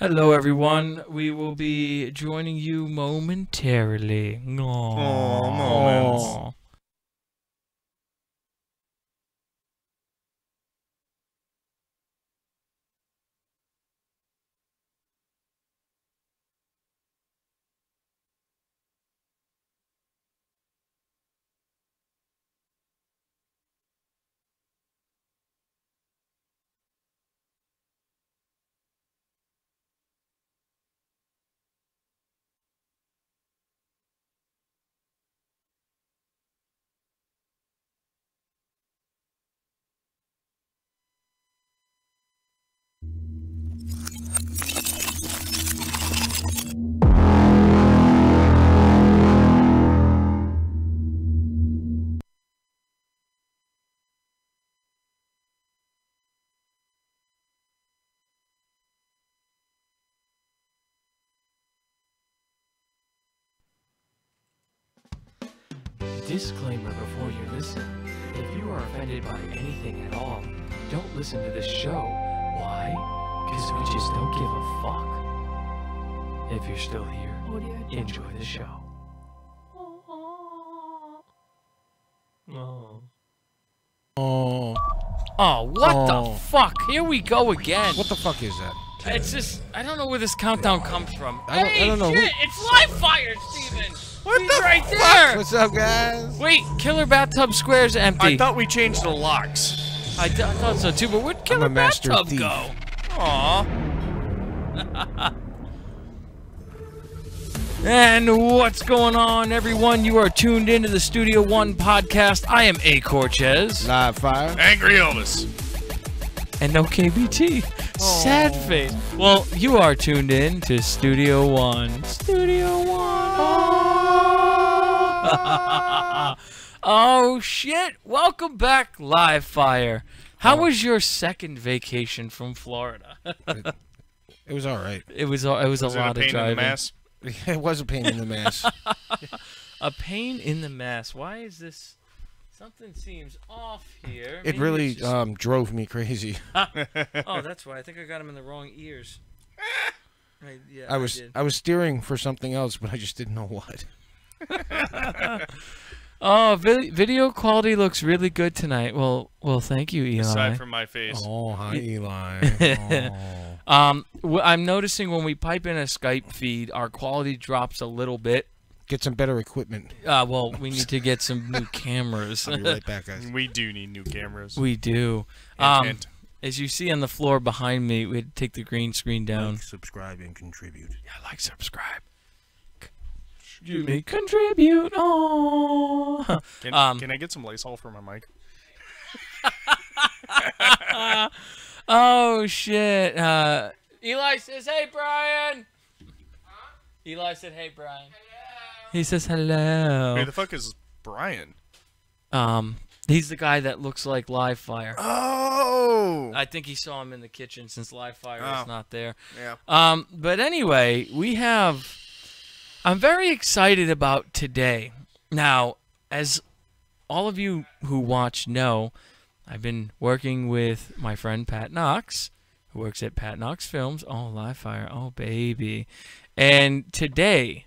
Hello, everyone. We will be joining you momentarily. Aww. Aw, moments. Aw. Disclaimer before you listen. If you are offended by anything at all, don't listen to this show. Why? Because we just don't give a fuck. If you're still here, enjoy the show. Oh. Oh, Oh, what Oh. the fuck? Here we go again. what the fuck is that? It's just, I don't know where this countdown comes from. I don't- I don't know shit, it's live fire, Steven! What He's right there! What's up, guys? Wait, Killer Bathtub Square's empty. I thought we changed the locks. I, th- I thought so too, but where'd Killer Bathtub thief. go? Aw. And what's going on, everyone? You are tuned into the Studio One podcast. I am A. Courchez. Live fire. Angry Elvis. And no KBT. Sad face. Well, you are tuned in to Studio One. Studio One. oh shit! Welcome back, Live Fire. How oh. was your second vacation from Florida? It was all right. it was. It was, Was a it a lot of driving. mass? It was a pain in the mass. A pain in the mass. Why is this? Something seems off here. It Maybe really just- um, drove me crazy. oh, that's why. I think I got him in the wrong ears. I, yeah, I was did. I was steering for something else, but I just didn't know what. Oh, vi- video quality looks really good tonight. Well, well, thank you, Eli. Aside from my face. Oh, hi, Eli. Oh. um, wh- I'm noticing when we pipe in a Skype feed, our quality drops a little bit. Get some better equipment. Uh, well, we need to get some new cameras. I'll be right back, guys. We do need new cameras. we do. Hint, Um, hint. as you see on the floor behind me, we had to take the green screen down. Like, subscribe, and contribute. Yeah, like, subscribe. You may contribute. Oh. Can, um, can I get some Lysol for my mic? Oh shit. Uh, Eli says, "Hey, Brian." Eli said, "Hey, Brian." He says, "Hello." Who the fuck is Brian? Um, he's the guy that looks like Live Fire. Oh! I think he saw him in the kitchen since Live Fire Oh. is not there. yeah. Um, but anyway, we have. I'm very excited about today. Now, as all of you who watch know, I've been working with my friend Pat Knox, who works at Pat Knox Films. Oh, Live Fire. Oh, baby. And today,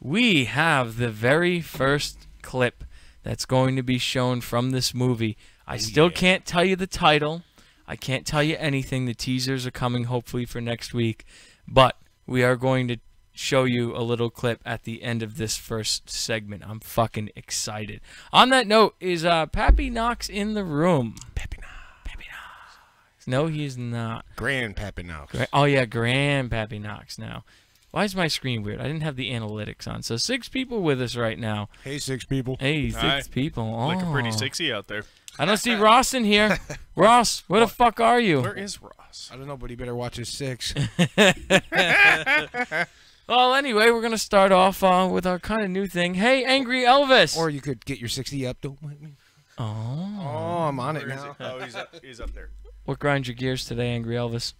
we have the very first clip that's going to be shown from this movie. I still can't tell you the title. I can't tell you anything. The teasers are coming hopefully for next week. But we are going to show you a little clip at the end of this first segment. I'm fucking excited. On that note, is uh Pappy Knox in the room? Pappy Knox. Pappy Knox. No, he's not. Grand Pappy Knox. Oh yeah, Grand Pappy Knox now. Why is my screen weird? I didn't have the analytics on. So six people with us right now. Hey, six people. Hey, six Hi. people. Oh. Looking pretty sexy out there. I don't see Ross in here. Ross, where the fuck are you? Where is Ross? I don't know, but he better watch his six. Well, anyway, we're gonna start off uh, with our kind of new thing. Hey, Angry Elvis. or you could get your 60 up. Don't mind me. oh, Oh, I'm on it Where is now. he? Oh, he's up, he's up there. what grinds your gears today, Angry Elvis?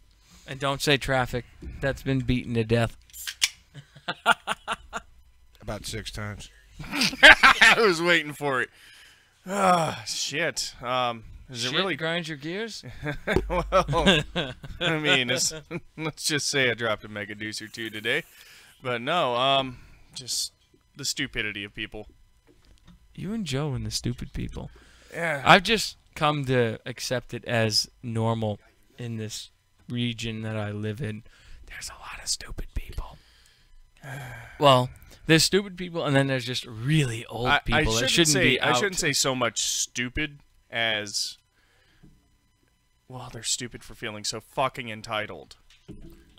And don't say traffic. That's been beaten to death. About six times. I was waiting for it. Ah, shit. Um, Is Shit it really? grind your gears? well, I mean, it's, let's just say I dropped a mega deuce or two today, but no, um, just the stupidity of people. You and Joe and the stupid people. Yeah. I've just come to accept it as normal in this region that I live in. There's a lot of stupid people. Well, there's stupid people, and then there's just really old I, I people shouldn't that shouldn't say be I shouldn't say so much stupid as well. They're stupid for feeling so fucking entitled.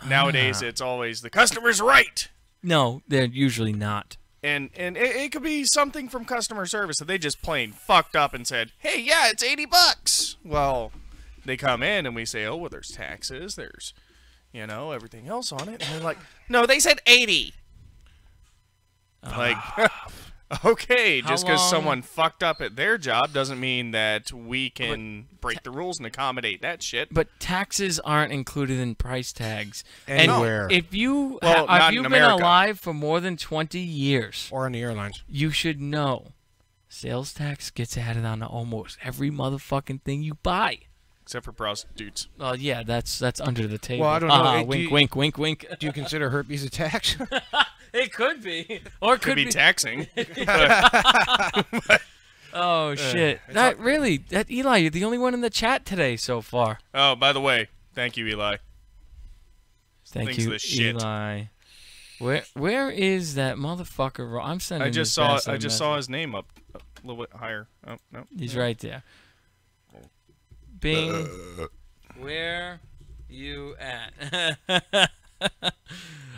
Nowadays, Ah. it's always the customer's right. No, they're usually not. and and it, it could be something from customer service that they just plain fucked up and said, "Hey, yeah, it's eighty bucks." Well, they come in and we say, "Oh, well, there's taxes, there's, you know, everything else on it," and they're like, "No, they said 80 Like, ah. okay, just because someone fucked up at their job doesn't mean that we can break the rules and accommodate that shit. But taxes aren't included in price tags. Anywhere. And if you Well, ha- not if you've been America. alive for more than 20 years, Or on the airlines. you should know sales tax gets added on to almost every motherfucking thing you buy. Except for prostitutes. Well, yeah, that's that's under the table. Well, I don't know. Ah, Hey, do wink, you- wink, wink, wink. Do you consider herpes a tax? It could be, or it Could be taxing. oh shit! that really, that Eli, you're the only one in the chat today so far. oh, by the way, thank you, Eli. Thank Thing's you, shit. Eli. Where where is that motherfucker? I'm sending. I just saw bastard I a just message. saw his name up a little bit higher. Oh no. He's right there. Bing, where you at?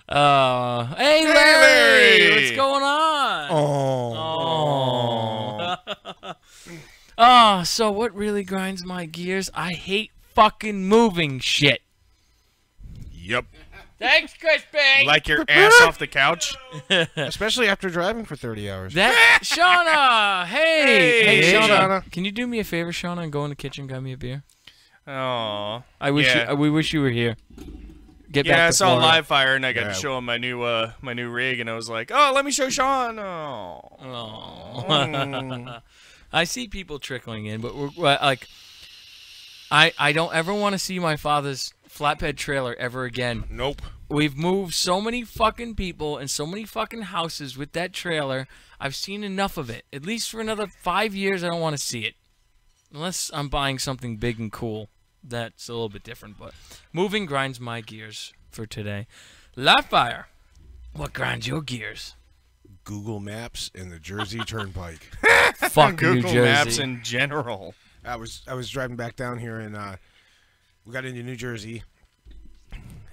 uh, hey Larry, Larry! what's going on? oh. Oh. oh, so what really grinds my gears? I hate fucking moving shit. Yep. Thanks, Crispy. Like your ass off the couch. Especially after driving for 30 hours. that Shauna. Hey, hey, Hey, Shauna. Shauna. Can you do me a favor, Shauna, and go in the kitchen, get me a beer? Oh. I wish Yeah. you, we wish you were here. Get Yeah, to I saw Florida. live fire and I got Yeah. to show him my new uh my new rig and I was like, oh, let me show Sean. Oh. Oh. Mm. I see people trickling in, but we're, we're, like, I I don't ever want to see my father's flatbed trailer ever again. Nope. We've moved so many fucking people and so many fucking houses with that trailer. I've seen enough of it. At least for another five years, I don't want to see it. Unless I'm buying something big and cool. That's a little bit different, but moving grinds my gears for today. Livefire, what grinds your gears? Google Maps and the Jersey Turnpike. Fuck New Google Jersey. Maps in general. I was I was driving back down here and uh, we got into New Jersey,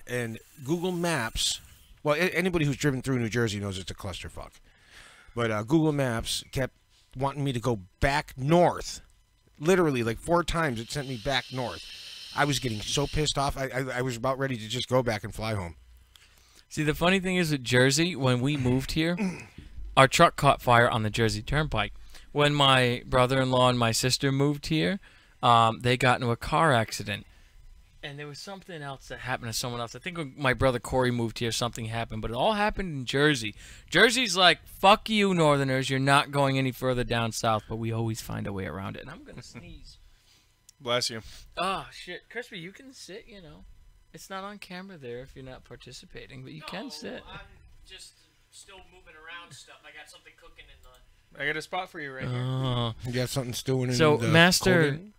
and Google Maps. Well, anybody who's driven through New Jersey knows it's a clusterfuck. But uh, Google Maps kept wanting me to go back north. Literally, like four times, it sent me back north. I was getting so pissed off. I, I, I was about ready to just go back and fly home. See, the funny thing is with Jersey, when we moved here, our truck caught fire on the Jersey Turnpike. When my brother-in-law and my sister moved here, um, they got into a car accident, and there was something else that happened to someone else. I think when my brother Corey moved here, something happened, but it all happened in Jersey. Jersey's like, "Fuck you, Northerners! You're not going any further down south." But we always find a way around it. And I'm gonna sneeze. Bless you. Oh shit, Crispy, you can sit. You know, it's not on camera there if you're not participating, but you can sit. I'm just still moving around stuff. I got something cooking in the. I got a spot for you right here. Oh. You got something stewing in So, the So, Master- colon?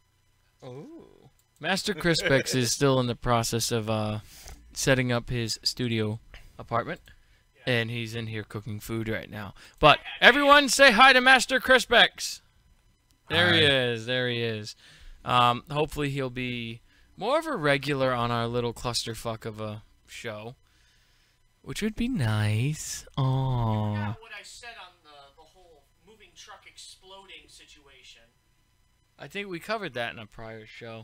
Oh. Master Crispix is still in the process of uh, setting up his studio apartment. And he's in here cooking food right now. But everyone say hi to Master Crispix. There he is. There he is. Um, hopefully he'll be more of a regular on our little clusterfuck of a show. Which would be nice. Aww. Forgot what I said on the, the whole moving truck exploding situation. I think we covered that in a prior show.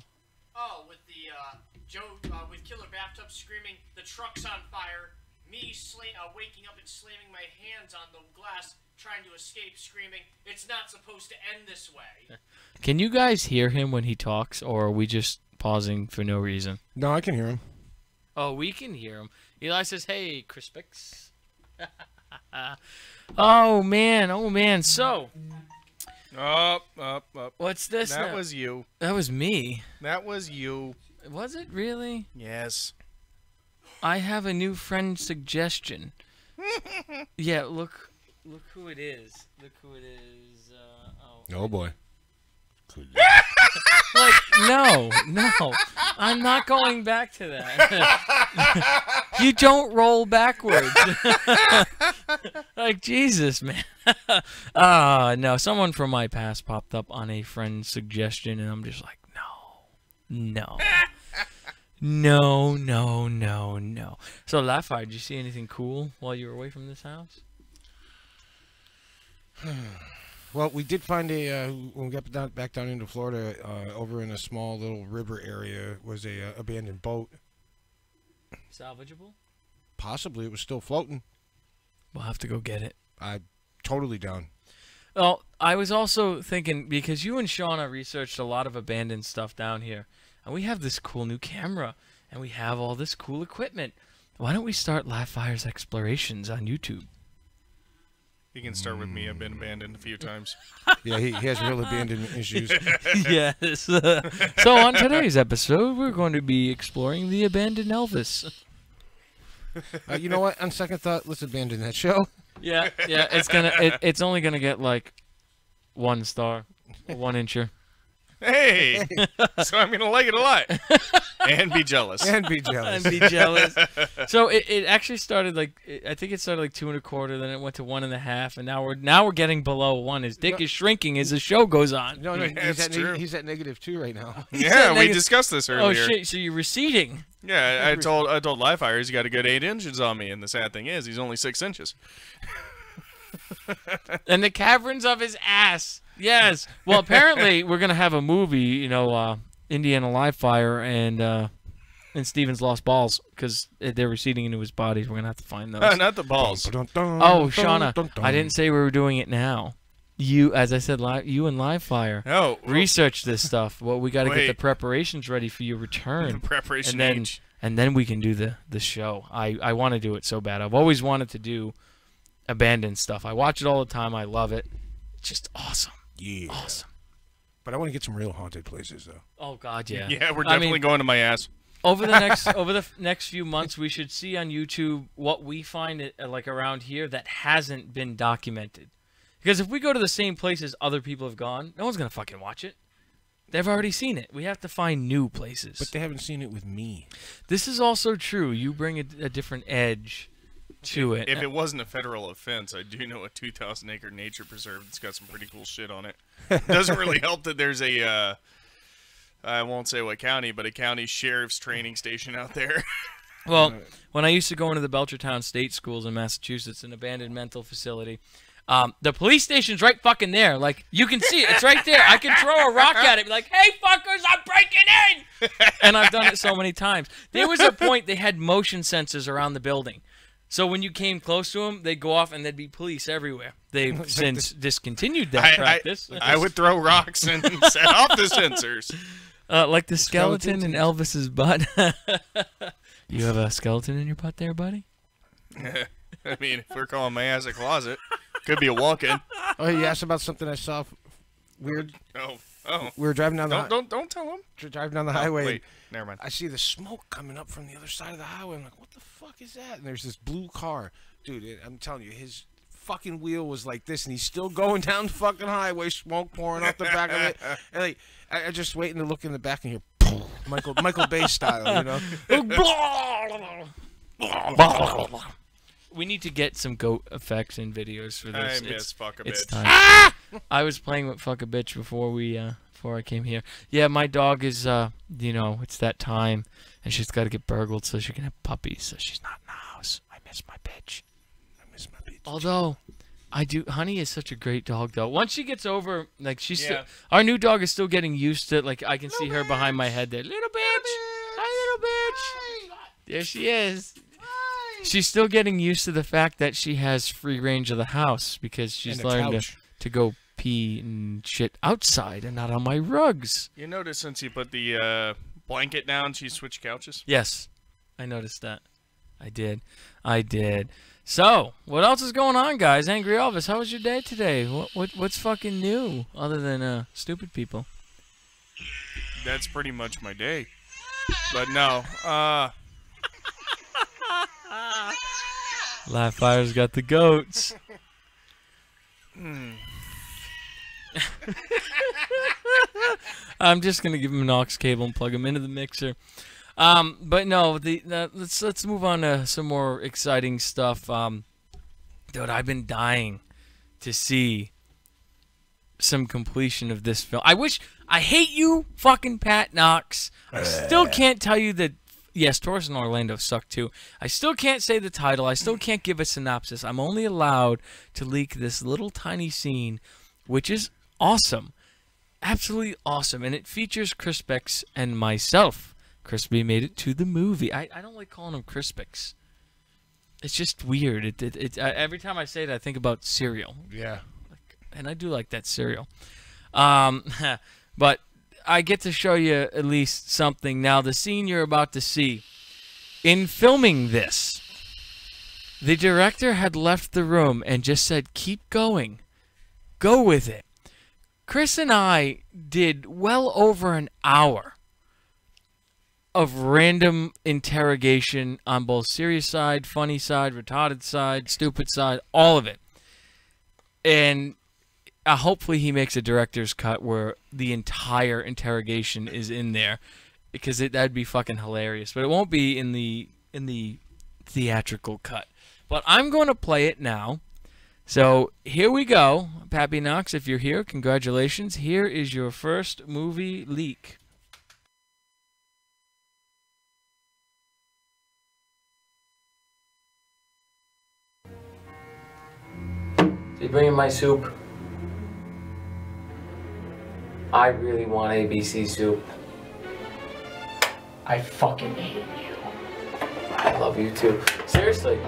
Oh, with the uh, Joe uh, with Killer Bathtub screaming, "The truck's on fire!" Me sla- uh, waking up and slamming my hands on the glass, trying to escape, screaming, "It's not supposed to end this way." Can you guys hear him when he talks, or are we just pausing for no reason? No, I can hear him. Oh, we can hear him. Eli says, "Hey, Crispix." oh man, oh man. So Up, up, up. What's this? That now? was you. that was me. That was you. Was it really? Yes. I have a new friend suggestion. yeah, look, look who it is. Look who it is. Uh, oh. Oh boy. Like, no, no, I'm not going back to that. you don't roll backwards. like Jesus, man. Ah, no. Someone from my past popped up on a friend's suggestion, and I'm just like, no, no, no, no, no, no. So, Lafayette, did you see anything cool while you were away from this house? Well, we did find a uh, when we got down, back down into Florida, uh, over in a small little river area, was a uh, abandoned boat. Salvageable? Possibly it was still floating. We'll have to go get it. I totally down. Well, I was also thinking because you and Shauna researched a lot of abandoned stuff down here, and we have this cool new camera, and we have all this cool equipment. Why don't we start Laugh-Fire's explorations on YouTube? You can start with me. I've been abandoned a few times. Yeah, he, he has real abandonment issues. yes. so on today's episode, we're going to be exploring the abandoned Elvis. Uh, you know what? On second thought, let's abandon that show. Yeah, yeah. It's gonna. It, it's only gonna get like one star, one incher. Hey, so I'm gonna like it a lot and be jealous. And be jealous. and be jealous. so it, it actually started like it, I think it started like two and a quarter, then it went to one and a half, and now we're now we're getting below one. His dick No. is shrinking as the show goes on. No, no, Yeah, he's, it's at neg- true. he's at negative two right now. yeah, we negative- discussed this oh, earlier. Oh shit! So you're receding. Yeah, I I told I told Livefire he's got a good eight inches on me, and the sad thing is he's only six inches. and the caverns of his ass. Yes. Well, apparently we're gonna have a movie. You know, uh, Indiana Live Fire and uh, and Steven's Lost Balls because they're receding into his bodies. We're gonna have to find those. Not the balls. Oh, Oh, Shauna, I didn't say we were doing it now. You, as I said, li- you and Live Fire No, research this stuff. Well, we got to get the preparations ready for your return, preparation and then age. and then we can do the the show. I I want to do it so bad. I've always wanted to do abandoned stuff. I watch it all the time. I love it. It's just awesome. Yeah. Awesome. But I want to get some real haunted places, though. Oh God, yeah. Yeah, we're I definitely mean, going to my ass. over the next over the f- next few months, we should see on YouTube what we find it, uh, like around here that hasn't been documented. Because if we go to the same places other people have gone, no one's gonna fucking watch it. They've already seen it. We have to find new places. But they haven't seen it with me. this is also true. You bring a, a different edge to it. If it wasn't a federal offense, I do know a 2,000 acre nature preserve that's got some pretty cool shit on it. Doesn't really help that there's a, uh, I won't say what county, but a county sheriff's training station out there. Well, when I used to go into the Belchertown State Schools in Massachusetts, an abandoned mental facility, um, the police station's right fucking there. Like you can see it; it's right there. I can throw a rock at it, be like, "Hey, fuckers, I'm breaking in!" And I've done it so many times. There was a point they had motion sensors around the building, so when you came close to them, they'd go off and there'd be police everywhere. They've since discontinued that I, practice. I, I would throw rocks and set off the sensors. Uh, like the skeleton Skeletons in Elvis's butt. you have a skeleton in your butt there, buddy? I mean, if we're calling my ass a closet, could be a walk-in. Oh, you asked about something I saw weird. Oh, oh. We were driving down the Don't, don't, don't tell him. dri- driving down the Oh, highway. wait, never mind. I see the smoke coming up from the other side of the highway. I'm like, what the fuck is that? And there's this blue car, dude. It, I'm telling you, his fucking wheel was like this, and he's still going down the fucking highway, smoke pouring off the back of it. And like, I, I just waiting to look in the back and hear Michael Michael Bay style, you know. We need to get some goat effects and videos for this. I miss it's, fuck a it's bitch. time. I was playing with fuck a bitch before we uh before I came here. Yeah, my dog is uh you know it's that time, and she's got to get burgled so she can have puppies. So she's not in the house. I miss my bitch. I miss my bitch. Although. I do. Honey is such a great dog, though. Once she gets over, like she's, still, our new dog is still getting used to. Like I can see her behind my head there. Little bitch, hi, little bitch. There she is. She's still getting used to the fact that she has free range of the house because she's And a learned to, to go pee and shit outside and not on my rugs. You notice since you put the uh, blanket down, she switched couches? Yes, I noticed that. I did. I did. So, what else is going on, guys? Angry Elvis, how was your day today? What, what what's fucking new other than uh, stupid people? That's pretty much my day. But no, uh, Live Fire's got the goats. I'm just gonna give him an aux cable and plug him into the mixer. Um, but no, the, the let's let's move on to some more exciting stuff. Um, dude, I've been dying to see some completion of this film. I wish I hate you, fucking Pat Knox. I still can't tell you that. Yes, Taurus and Orlando suck too. I still can't say the title. I still can't give a synopsis. I'm only allowed to leak this little tiny scene, which is awesome, absolutely awesome, and it features Crispix and myself. Crispy made it to the movie. I, I don't like calling him Crispix. It's just weird. It, it, it I, every time I say it, I think about cereal Yeah. and I do like that cereal. Um, but I get to show you at least something. Now, the scene you're about to see, in filming this, the director had left the room and just said, keep going. Go with it. Chris and I did well over an hour of random interrogation on both serious side, funny side, retarded side, stupid side, all of it. And uh, hopefully he makes a director's cut where the entire interrogation is in there because it, that'd be fucking hilarious. But it won't be in the in the theatrical cut. But i'm going to play it now. So here we go. Pappy knox if you're here congratulations. Here is your first movie leak. You bringing my soup I really want ABC soup. I fucking hate you. I love you too. Seriously,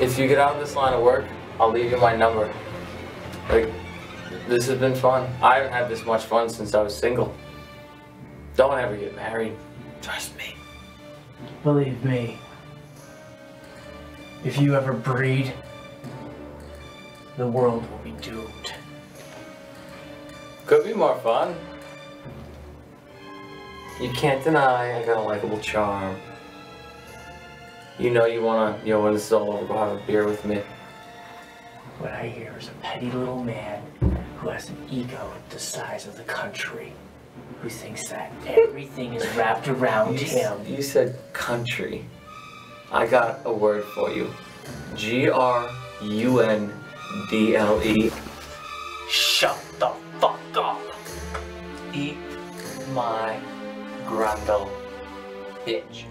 if you get out of this line of work, I'll leave you my number. Like, this has been fun. I haven't had this much fun since I was single. Don't ever get married. Trust me. Believe me, if you ever breed, the world will be doomed. Could be more fun. You can't deny I got a likable charm. You know you wanna, you know, when this is all over, go have a beer with me. What I hear is a petty little man who has an ego the size of the country, who thinks that everything is wrapped around You, him. you said country. I got a word for you. G R U N D L E. Shut the fuck up. Eat my grundle, bitch.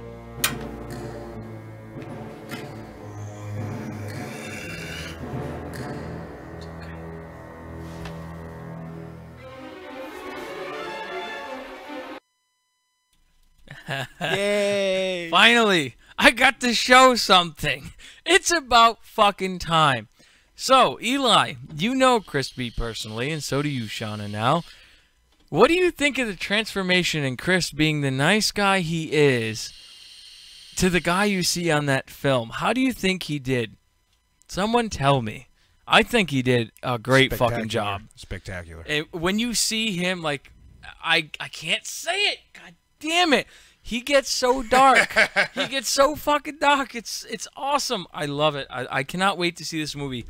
Yay! Finally, I got to show something. It's about fucking time. So, Eli, you know Crispy personally, and so do you, Shauna, now. What do you think of the transformation in Chris being the nice guy he is to the guy you see on that film? How do you think he did? Someone tell me. I think he did a great fucking job. Spectacular. When you see him, like, I I can't say it. God damn it. He gets so dark. he gets so fucking dark. It's it's awesome. I love it. I, I cannot wait to see this movie.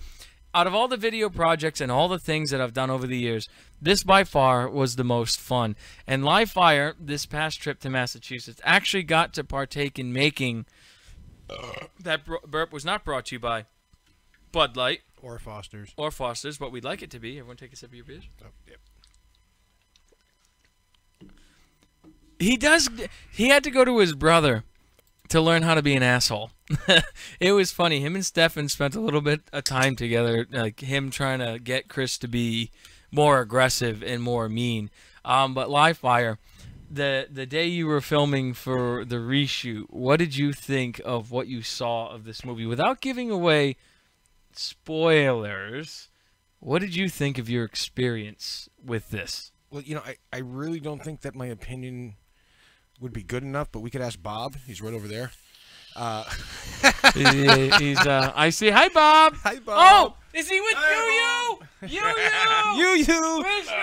Out of all the video projects and all the things that I've done over the years, this by far was the most fun. And Live Fire, this past trip to Massachusetts, actually got to partake in making. that burp was not brought to you by Bud Light Or Foster's. or Foster's, but we'd like it to be. Everyone take a sip of your beers. Oh, yep. He does. He had to go to his brother to learn how to be an asshole. it was funny. Him and Stefan spent a little bit of time together, like him trying to get Chris to be more aggressive and more mean. Um, but live fire, the the day you were filming for the reshoot, what did you think of what you saw of this movie without giving away spoilers? What did you think of your experience with this? Well, you know, I, I really don't think that my opinion would be good enough, but we could ask Bob. He's right over there. He- he's uh, I see. Hi, Bob. Hi, Bob. Oh, is he with you? You, you, you. You, you. Where's you?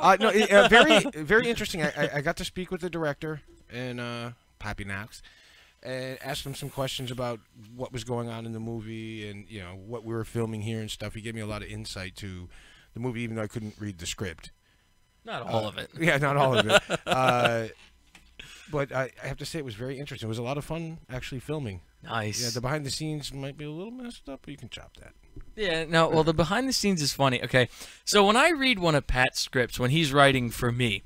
Uh, no, it- uh, very, very interesting. I, I, I got to speak with the director and uh, Pappy Knox, and asked him some questions about what was going on in the movie and you know what we were filming here and stuff. He gave me a lot of insight to the movie, even though I couldn't read the script. Not all of it. Yeah, not all of it. uh, but I, I have to say it was very interesting. It was a lot of fun actually filming. Nice. Yeah, the behind the scenes might be a little messed up, but you can chop that. Yeah, no, well, the behind the scenes is funny. Okay, so when I read one of Pat's scripts, when he's writing for me,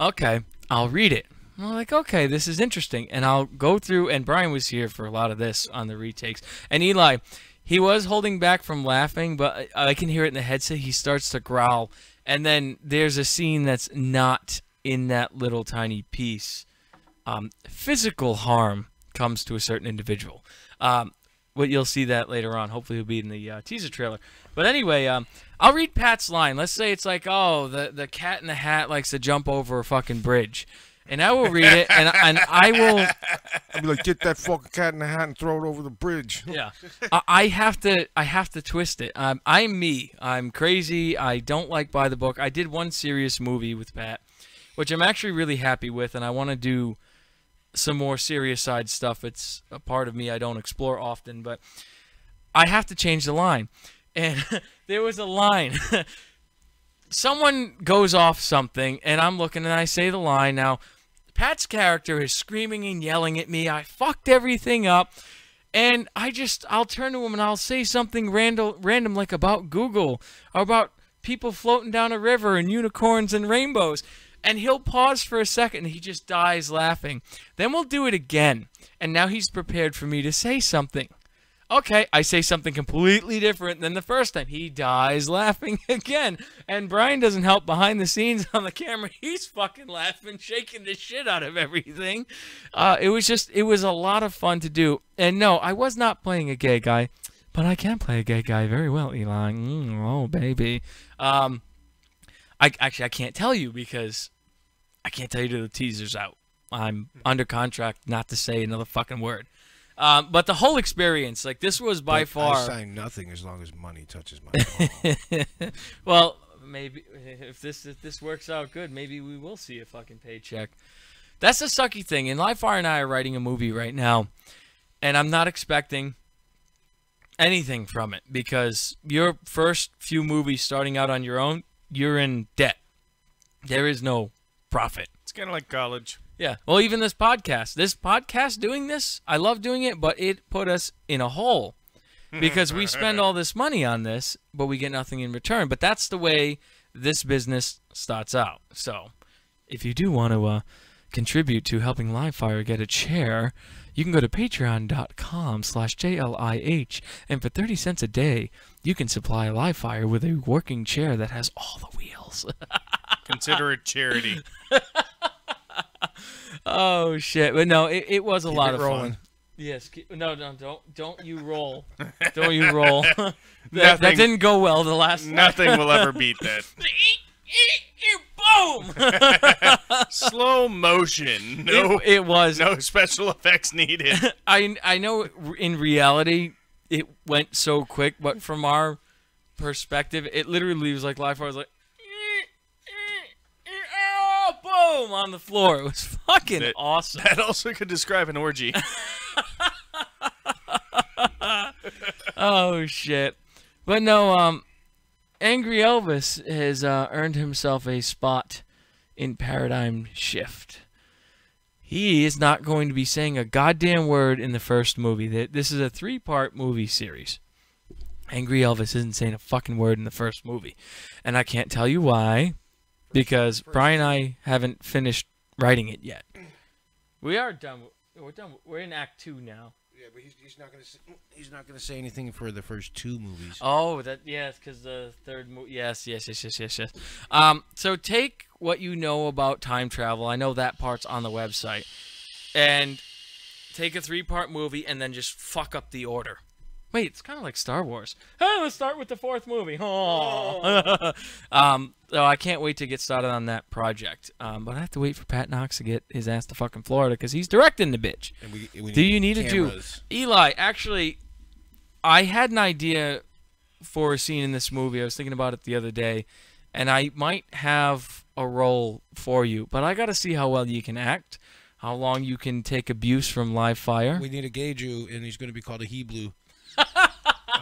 okay, I'll read it. I'm like, okay, this is interesting. And I'll go through, and Brian was here for a lot of this on the retakes. And Eli, he was holding back from laughing, but I I can hear it in the headset. He starts to growl. And then there's a scene that's not in that little tiny piece. Um, physical harm comes to a certain individual. Um, but you'll see that later on. Hopefully, it'll be in the uh, teaser trailer. But anyway, um, I'll read Pat's line. Let's say it's like, "Oh, the the cat in the hat likes to jump over a fucking bridge," and I will read it, and and I will, I'd be like, get that fucking cat in the hat and throw it over the bridge. yeah, I, I have to I have to twist it. Um, I'm me. I'm crazy. I don't like by the book. I did one serious movie with Pat, which I'm actually really happy with, and I want to do some more serious side stuff. It's a part of me I don't explore often, but I have to change the line. And there was a line. Someone goes off something, and I'm looking and I say the line. Now, Pat's character is screaming and yelling at me. I fucked everything up. And I just, I'll turn to him and I'll say something random, random like about Google or about people floating down a river and unicorns and rainbows. And he'll pause for a second and he just dies laughing. Then we'll do it again. And now he's prepared for me to say something. Okay, I say something completely different than the first time. He dies laughing again. And Brian doesn't help behind the scenes on the camera. He's fucking laughing, shaking the shit out of everything. Uh, it was just, it was a lot of fun to do. And no, I was not playing a gay guy, but I can play a gay guy very well, Eli. Mm, oh, baby. Um, I actually I can't tell you because I can't tell you till the teaser's out. I'm under contract not to say another fucking word. Um, but the whole experience, like this was by But far. I sign nothing as long as money touches my well, maybe if this if this works out good, maybe we will see a fucking paycheck. That's the sucky thing. And Livefire and I are writing a movie right now, and I'm not expecting anything from it because your first few movies starting out on your own, you're in debt. There is no profit. It's kind of like college. Yeah. Well, even this podcast, this podcast doing this, I love doing it, but it put us in a hole because we spend all this money on this, but we get nothing in return. But that's the way this business starts out. So, if you do want to uh, contribute to helping Livefire get a chair, you can go to patreon.com slash JLIH, and for 30 cents a day, you can supply Livefire with a working chair that has all the wheels. Consider it charity. oh, shit. But no, it, it was a lot of rolling. fun. Yes. keep- No, no, don't, don't you roll. don't you roll. that, that didn't go well the last time. Nothing will ever beat that. Boom! Slow motion. No, it, it was. no special effects needed. I I know in reality it went so quick, but from our perspective, it literally was like live. I was like, oh, boom on the floor. It was fucking That- awesome. That also could describe an orgy. Oh shit! But no, um, Angry Elvis has uh, earned himself a spot in Paradigm Shift. He is not going to be saying a goddamn word in the first movie. Th- This is a three-part movie series. Angry Elvis isn't saying a fucking word in the first movie, and I can't tell you why, because Brian and I haven't finished writing it yet. We are done. We're done. We're in Act Two now. Yeah, but he's, he's not gonna say, he's not gonna say anything for the first two movies. Oh, that yes, because the third movie. Yes, yes, yes, yes, yes, yes. Um, so take what you know about time travel. I know that part's on the website, and take a three-part movie and then just fuck up the order. Wait, it's kind of like Star Wars. Hey, let's start with the fourth movie. Oh. um, so I can't wait to get started on that project. Um, but I have to wait for Pat Knox to get his ass to fucking Florida because he's directing the bitch. And we, we Do you need to do. Eli? Actually, I had an idea for a scene in this movie. I was thinking about it the other day, and I might have a role for you, but I got to see how well you can act, how long you can take abuse from live fire. We need a gay Jew, and he's going to be called a Hebrew.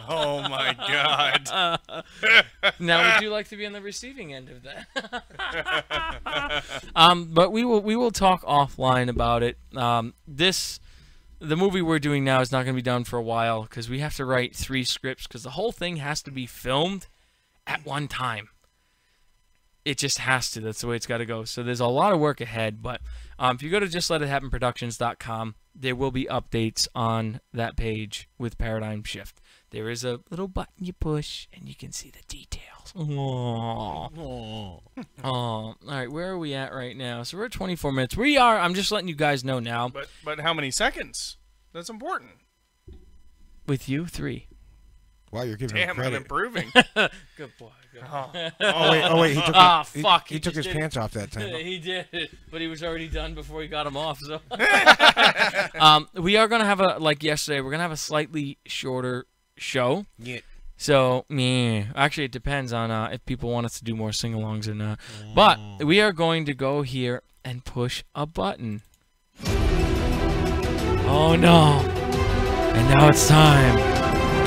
Oh my god. now, would you like to be on the receiving end of that? um, but we will we will talk offline about it. Um, this the movie we're doing now is not going to be done for a while because we have to write three scripts because the whole thing has to be filmed at one time. It just has to. That's the way it's got to go. So there's a lot of work ahead. But um, if you go to justlethappenproductions.com, there will be updates on that page with Paradigm Shift. There is a little button you push, and you can see the details. Aww. Oh. Oh, all right. Where are we at right now? So we're at 24 minutes. We are. I'm just letting you guys know now. But but how many seconds? That's important. With you, three. Wow, you're giving Damn, him I'm improving. Good boy. Good Oh. Oh wait, oh wait, he took, Ah, he, fuck, he, he took his did it. pants off that time. he did, but he was already done before he got him off. So, um, we are gonna have a like yesterday. We're gonna have a slightly shorter show. Yeah. So, me Actually, it depends on uh, if people want us to do more sing-alongs or not. But we are going to go here and push a button. Oh no! And now it's time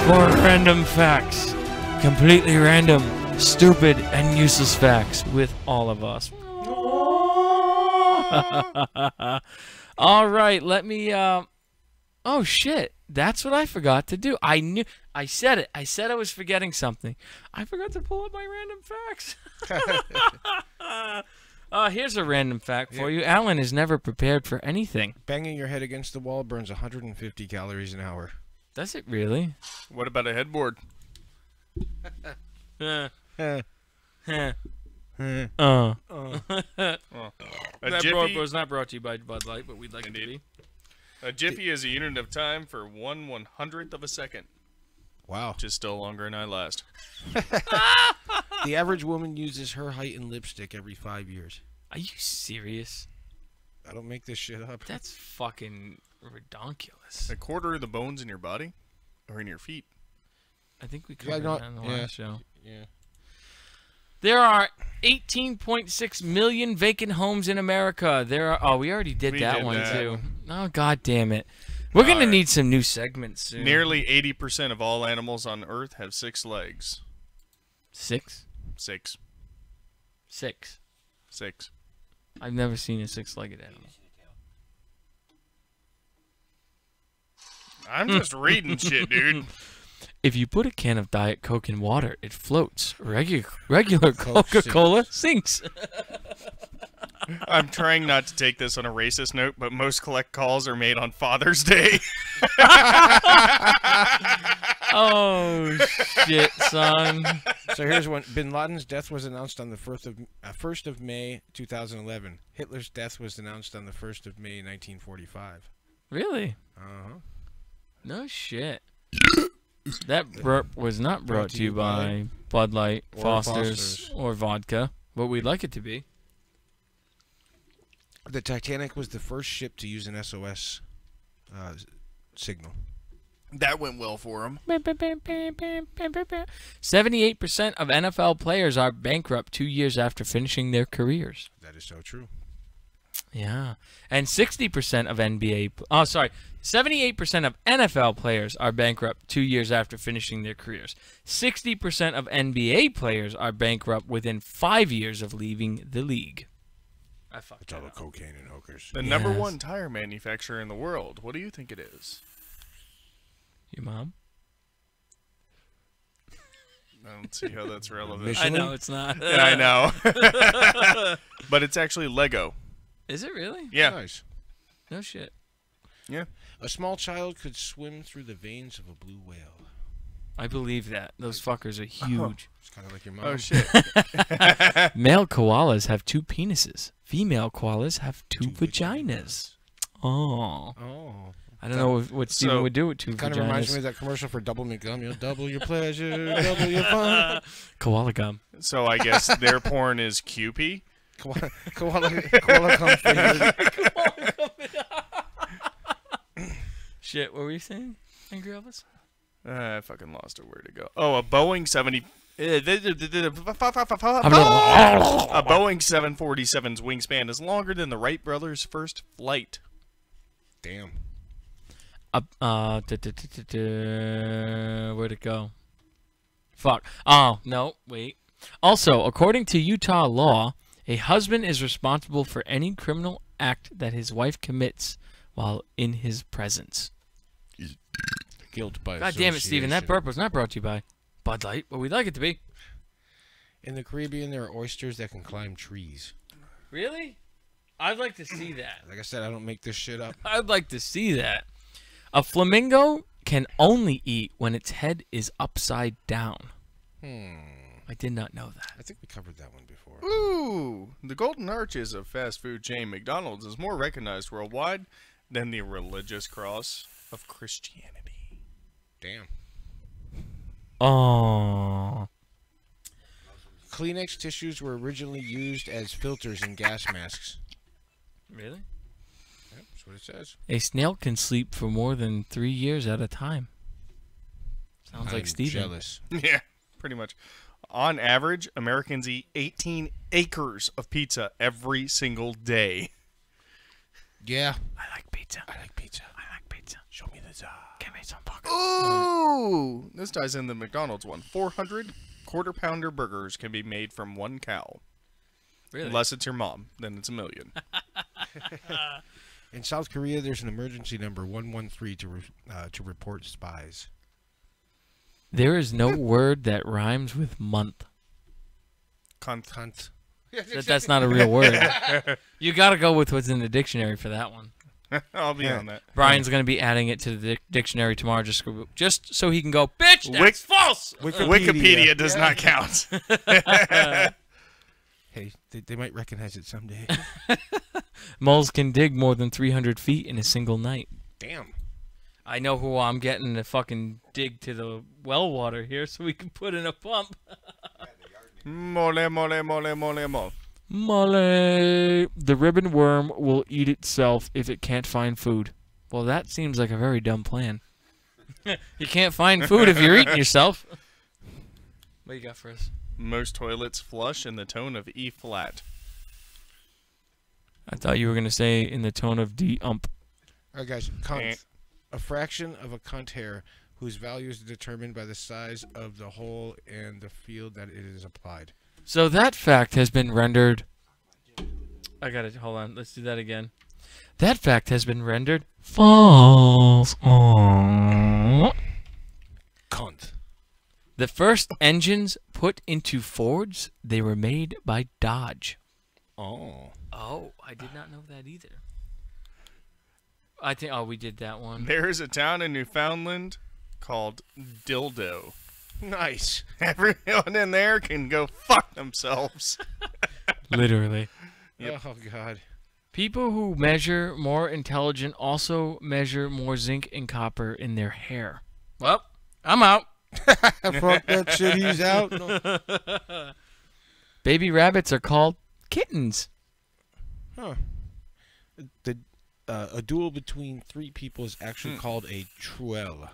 for random facts. Completely random, stupid, and useless facts with all of us. all right, let me. Uh... Oh shit! That's what I forgot to do. I knew. I said it. I said I was forgetting something. I forgot to pull up my random facts. uh, here's a random fact for you. Alan is never prepared for anything. Banging your head against the wall burns 150 calories an hour. Does it really? what about a headboard? Uh, uh. eh. Uh. A That was not brought to you by Bud Light, but we'd like it to be. A jiffy is a unit of time for one one hundredth of a second, Wow. which is still longer than I last. The average woman uses her height in lipstick every five years. Are you serious? I don't make this shit up. That's fucking redonkulous. A quarter of the bones in your body, or in your feet. I think we Yeah, covered no- that in the yeah. last show. Yeah. There are 18.6 million vacant homes in America. There are. Oh, we already did We that did one that. too. Oh, god damn it. We're gonna need some new segments soon. Nearly eighty percent of all animals on Earth have six legs. six, Six, six. six. I've never seen a six-legged animal. I'm just reading shit, dude. If you put a can of Diet Coke in water, it floats. Regular regular Coca-Cola sinks. I'm trying not to take this on a racist note, but most collect calls are made on Father's Day. oh shit, son. So here's one. Bin Laden's death was announced on the first of uh, first of May 2011. Hitler's death was announced on the first of May 1945. Really? Uh huh. No shit. That burp was not brought to you by Bud Light, Or Foster's, Foster's. or vodka, but we'd like it to be. The Titanic was the first ship to use an SOS uh, signal. that went well for him. 78% of NFL players are bankrupt two years after finishing their careers. That is so true. Yeah. And 60% of NBA, oh, sorry, 78% of NFL players are bankrupt two years after finishing their careers. 60% of NBA players are bankrupt within five years of leaving the league. I fucked It's all the up. cocaine and hookers. The number one tire manufacturer in the world. What do you think it is? Your mom? I don't see how that's relevant. Michelin? I know it's not. Yeah, I know. but it's actually Lego. Is it really? Yeah. Nice. No shit. Yeah. A small child could swim through the veins of a blue whale. I believe that. Those fuckers are huge. It's kind of like your oh, mom. Oh shit. Male koalas have two penises. Female koalas have two, Two vaginas. Oh. Oh. I don't know if, what Steven So, would do with two It Kind of reminds me of that commercial for Doublemint gum. You know, double your pleasure, double your fun. Koala gum. So I guess their porn is Cupid. Koala, koala, koala cum fingers. Shit, what were you saying, Angry Elvis? Uh, I fucking lost it. Where to go? Oh, a Boeing 70. uh, A Boeing 747's wingspan is longer than the Wright brothers' first flight. Damn. Uh, uh, where'd it go? Fuck. Oh, no, wait. Also, according to Utah law, a husband is responsible for any criminal act that his wife commits while in his presence. Guilt by God damn it, Steven. That association. burp was not brought to you by Bud Light, but we'd like it to be. In the Caribbean, there are oysters that can climb trees. Really? I'd like to see that. Like I said, I don't make this shit up. I'd like to see that. A flamingo can only eat when its head is upside down. Hmm. I did not know that. I think we covered that one before. Ooh, the Golden Arches of fast food chain McDonald's is more recognized worldwide than the religious cross of Christianity. Damn. Oh. Kleenex tissues were originally used as filters in gas masks. Really? Yep, that's what it says. A snail can sleep for more than three years at a time. Sounds like I'm Steven. jealous. Yeah, pretty much. On average, Americans eat 18 acres of pizza every single day. Yeah. I like pizza. I like pizza. I like pizza. Show me the czar. Give me some fucking. Ooh, this ties in the McDonald's one. 400 quarter pounder burgers can be made from one cow. Really? Unless it's your mom, then it's a million. In South Korea, there's an emergency number 113 to re- uh, to report spies. There is no word that rhymes with month. Cunt. Cunt. That, that's not a real word. you got to go with what's in the dictionary for that one. I'll be Yeah. on that. Brian's going to be adding it to the dictionary tomorrow just, just so he can go, bitch, that's Wick- false. Wikipedia does not count. Hey, they, they might recognize it someday. Moles can dig more than 300 feet in a single night. Damn. I know who I'm getting to fucking dig to the well water here so we can put in a pump. mole, mole, mole, mole, mole. Mole. The ribbon worm will eat itself if it can't find food. Well, that seems like a very dumb plan. you can't find food if you're eating yourself. What you got for us? Most toilets flush in the tone of E flat. I thought you were going to say in the tone of D ump. All right, guys. Eh. Cunt. A fraction of a cunt hair whose value is determined by the size of the hole and the field that it is applied. So that fact has been rendered. I got it. Hold on. Let's do that again. That fact has been rendered false. Aww. Cunt. The first engines put into Fords, they were made by Dodge. Oh. Oh, I did not know that either. I think. Oh, we did that one. There is a town in Newfoundland called Dildo. Nice. Everyone in there can go fuck themselves. Literally. Yep. Oh God. People who measure more intelligent also measure more zinc and copper in their hair. Well, I'm out. Fuck that shit. He's out. No. Baby rabbits are called kittens. Huh. The uh, a duel between three people is actually called a truel.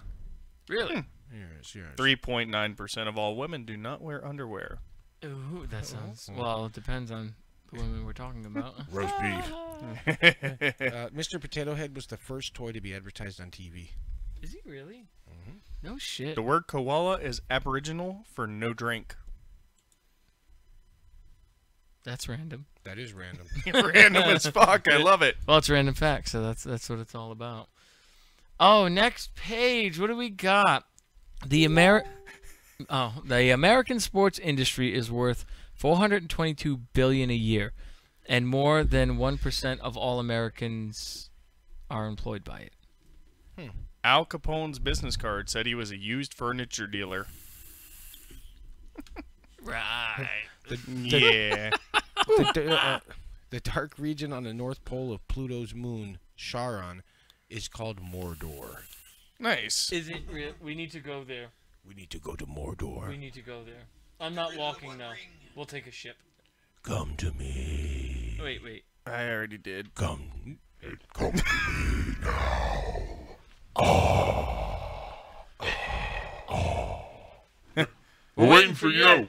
Really? Yes, yes. 3.9% of all women do not wear underwear. Ooh, that sounds. Well, it depends on the women we're talking about. Roast beef. uh, Mr. Potato Head was the first toy to be advertised on TV. Is he really? No shit. The word koala is aboriginal for no drink. That's random. That is random. Random as fuck. I love it. Well, it's random facts, so that's that's what it's all about. Oh, next page. What do we got? The Ameri- Oh, the American sports industry is worth 422 billion a year, and more than 1% of all Americans are employed by it. Al Capone's business card said he was a used furniture dealer. Right. Yeah. the, uh, the dark region on the north pole of Pluto's moon, Charon, is called Mordor. Nice. Is it real? We need to go there. We need to go to Mordor. We need to go there. I'm not walking now. We'll take a ship. Come to me. Wait, wait. I already did. Come. Come to me now. We're waiting for you.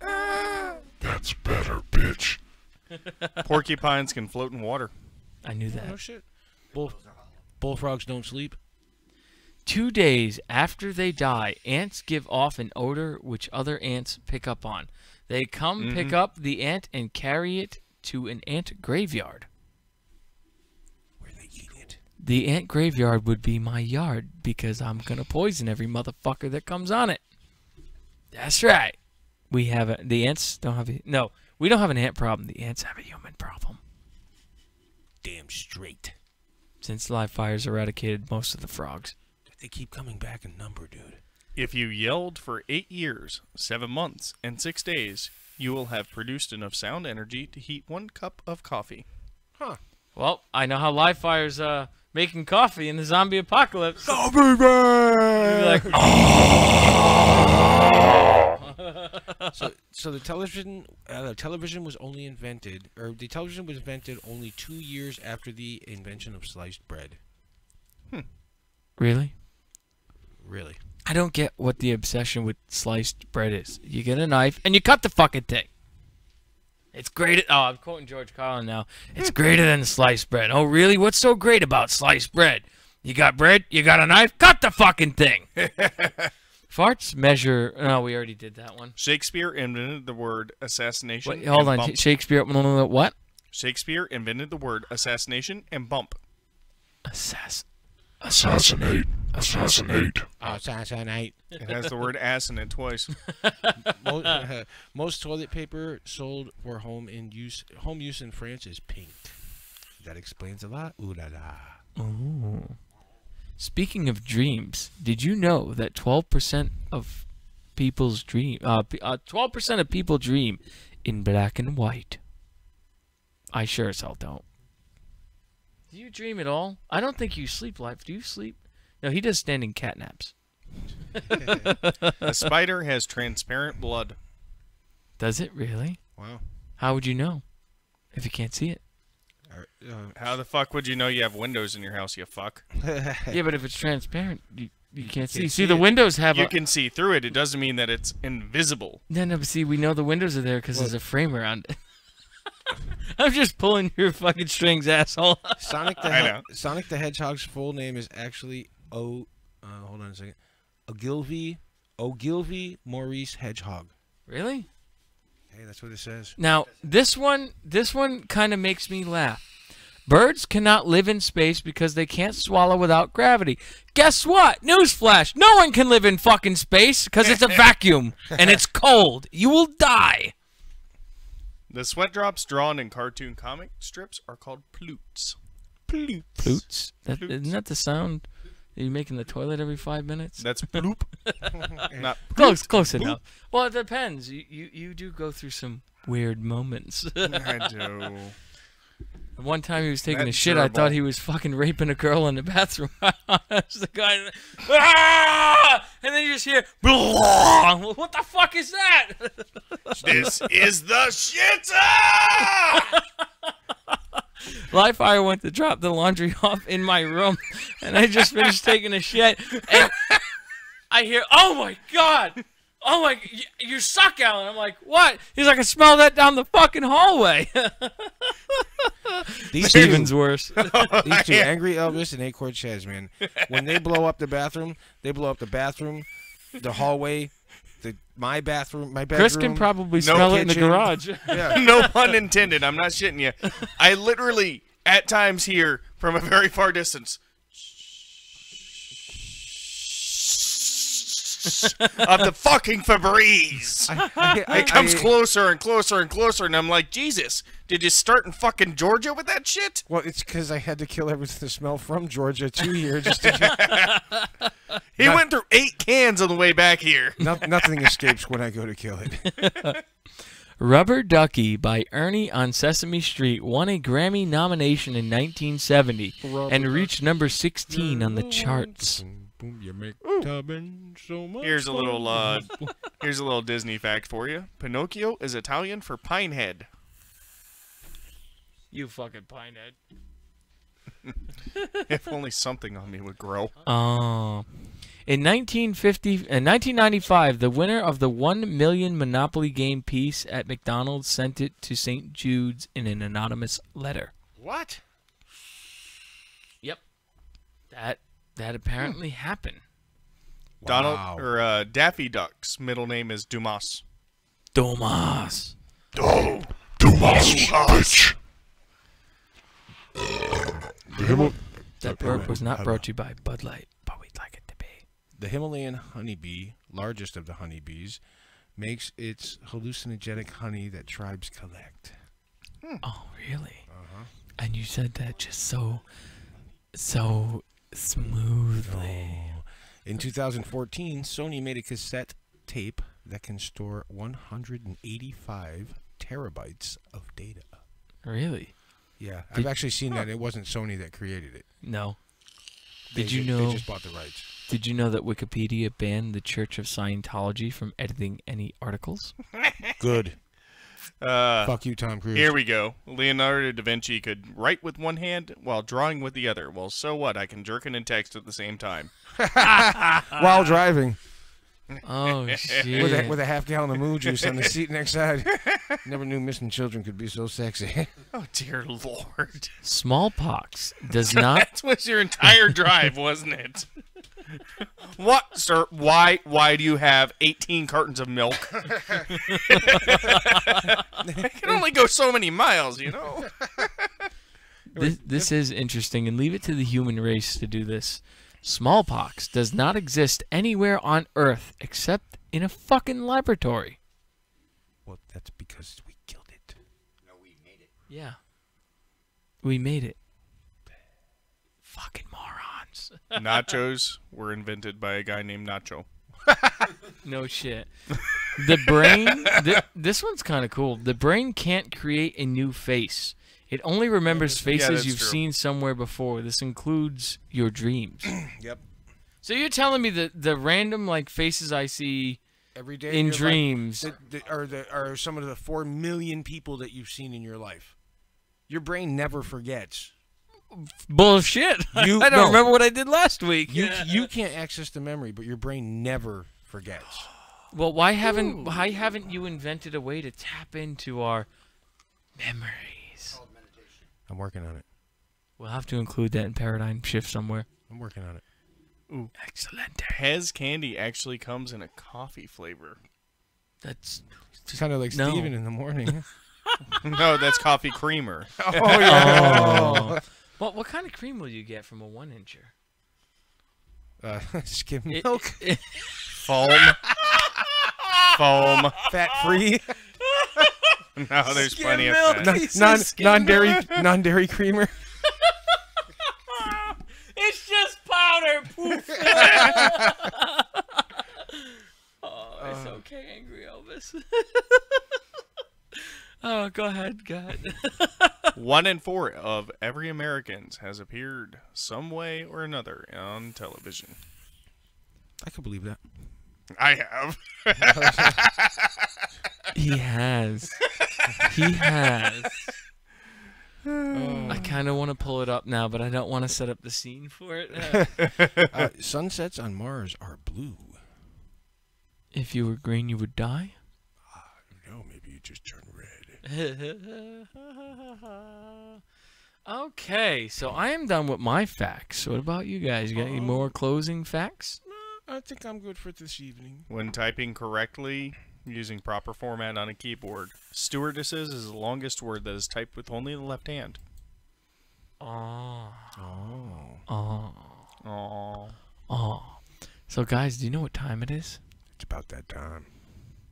That's better, bitch. Porcupines can float in water. I knew oh, No that. shit. Bull, bullfrogs don't sleep. Two days after they die, ants give off an odor which other ants pick up on. They come pick mm-hmm. up the ant and carry it to an ant graveyard. Where they eat it. The ant graveyard would be my yard because I'm gonna poison every motherfucker that comes on it. That's right. We have a the ants don't have a no. We don't have an ant problem. The ants have a human problem. Damn straight. Since live fires eradicated most of the frogs. They keep coming back in number, dude. If you yelled for eight years, seven months, and six days, you will have produced enough sound energy to heat one cup of coffee. Huh. Well, I know how live fires uh making coffee in the zombie apocalypse. Zombie man! Like, so, so the television, uh, the television was only invented, or the television was invented only two years after the invention of sliced bread. really? Really? I don't get what the obsession with sliced bread is. You get a knife and you cut the fucking thing. It's great. Oh, I'm quoting George Carlin now. It's hmm. greater than sliced bread. Oh, really? What's so great about sliced bread? You got bread, you got a knife, cut the fucking thing. Farts measure. No, we already did that one. Shakespeare invented the word assassination. Wait, hold on. bump. Shakespeare. What? Shakespeare invented the word assassination and bump. Assass. Assassinate. Assassinate. Assassinate. It has the word ass in it twice. most, uh, most toilet paper sold for home in use home use in France is pink. That explains a lot. Ooh la la. Ooh. Speaking of dreams, did you know that 12% of people's dream, uh, p- uh, 12% of people dream in black and white? I sure as hell don't. Do you dream at all? I don't think you sleep life. Do you sleep? No, he does standing cat naps. A spider has transparent blood. Does it really? Wow. How would you know if you can't see it? Uh, How the fuck would you know you have windows in your house, you fuck? yeah, but if it's transparent, you, you can't see. can't See, see the it. windows have You a. can see through it. It doesn't mean that it's invisible. No, no, but see, we know the windows are there because there's a frame around it. I'm just pulling your fucking strings, asshole. Sonic the I He- know. Sonic the Hedgehog's full name is actually O. Uh, hold on a second. Ogilvy Ogilvy Maurice Hedgehog. really? Hey, that's what it says. Now, this one, this one kind of makes me laugh. Birds cannot live in space because they can't swallow without gravity. Guess what? Newsflash: No one can live in fucking space because it's a vacuum and it's cold. You will die. The sweat drops drawn in cartoon comic strips are called plutes. Plutes. Plutes? That, Ploots. Isn't that the sound that you make in the toilet every five minutes? That's bloop. Not Close, close enough. Well, it depends. You, you you do go through some weird moments. I do. One time he was taking a That's shit, I thought he was fucking raping a girl in the bathroom. That's the guy. Ah! And then you just hear, what the fuck is that? this is the shitter! Live fire went to drop the laundry off in my room, and I just finished taking a shit, and I hear, "Oh my god, oh my, you, you suck, Alan." I'm like, "What?" He's like, "I smell that down the fucking hallway." These Steven's two, worse. these two, Angry Elvis and A. Courchez, man. When they blow up the bathroom, they blow up the bathroom, the hallway, the my bathroom, my bedroom. Chris can probably smell it in the garage. Yeah. no pun intended. I'm not shitting you. I literally, at times, hear from a very far distance of the fucking Febreze. I, I, It comes I- closer and closer and closer, and I'm like, Jesus, did you start in fucking Georgia with that shit? Well, it's because I had to kill everything to smell from Georgia two years just to get, He Not- went through eight cans on the way back here. no, nothing escapes when I go to kill it. Rubber Ducky by Ernie on Sesame Street won a Grammy nomination in 1970 and reached number 16 on the charts. Mm. You make tubbing so much Here's a little uh, here's a little Disney fact for you. Pinocchio is Italian for pinehead. You fucking pinehead. if only something on me would grow. Oh. In 1950, in 1995, the winner of the 1 million Monopoly game piece at McDonald's sent it to St. Jude's in an anonymous letter. What? Yep. That that apparently happened. Donald Wow. or uh, Daffy Duck's middle name is Dumas. Domas. Oh, Dumas, bitch. The Himal- That burp was not brought to you by Bud Light, but we'd like it to be. The Himalayan honeybee, largest of the honeybees, makes its hallucinogenic honey that tribes collect. Oh, really? Uh-huh. And you said that just so, so smoothly. In 2014, Sony made a cassette tape that can store 185 terabytes of data. Really? Yeah, Did- I've actually seen that. It wasn't Sony that created it. No. They Did you ju- know? They just bought the rights. Did you know that Wikipedia banned the Church of Scientology from editing any articles? Good. Uh, Fuck you, Tom Cruise. here we go. Leonardo da Vinci could write with one hand while drawing with the other. Well, so what? I can jerkin and text at the same time. While driving, Oh shit! with a, with a half gallon of moo juice on the seat next side. Never knew missing children could be so sexy. Oh dear lord! Smallpox does not. that was your entire drive, wasn't it? What, sir? Why? Why do you have 18 cartons of milk? it can only go so many miles, you know. This, this is interesting, and leave it to the human race to do this. Smallpox does not exist anywhere on Earth except in a fucking laboratory. well, that's because we killed it. No, we made it. Yeah. We made it. Fucking morons. Nachos were invented by a guy named Nacho. No shit. The brain. Th- this one's kind of cool. The brain can't create a new face. It only remembers faces that's you've true. seen somewhere before. This includes your dreams. Yep. so you're telling me that the random like faces I see Every day in your life- dreams. that, that are the are some of the four million people that you've seen in your life. Your brain never forgets. Bullshit. You- I don't no. remember what I did last week. You you can't access the memory, but your brain never forgets. Well, why haven't why haven't you invented a way to tap into our memories? I'm working on it. We'll have to include that in paradigm shift somewhere. I'm working on it. Ooh. Excellent. Pez candy actually comes in a coffee flavor. That's It's kind of like No. Steven in the morning. no, that's coffee creamer. oh yeah. oh. What what kind of cream will you get from a one incher? Uh, skim It- milk, Foam. Foam. fat free, No, there's plenty of fat. Non, non, non dairy, non dairy creamer. It's just powder. Poof. oh, it's okay, angry Elvis. Oh, go ahead, go ahead. One in four of every Americans has appeared some way or another on television. I can believe that. I have. He has. He has. I kind of want to pull it up now, but I don't want to set up the scene for it. Uh, Uh, sunsets on Mars are blue. if you were green, you would die. No, maybe you just turn red. okay, so I am done with my facts. What about you guys? You got any uh-huh. more closing facts? No, I think I'm good for this evening. When typing correctly using proper format on a keyboard, stewardesses is the longest word that is typed with only the left hand. Ah. Oh, ah. Oh, oh, Aww. oh. Ah. So, guys, do you know what time it is? it's about that time.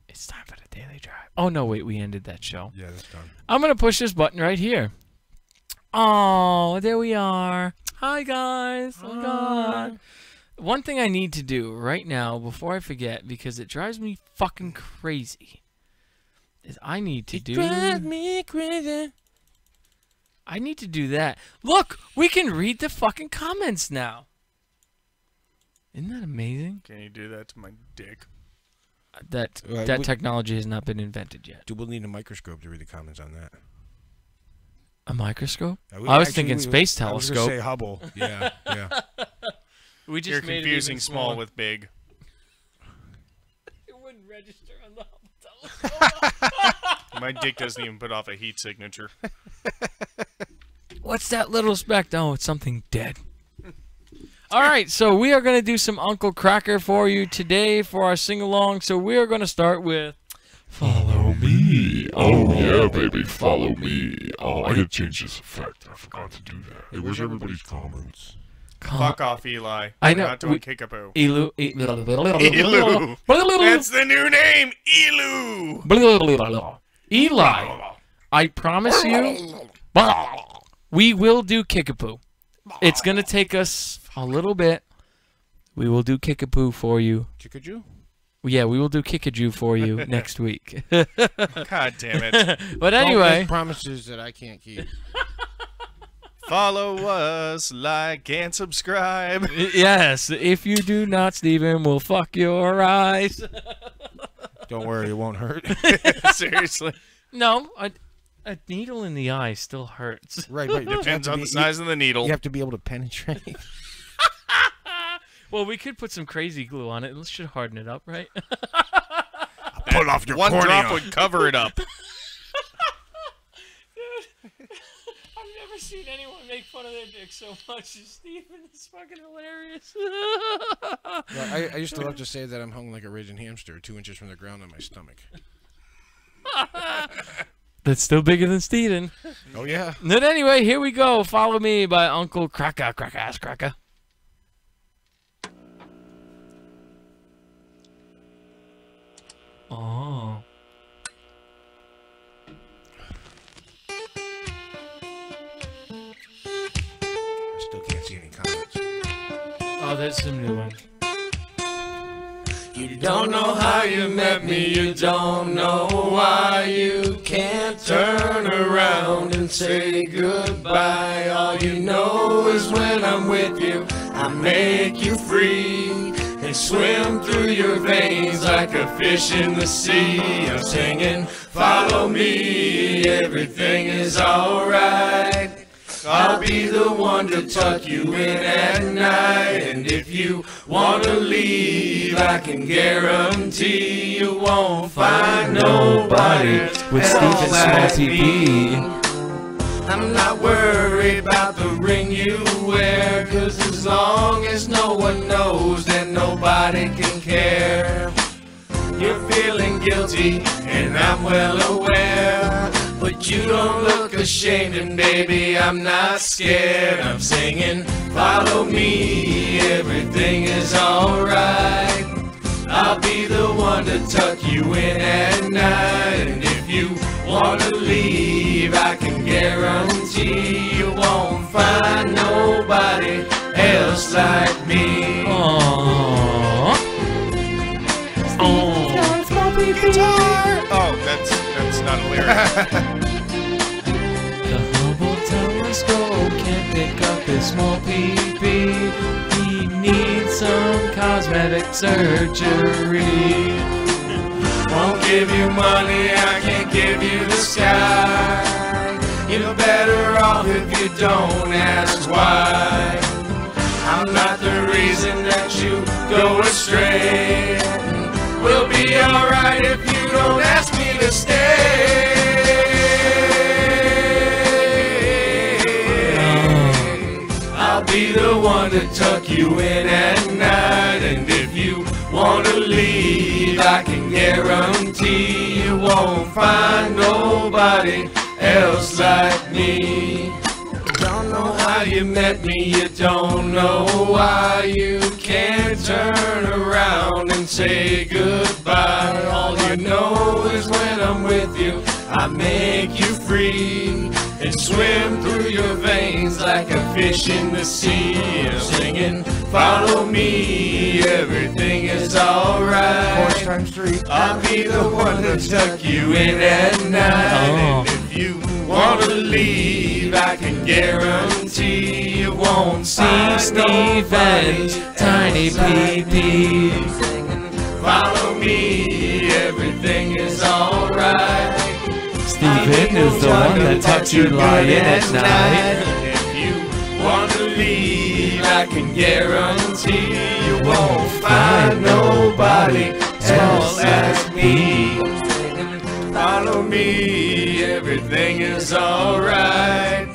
It's time for the daily drive. Oh no, wait, we ended that show. Yeah, that's done. I'm gonna push this button right here. Oh, there we are. Hi guys. Oh God. One thing I need to do right now before I forget, because it drives me fucking crazy, is I need to do. Drive me crazy. I need to do that. Look, we can read the fucking comments now. Isn't that amazing? Can you do that to my dick? That Right, that we- technology has not been invented yet. Dude, we'll need a microscope to read the comments on that. A microscope? Uh, we- I was actually, thinking we- space I was telescope. say Hubble. Yeah, yeah. We just You're made confusing small with big. It wouldn't register on the Hubble telescope. My dick doesn't even put off a heat signature. What's that little speck? Oh, it's something dead. All right, so we are going to do some Uncle Kracker for you today for our sing along. So we are going to start with Follow Me. Oh yeah, baby, follow me. Oh, I gotta change this effect. I forgot to do that. Hey, where's everybody's comments? Fuck off, Eli. I We're know, Not doing we- kickapoo. Elu. Elu. That's the new name, Elu. Eli, I promise you, we will do Kickapoo. It's going to take us a little bit. We will do Kickapoo for you. Chickadoo? Yeah, we will do Kickajou for you next week. God damn it. but Don't anyway, make promises that I can't keep. Follow us, like and subscribe. yes, if you do not, Steven will fuck your eyes. Don't worry, it won't hurt. Seriously. No, a, a needle in the eye still hurts. right, but you have Depends on be- the size of the needle. You have to be able to penetrate. Well, we could put some crazy glue on it. It should harden it up, right? Pull off your One cornea. drop would cover it up. Dude, I've never seen anyone make fun of their dick so much as Steven. It's fucking hilarious. Well, I, I used to love to say that I'm hung like a raging hamster, two inches from the ground on my stomach. That's still bigger than Steven. Oh yeah. But anyway, here we go. Follow me by Uncle Kracker, Cracker Ass Oh. I still can't see any comments. Oh, there's some new ones. You don't know how you met me, you don't know why you can't turn around and say goodbye. All you know is when I'm with you, I make you free and swim through your veins like a fish in the sea. I'm singing, follow me, everything is alright. I'll be the one to tuck you in at night. And if you wanna leave, I can guarantee you won't find nobody With Stephen me. B. I'm not worried about the ring you cause as long as no one knows, then nobody can care. You're feeling guilty, and I'm well aware. But you don't look ashamed, and baby, I'm not scared. I'm singing, follow me, everything is alright. I'll be the one to tuck you in at night. And if you wanna leave, I can guarantee you won't find nobody else like me. Aww. Oh, that's that's not a lyric. The Hubble telescope can't pick up his small PP. He needs some cosmetic surgery. Won't give you money, I can't give you the sky. You're better off if you don't ask why. I'm not the reason that you go astray. We'll be alright if you don't ask me to stay. I'll be the one to tuck you in at night. And if you wanna leave, I can guarantee you won't find nobody else like me. Don't know how you met me, you don't know why you can't turn around and say goodbye. All you know is when I'm with you, I make you free and They swim through your veins like a fish in the sea. I'm singing, follow me, everything is alright. times three. I'll be the one to tuck you in at night. Oh. And if you wanna leave, I can guarantee you won't see Steven's tiny pee-pee. Follow me, Steven is the one that tucks you lying at night. If you wanna leave, I can guarantee you won't find nobody else as me. Follow me, everything is alright.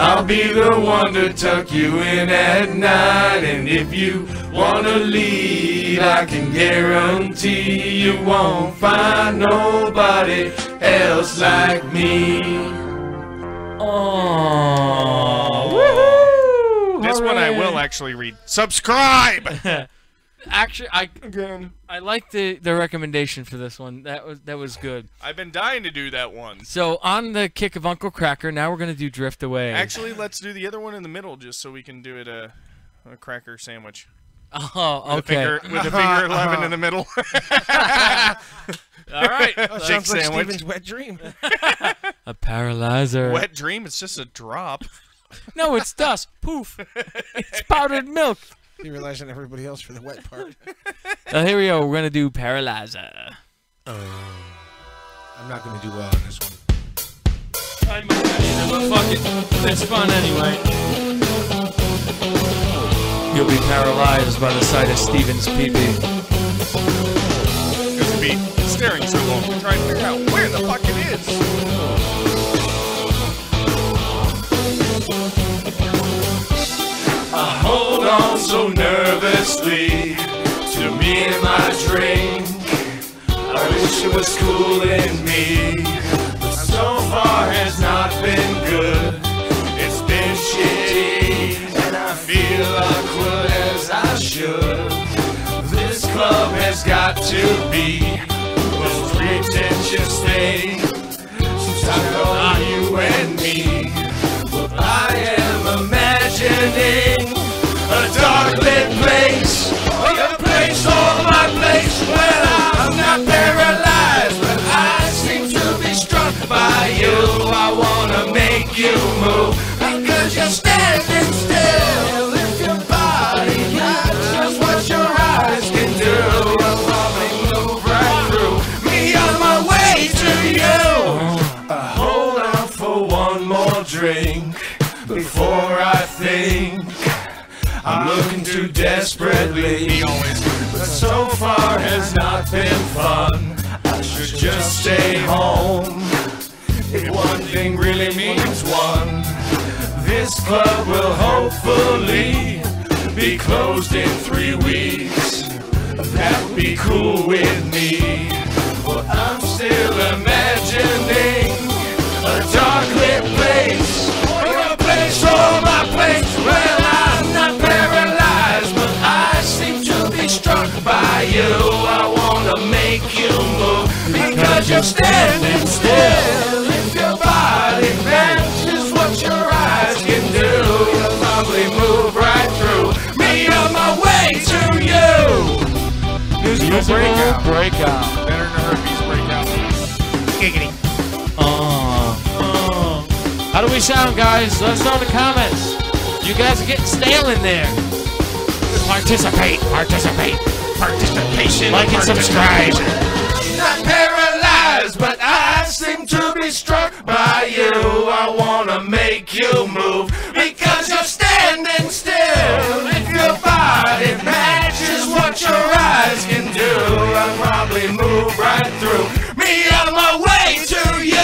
I'll be the one to tuck you in at night. And if you wanna leave, I can guarantee you won't find nobody else like me. Oh, This one I will actually read. Subscribe. Actually, I again, I like the the recommendation for this one. That was that was good. I've been dying to do that one. So on the kick of Uncle Kracker, now we're gonna do Drift Away. Actually, let's do the other one in the middle, just so we can do it a, a cracker sandwich. oh, With a okay. finger, with a finger eleven in the middle. All right. Shake Sounds like sandwich. Steven's wet dream. A paralyzer. Wet dream. It's just a drop. No, it's dust. Poof. It's powdered milk. You realize that everybody else for the wet part. Uh, here we go. We're gonna do paralyzer. I'm not gonna do well on this one. I might not either, but fuck it. It's fun anyway. You'll be paralyzed by the sight of Steven's pee-pee. Because it'd be staring so long to figure out where the fuck it is. Nervously to me and my drink. I wish it was cool in me, but so far has not been good. It's been shitty, and I feel awkward as I should. This club has got to be most pretentious thing since I know you and me. I am imagining think. I'm looking too desperately, but so far has not been fun. I should just stay home. If one thing really means one, this club will hopefully be closed in three weeks. That would be cool with me, but I'm still imagining a dark lit place, because you're standing still. If your body matches what your eyes can do, you'll probably move right through me on my way to you. Musical breakout. breakout. How do we sound, guys? Let us know in the comments. You guys are getting stale in there. Participate, participate, participation. Like and subscribe. not paralyzed, but I seem to be struck by you. I wanna make you move because you're standing still. If your body matches what your eyes can do, I'll probably move right through me on my way to you.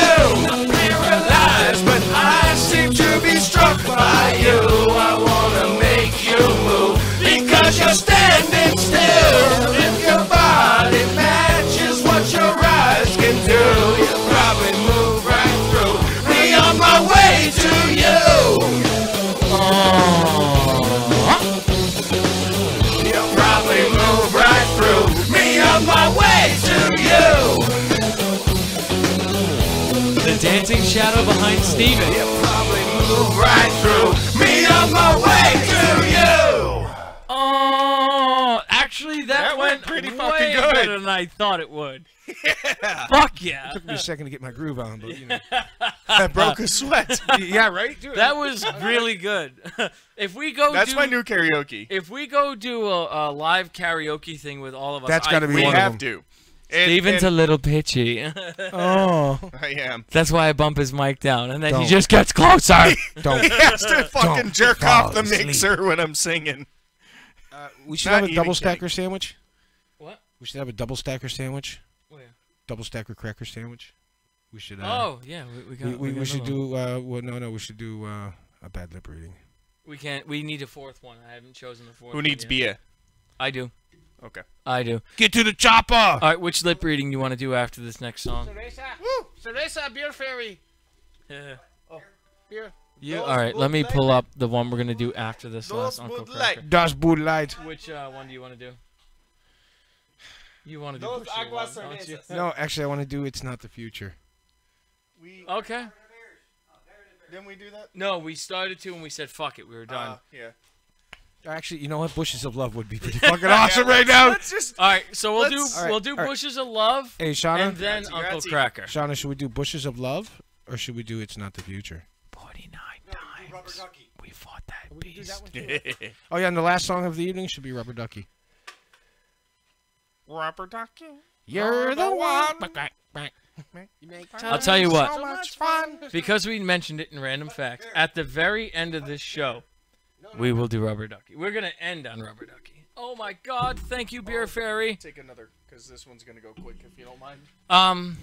By you. Dancing shadow behind Steven. Probably move right through me on my way to you. Oh, actually, that, That went pretty way fucking good. better than I thought it would. Yeah. Fuck yeah. It Took me a second to get my groove on, but you know. I broke a sweat. yeah, right. Dude, That was really good. if we go, That's do, my new karaoke. If we go do a, a live karaoke thing with all of us, That's I gotta be We think one of have them. to. And, Steven's a little pitchy. Oh, I am. That's why I bump his mic down, and then he Don't. just gets closer. don't. He has to fucking Don't jerk off the asleep. mixer when I'm singing. Uh, we should Not have a eating double cake. stacker sandwich. What? We should have a double stacker sandwich. Where? Double stacker cracker sandwich. We should. Uh, Oh yeah, we, we got. we, we, got we should do. Uh, well, no, no, we should do uh, a bad lip reading. We can't. We need a fourth one. I haven't chosen the fourth. Who one needs yet. beer? I do. Okay. I do. Get to the chopper. All right, which lip reading you want to do after this next song? Woo! Cerveza beer fairy. Yeah. Beer. You all right? Let me pull up the one we're gonna do after this Those last Uncle Bud Cracker. Das Bud Light. Which uh, one do you want to do? You want to do Those Bushy agua one, don't you? No, actually, I want to do. It's not the future. We Okay. didn't we do that? No, we started to and we said fuck it. We were done. Uh, yeah. Actually, you know what? Bushes of Love would be pretty fucking awesome right now. Let's just. all right, so we'll do let's- All right, we'll do all right. bushes of love Hey, Shauna. and then Grazie, Uncle grazie. Cracker. Shauna, should we do Bushes of Love or should we do It's Not the Future? Forty-nine times we fought that beast. Oh yeah, and the last song of the evening should be Rubber Ducky. Rubber ducky. You're the one. I'll tell you what. So much fun. Because we mentioned it in random facts, at the very end of this show, we will do Rubber Ducky. We're gonna end on Rubber Ducky. Oh my God! Thank you, Beer Fairy. Take another, because this one's gonna go quick if you don't mind. Um,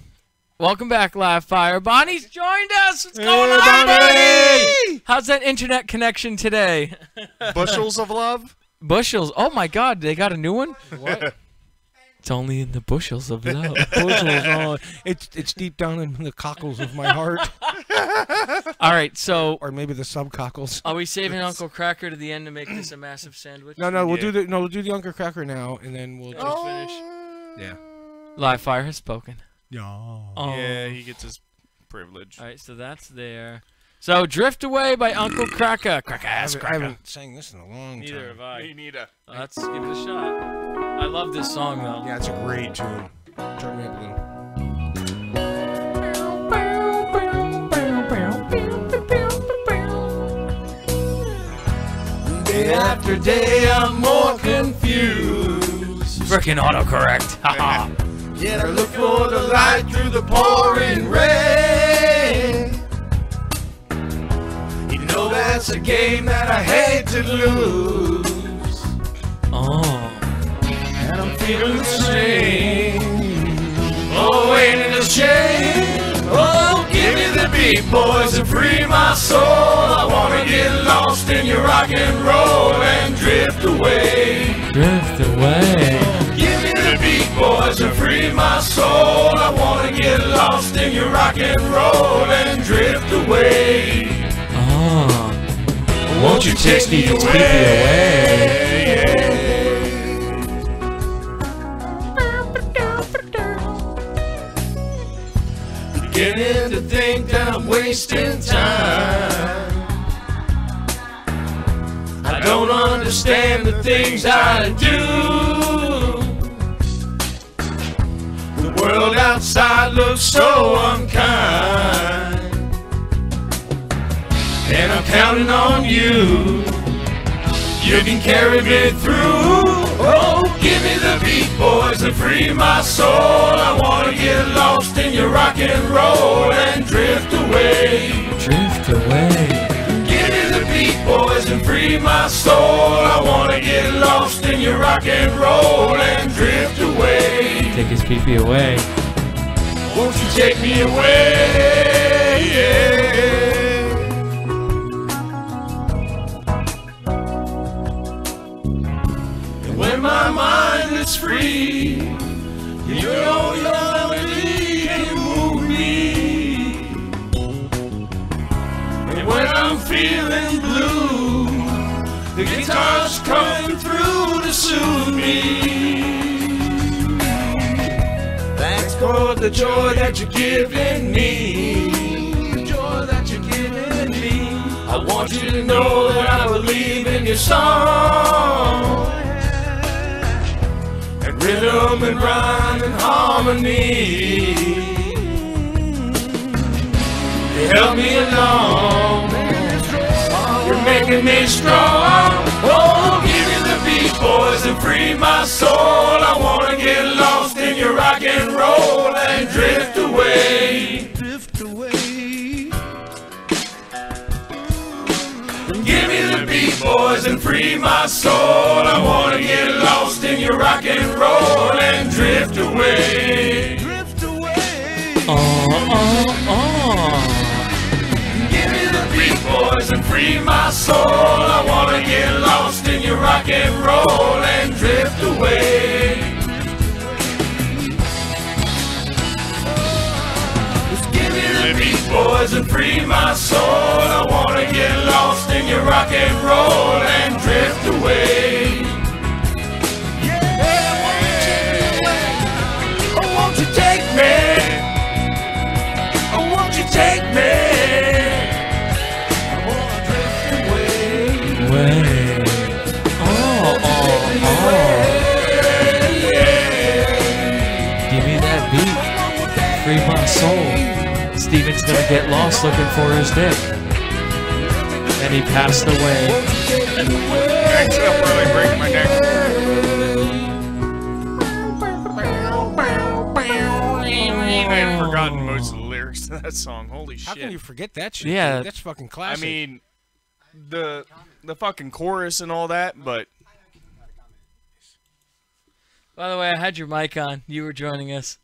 welcome back, Live Fire. Bonnie's joined us. What's going on, Bonnie! Bonnie? How's that internet connection today? Bushels of love. Bushels. Oh my God, they got a new one. What? It's only in the bushels of love. Bushels, oh, it's it's deep down in the cockles of my heart, All right, so or maybe the subcockles. are we saving Uncle Kracker to the end to make this a massive sandwich? No, no, we'll Yeah. do the no, we'll do the Uncle Kracker now, and then we'll just Oh. finish. Yeah. Live Fire has spoken. Yeah. Oh. Yeah, he gets his privilege. All right, so that's there. So "Drift Away" by Uncle Cracker. Cracker I ass haven't, I cracker. haven't sang this in a long Neither time. have I. We need a. Let's give it a shot. I love this song though. Yeah, it's a great tune. Turn me up a little. Day after day, I'm more confused. Freaking autocorrect. Haha. Yet I look for the light through the pouring rain. You know that's a game that I hate to lose. oh. And I'm feeling the same. Oh, ain't it a shame? Oh, give me the beat, boys, and free my soul. I wanna get lost in your rock and roll and drift away. Drift away. Give me the beat, boys, and free my soul. I wanna get lost in your rock and roll and drift away. Oh. Won't you take me away? Beginning wasting time. I don't understand the things I do. The world outside looks so unkind. And I'm counting on you. You can carry me through. Oh, give me the beat, boys, and free my soul. I wanna get lost in your rock and roll and drift away. Drift away. Give me the beat, boys, and free my soul. I wanna get lost in your rock and roll and drift away. Take his pee away. Won't you take me away? And when my mind free, you know your melody can move me. And when I'm feeling blue, the guitar's coming through to soothe me. Thanks for the joy that you're giving me. The joy that you're giving me. I want you to know that I believe in your song. Rhythm and rhyme and harmony. They help me along. You're making me strong. Oh, give me the beat, boys, and free my soul. I wanna get lost in your rock and roll and. Drift away. Boys, and free my soul. I wanna get lost in your rock and roll and drift away. Drift away. Oh, oh, oh. Give me the beat, boys, and free my soul. I wanna get lost in your rock and roll and drift away. Beat, boys, and free my soul. I wanna get lost in your rock and roll and drift away. Oh, won't you take me? Oh, won't you take me? I wanna drift away. Way. Oh, oh, oh. Give me that beat. Free my soul. Steven's gonna get lost looking for his dick. And he passed away. Next up, really break my neck. I had forgotten most of the lyrics to that song. Holy shit! How can you forget that shit? Yeah. dude? that's fucking classic. I mean, the the fucking chorus and all that, but By the way, I had your mic on. You were joining us.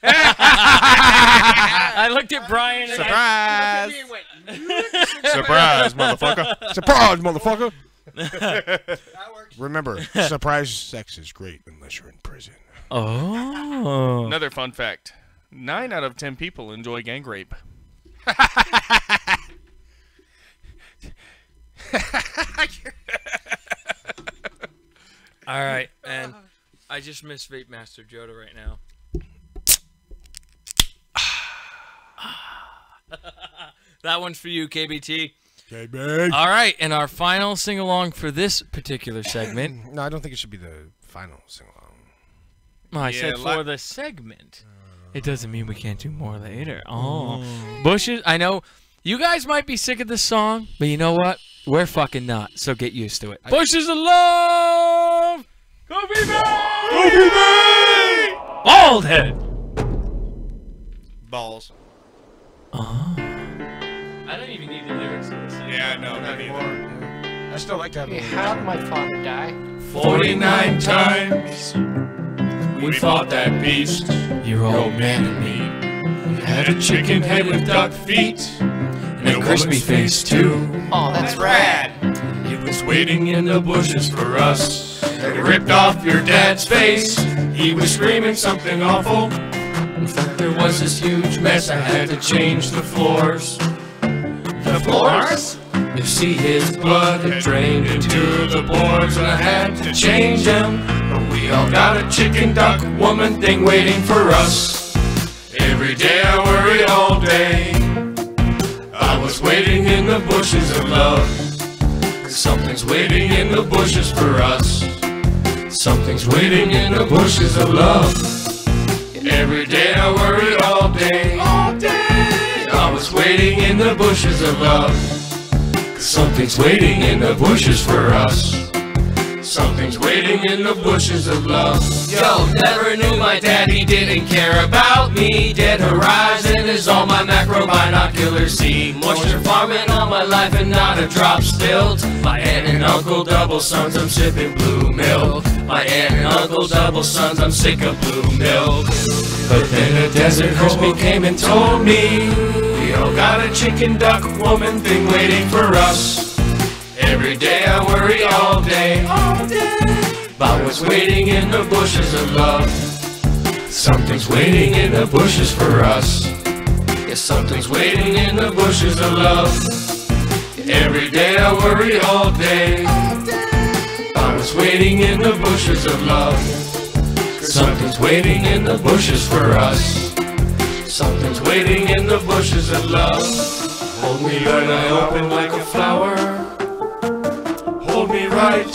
I looked at Brian and I, surprise! surprise, motherfucker! surprise, motherfucker. Remember, surprise sex is great unless you're in prison. Oh. Another fun fact: nine out of ten people enjoy gang rape. All right, and I just miss Vape Master Joda right now. That one's for you, KBT. Okay, man. All right, and our final sing along for this particular segment. No, I don't think it should be the final sing along. Oh, I Yeah, said la- for the segment. It doesn't mean we can't do more later. Oh, bushes. I know you guys might be sick of this song, but you know what? We're fucking not. So get used to it. Bushes of love. Kobe Bay. Kobe Bay. Bald head. Balls. I Yeah, no, not either. I still like that. Hey, how did my father die? 49 times we fought that beast. Your old man and me. We Had a chicken head with duck feet. And a crispy face too. Oh, that's rad. It was waiting in the bushes for us. It ripped off your dad's face. He was screaming something awful. In fact, there was this huge mess. I had to change the floors. The floors? You see, his blood had drained into the boards, and I had to change them. But we all got a chicken duck woman thing waiting for us. Every day I worry all day. I was waiting in the bushes of love. Something's waiting in the bushes for us. Something's waiting in the bushes of love. Every day I worried all day. All day. I was waiting in the bushes of love. Something's waiting in the bushes for us. Something's waiting in the bushes of love. Yo, never knew my daddy didn't care about me. Dead horizon is all my macro binoculars see. Moisture farming all my life and not a drop spilled. My aunt and uncle double suns, I'm sipping blue milk. My aunt and uncle double suns, I'm sick of blue milk. But then a desert crispy came and told me we all got a chicken duck woman thing waiting for us. Every day I worry all day, all day about what's waiting in the bushes of love. Something's waiting in the bushes for us. Yes, something's waiting in the bushes of love. Every day I worry all day, all day about what's waiting in the bushes of love. Something's waiting in the bushes for us. Something's waiting in the bushes of love. Hold me when I open like a flower. Hold me right.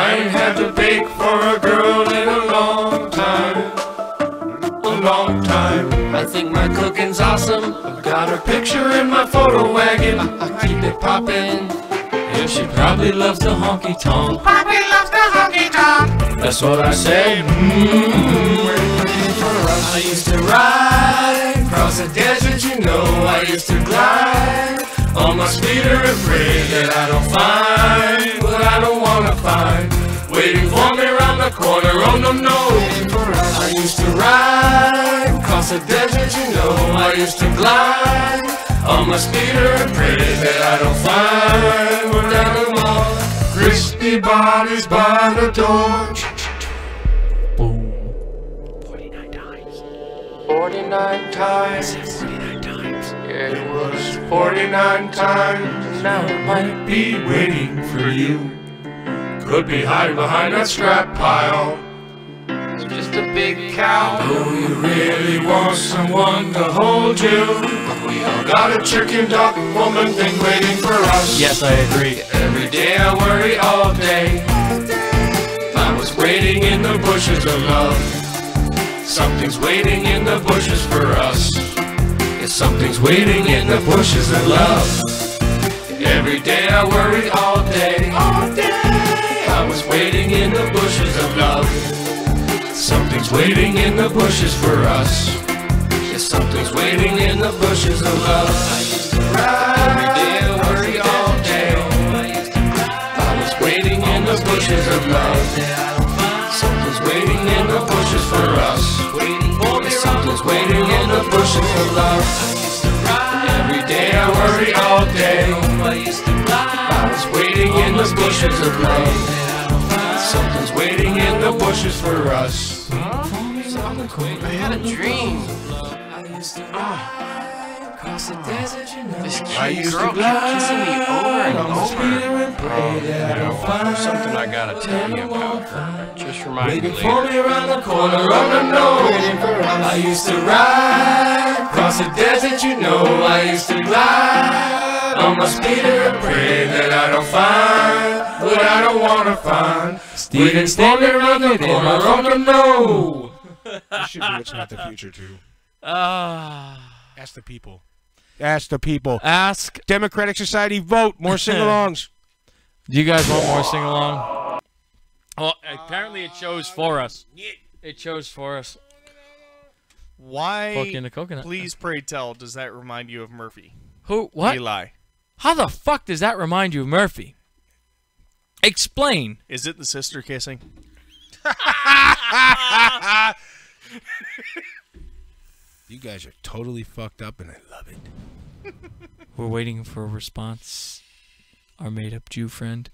I ain't had to bake for a girl in a long time. A long time. I think my cooking's awesome. I've got her picture in my photo wagon. I, I keep it poppin'. Yeah, she probably loves the honky tonk. Probably loves the honky tonk. That's what I say. Mm-hmm. I used to ride across the desert, you know. I used to glide on my speeder and pray that I don't find what I don't wanna find. Waiting for me around the corner, oh no no. I used to ride across the desert, you know. I used to glide on my speeder and pray that I don't find what I don't want. Crispy bodies by the door. 49 times. 49 times. Yeah, it was 49 times. Now it might be waiting for you. Could be hiding behind that scrap pile. It's just a big cow. Do you really want someone to hold you? We all got a chicken duck woman thing waiting for us. Yes, I agree. Every day I worry all day. I was waiting in the bushes of love. Something's waiting in the bushes for us. Yeah, something's waiting in the bushes of love. Every day I worry all day. All day. I was waiting in the bushes of love. Something's waiting in the bushes for us. Yeah, something's waiting in the bushes of love. I used to ride. Every day I worry all day. I was waiting in the bushes of love. Waiting in the bushes for us. Something's waiting in the bushes for love. Every day I worry all day. I was waiting in the bushes of love. Something's waiting in the bushes for us. I had a dream. This I used girl to kept kissing me over and on the speeder over. and pray that I Something I gotta tell you about her. Just remind me Waiting for later. me around the corner, oh no no I used to ride across the desert, you know I used to glide On my speeder and pray that I don't find What I don't wanna find Waiting for me around the corner, oh no no You should be what's not the future too. Ah. Ask the people. Ask the people. ask. Democratic Society, vote more sing-alongs. Do you guys want more sing along? Well, apparently it chose for us. It chose for us. Why, Poke in the coconut. please pray tell, does that remind you of Murphy? Who? What? Eli. How the fuck does that remind you of Murphy? Explain. Is it the sister kissing? You guys are totally fucked up, and I love it. We're waiting for a response. Our made-up Jew friend.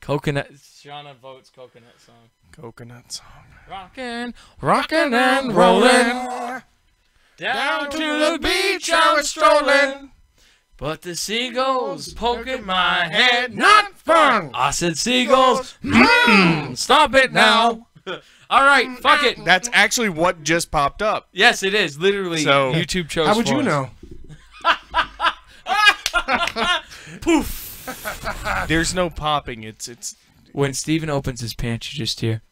Coconut. Shauna votes coconut song. Coconut song. Rockin', rockin' and rollin'. Down to the beach I was strolling. But the seagulls poking my head. Not fun. I said seagulls. Mm, stop it now. All right, mm, fuck it. Mm, That's mm. actually what just popped up. Yes, it is. Literally, So- YouTube chose How would for you us. know? Poof. There's no popping. It's it's When Steven opens his pants, you just hear.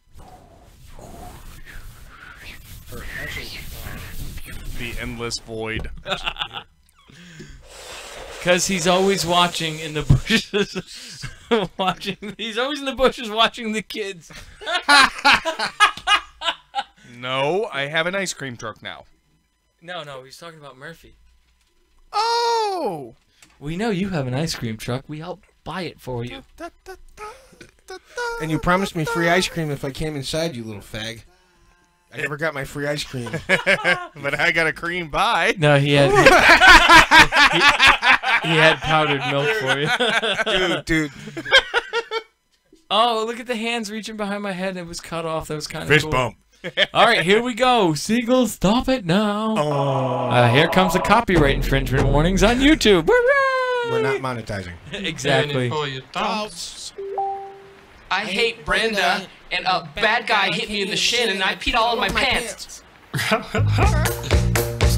the endless void. Because he's always watching in the bushes. watching. He's always in the bushes watching the kids. No, I have an ice cream truck now. No, no, he's talking about Murphy. Oh. We know you have an ice cream truck. We helped buy it for you. And you promised me free ice cream if I came inside, you little fag. I never got my free ice cream. But I got a cream pie. No, he had. he, he had powdered milk for you. dude, dude. oh, look at the hands reaching behind my head. It was cut off. That was kind of Fist cool. bump. All right, here we go. Seagulls, stop it now. Uh, here comes the copyright infringement warnings on YouTube. We're not monetizing. exactly. I hate Brenda, and a bad guy hit me in the shin, and I peed all in my pants.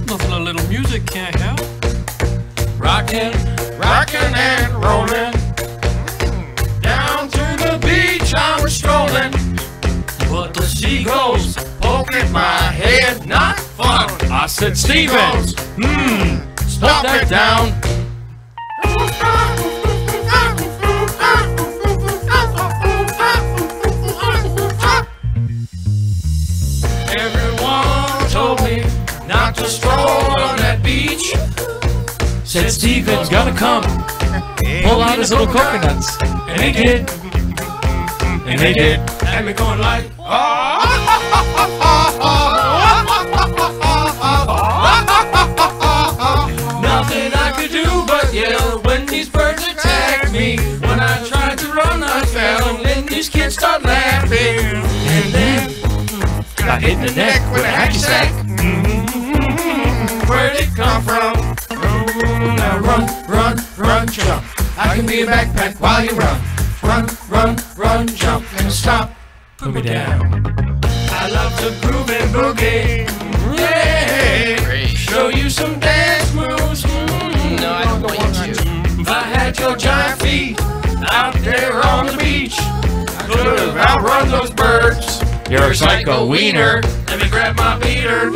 Nothing a little music can't help. Rockin', rockin' and rollin'. Down to the beach I was strolling. But the seagulls poking my head, not fun. I said, Steven, Hmm, stop it down. Everyone told me not to stroll on that beach. Said Steven's gonna come. Pull out his little coconuts. And he did. And they did. And me going like, ah. Nothing I could do but yell when these birds me. When I tried to run, I fell, and these kids start laughing. And then mm, got hit in the neck with a hacky sack. I can be a backpack while you run. Run, run, run, jump, and stop. Put me down. I love to groove and boogie. Yeah. Show you some dance moves. Mm, No, I don't want you. If I had your giant feet out there on the beach, I could have outrun those birds. You're a psycho wiener. Let me grab my beater.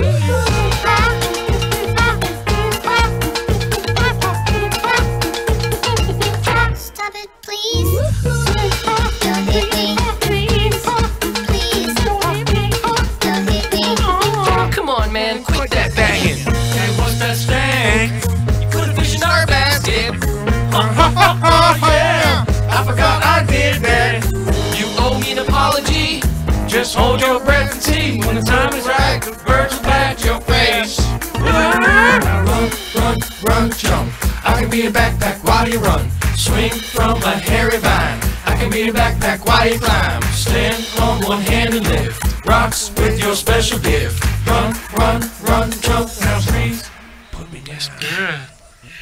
Just hold your breath and see when the time is right. The birds will pat your face. Now run, run, run, jump. I can be a backpack while you run. Swing from a hairy vine. I can be a backpack while you climb. Stand on one hand and lift. Rocks with your special gift. Run, run, run, jump. Now please put me down. Good.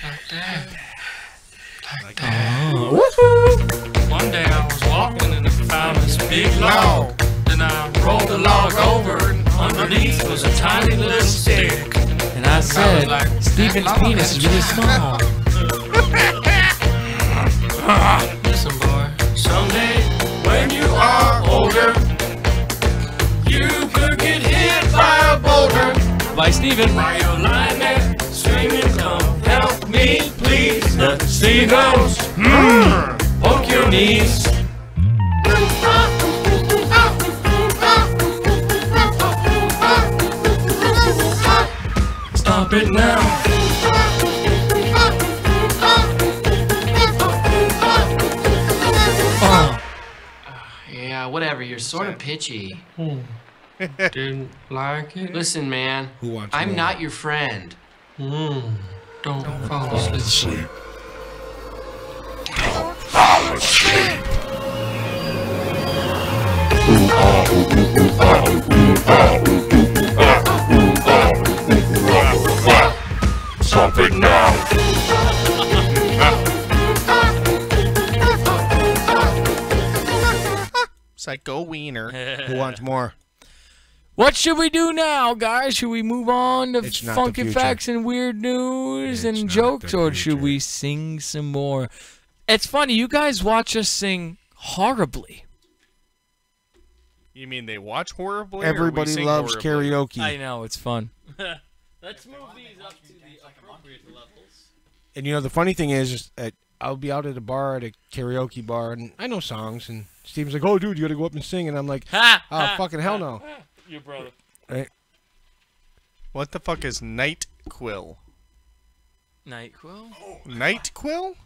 Like that. Like that. Oh. One day I was walking and I found this big log. Then I rolled the log over and underneath was a tiny little stick. And I said, Steven's penis is really small. Listen, boy. Someday, when you are older, you could get hit by a boulder. Bye, Steven. While you're lying there screaming, come help me, please. Let the seagulls mm, poke your knees. Stop it now. Oh, yeah, whatever. You're sort of pitchy. Hmm. Didn't like it? Listen, man. Who wants I'm more? not your friend. Mm. Don't fall asleep. Sleep. Stop it now. Psycho wiener. Who wants more? What should we do now, guys? Should we move on to It's funky facts and weird news It's and not jokes, or should we sing some more? It's funny, you guys watch us sing horribly. You mean they watch horribly? or we Everybody sing loves horribly? karaoke. I know it's fun. Let's move these up to the appropriate levels. And you know the funny thing is, is that I'll be out at a bar at a karaoke bar, and I know songs, and Steven's like, "Oh, dude, you got to go up and sing," and I'm like, Ha! "Oh, fucking hell no!" Your brother. Right? What the fuck is night quill? Nyquil. Night quill?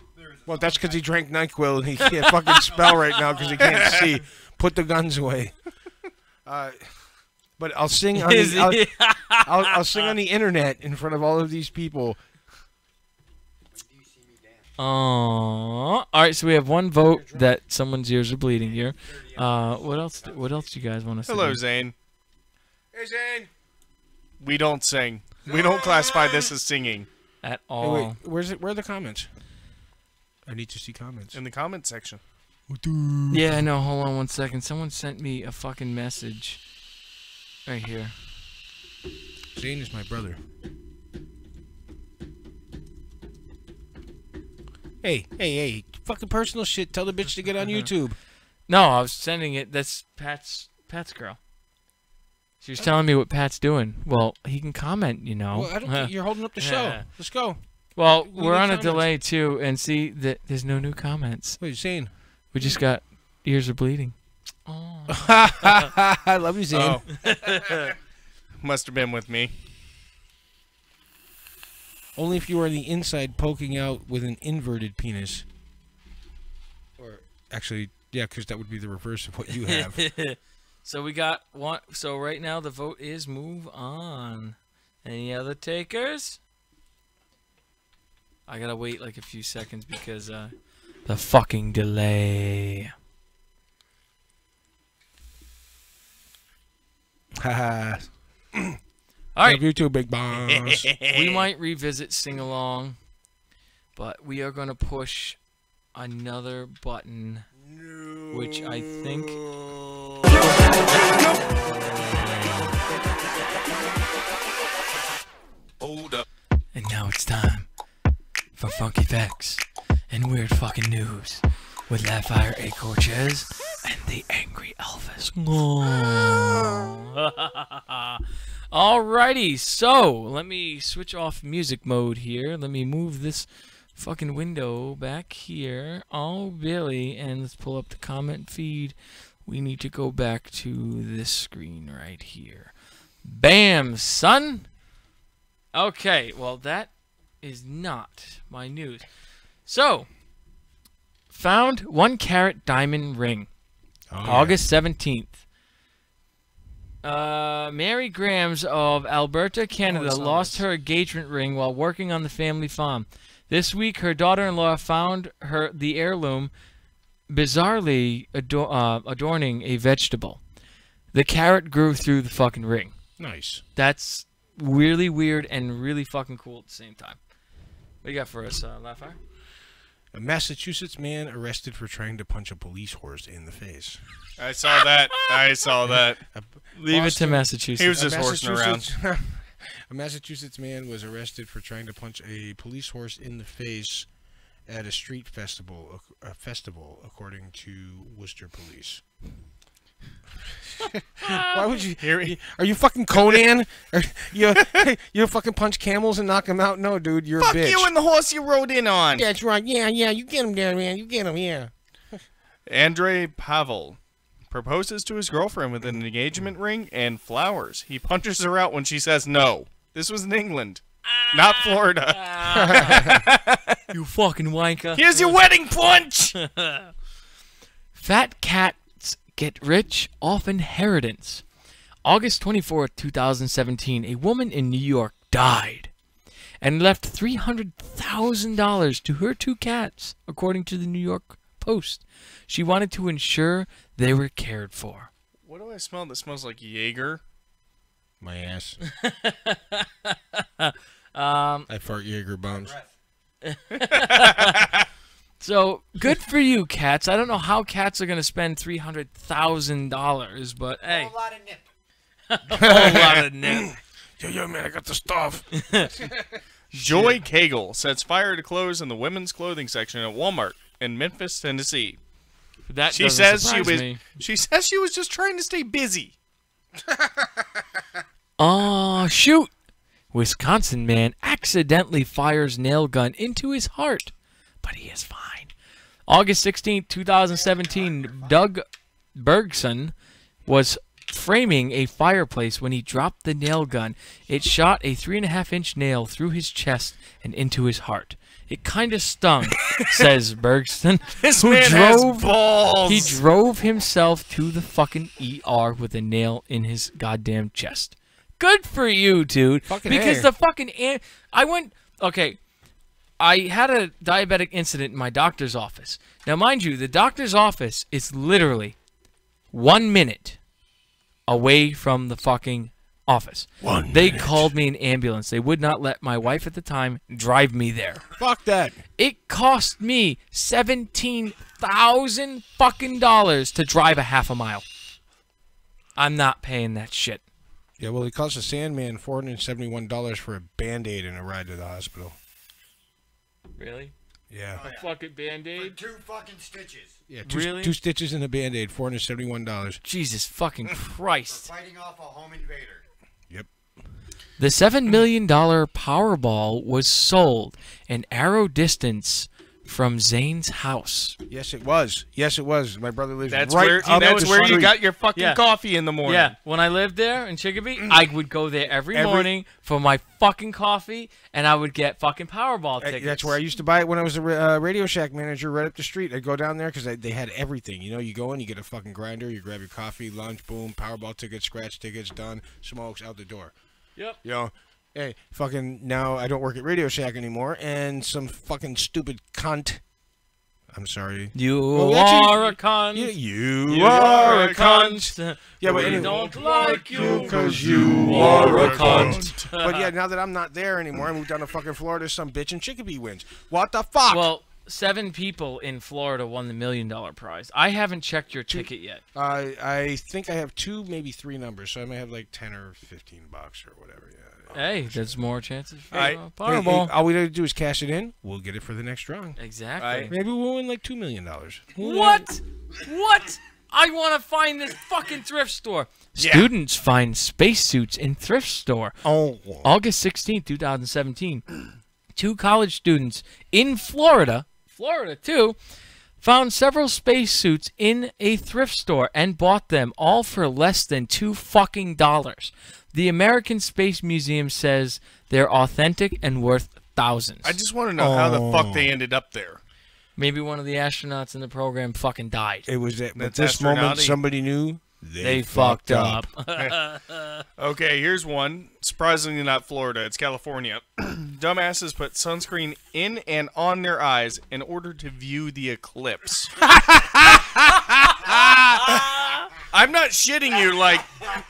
Well, that's because he drank Nyquil and he can't fucking spell right now because he can't see. Put the guns away. Uh, but I'll sing on the, I'll. I'll, I'll sing on the internet in front of all of these people. Aww. All right, so we have one vote that someone's ears are bleeding here. Uh, what else? What else do you guys want to say? Hello, Zane. Hey, Zane. We don't sing. We don't classify this as singing. At Hey, all. wait, where's it? Where are the comments? I need to see comments. In the comment section. Yeah, no, hold on one second. Someone sent me a fucking message. Right here. Zane is my brother. Hey, hey, hey! Fucking personal shit. Tell the bitch to get on mm-hmm. YouTube. No, I was sending it. That's Pat's Pat's girl. She was oh. telling me what Pat's doing. Well, he can comment, you know. Well, I don't think you're holding up the show. Yeah. Let's go. Well, We we're need on a delay too, and see that there's no new comments. What are you saying? We just got ears are bleeding. Oh. I love you, Zane. Oh. Must have been with me. Only if you are on the inside poking out with an inverted penis. Or actually, yeah, because that would be the reverse of what you have. so we got one. So right now the vote is move on. Any other takers? I gotta wait like a few seconds because uh, the fucking delay. Haha. All right. Love you too, big boss. we might revisit sing along, but we are gonna push another button, which I think. Hold up. And now it's time for funky facts and weird fucking news with LiveFIRE A. Courchez and the Angry Elvis. Alrighty, so let me switch off music mode here. Let me move this fucking window back here. Oh, Billy, and let's pull up the comment feed. We need to go back to this screen right here. Bam, son! Okay, well, that is not my news. So, found one carat diamond ring. August 17th. Uh, Mary Grams of Alberta, Canada, not lost her engagement ring while working on the family farm. This week, her daughter-in-law found her the heirloom bizarrely ado- uh, adorning a vegetable. The carrot grew through the fucking ring. Nice. That's really weird and really fucking cool at the same time. What you got for us, uh, LiveFIRE? A Massachusetts man arrested for trying to punch a police horse in the face. I saw that. I saw that. Leave it to Massachusetts. He was just horsing around. A Massachusetts man was arrested for trying to punch a police horse in the face at a street festival. A festival, according to Worcester police. Why would you? Are you fucking Conan? Are you you fucking punch camels and knock them out? No, dude, you're Fuck a bitch. you and the horse you rode in on. That's right. Yeah, yeah. You get him there, man. You get him. Yeah. Andrei Pavel proposes to his girlfriend with an engagement ring and flowers. He punches her out when she says no. This was in England, not Florida. you fucking wanker. Here's your wedding punch. Fat cats get rich off inheritance. August 24th, 2017, a woman in New York died and left $300,000 to her two cats, according to the New York Post. She wanted to ensure they were cared for. What do I smell that smells like Jaeger? My ass. um, I fart Jaeger bombs. so good for you, cats. I don't know how cats are going to spend $300,000, but hey. A lot of nip. a whole lot of nip. Yo, yo, man, I got the stuff. Joy Cagle sets fire to clothes in the women's clothing section at Walmart in Memphis, Tennessee. That she doesn't says she was me. she says she was just trying to stay busy. Oh, shoot! Wisconsin man accidentally fires nail gun into his heart, but he is fine. August 16, 2017, Doug Bergson was framing a fireplace when he dropped the nail gun. It shot a three and a half inch nail through his chest and into his heart. It kind of stung, says Bergson, This who man has drove balls. he drove himself to the fucking ER with a nail in his goddamn chest. Good for you, dude. Fucking because the fucking I went okay. I had a diabetic incident in my doctor's office. Now, mind you, the doctor's office is literally one minute away from the fucking office. One They minute. called me an ambulance. They would not let my wife at the time drive me there. Fuck that. It cost me seventeen thousand fucking dollars to drive a half a mile. I'm not paying that shit. Yeah, well, it cost a Sandman four hundred seventy-one dollars for a Band-Aid and a ride to the hospital. Really? Yeah. Oh, a fucking band aid. Two fucking stitches. Yeah. Two, Really? two stitches and a band aid, four hundred seventy-one dollars. Jesus fucking Christ. Fighting off a home invader. Yep. The $7 million Powerball was sold an arrow distance from Zane's house. Yes, it was. Yes, it was. My brother lives That's right where up that's the where you got your fucking Yeah. coffee in the morning. Yeah, when I lived there in Chicopee, I would go there every, Every- morning for my fucking coffee, and I would get fucking Powerball tickets. That's where I used to buy it when I was a uh, Radio Shack manager right up the street. I'd go down there because they had everything. You know, you go in, you get a fucking grinder, you grab your coffee, lunch, boom, Powerball tickets, scratch tickets, done, smokes out the door. Yep. You know, hey, fucking now I don't work at Radio Shack anymore, and some fucking stupid cunt. I'm sorry. You Well, actually, are a cunt. You, you, You are are a a cunt. cunt. Yeah, but We anyway, don't like you because you are a cunt. but yeah, now that I'm not there anymore, I moved down to fucking Florida. Some bitch in Chicopee wins. What the fuck? Well, seven people in Florida won the million dollar prize. I haven't checked your ticket yet. I I think I have two, maybe three numbers, so I may have like ten or fifteen bucks or whatever. Yeah. Hey, there's more chances for I, uh, Powerball. all we gotta do is cash it in. We'll get it for the next drawing. Exactly. Maybe we'll win like two million dollars. What? What? I want to find this fucking thrift store. Yeah. Students find spacesuits in thrift store. Oh. August 16th, 2017. Two college students in Florida, Florida too, found several spacesuits in a thrift store and bought them all for less than two fucking dollars. The American Space Museum says they're authentic and worth thousands. I just want to know how the fuck Oh. they ended up there. Maybe one of the astronauts in the program fucking died. It was at, at That's this moment astronauty. somebody knew they, They fucked up. Okay, here's one. Surprisingly, not Florida. It's California. Dumbasses put sunscreen in and on their eyes in order to view the eclipse. I'm not shitting you. Like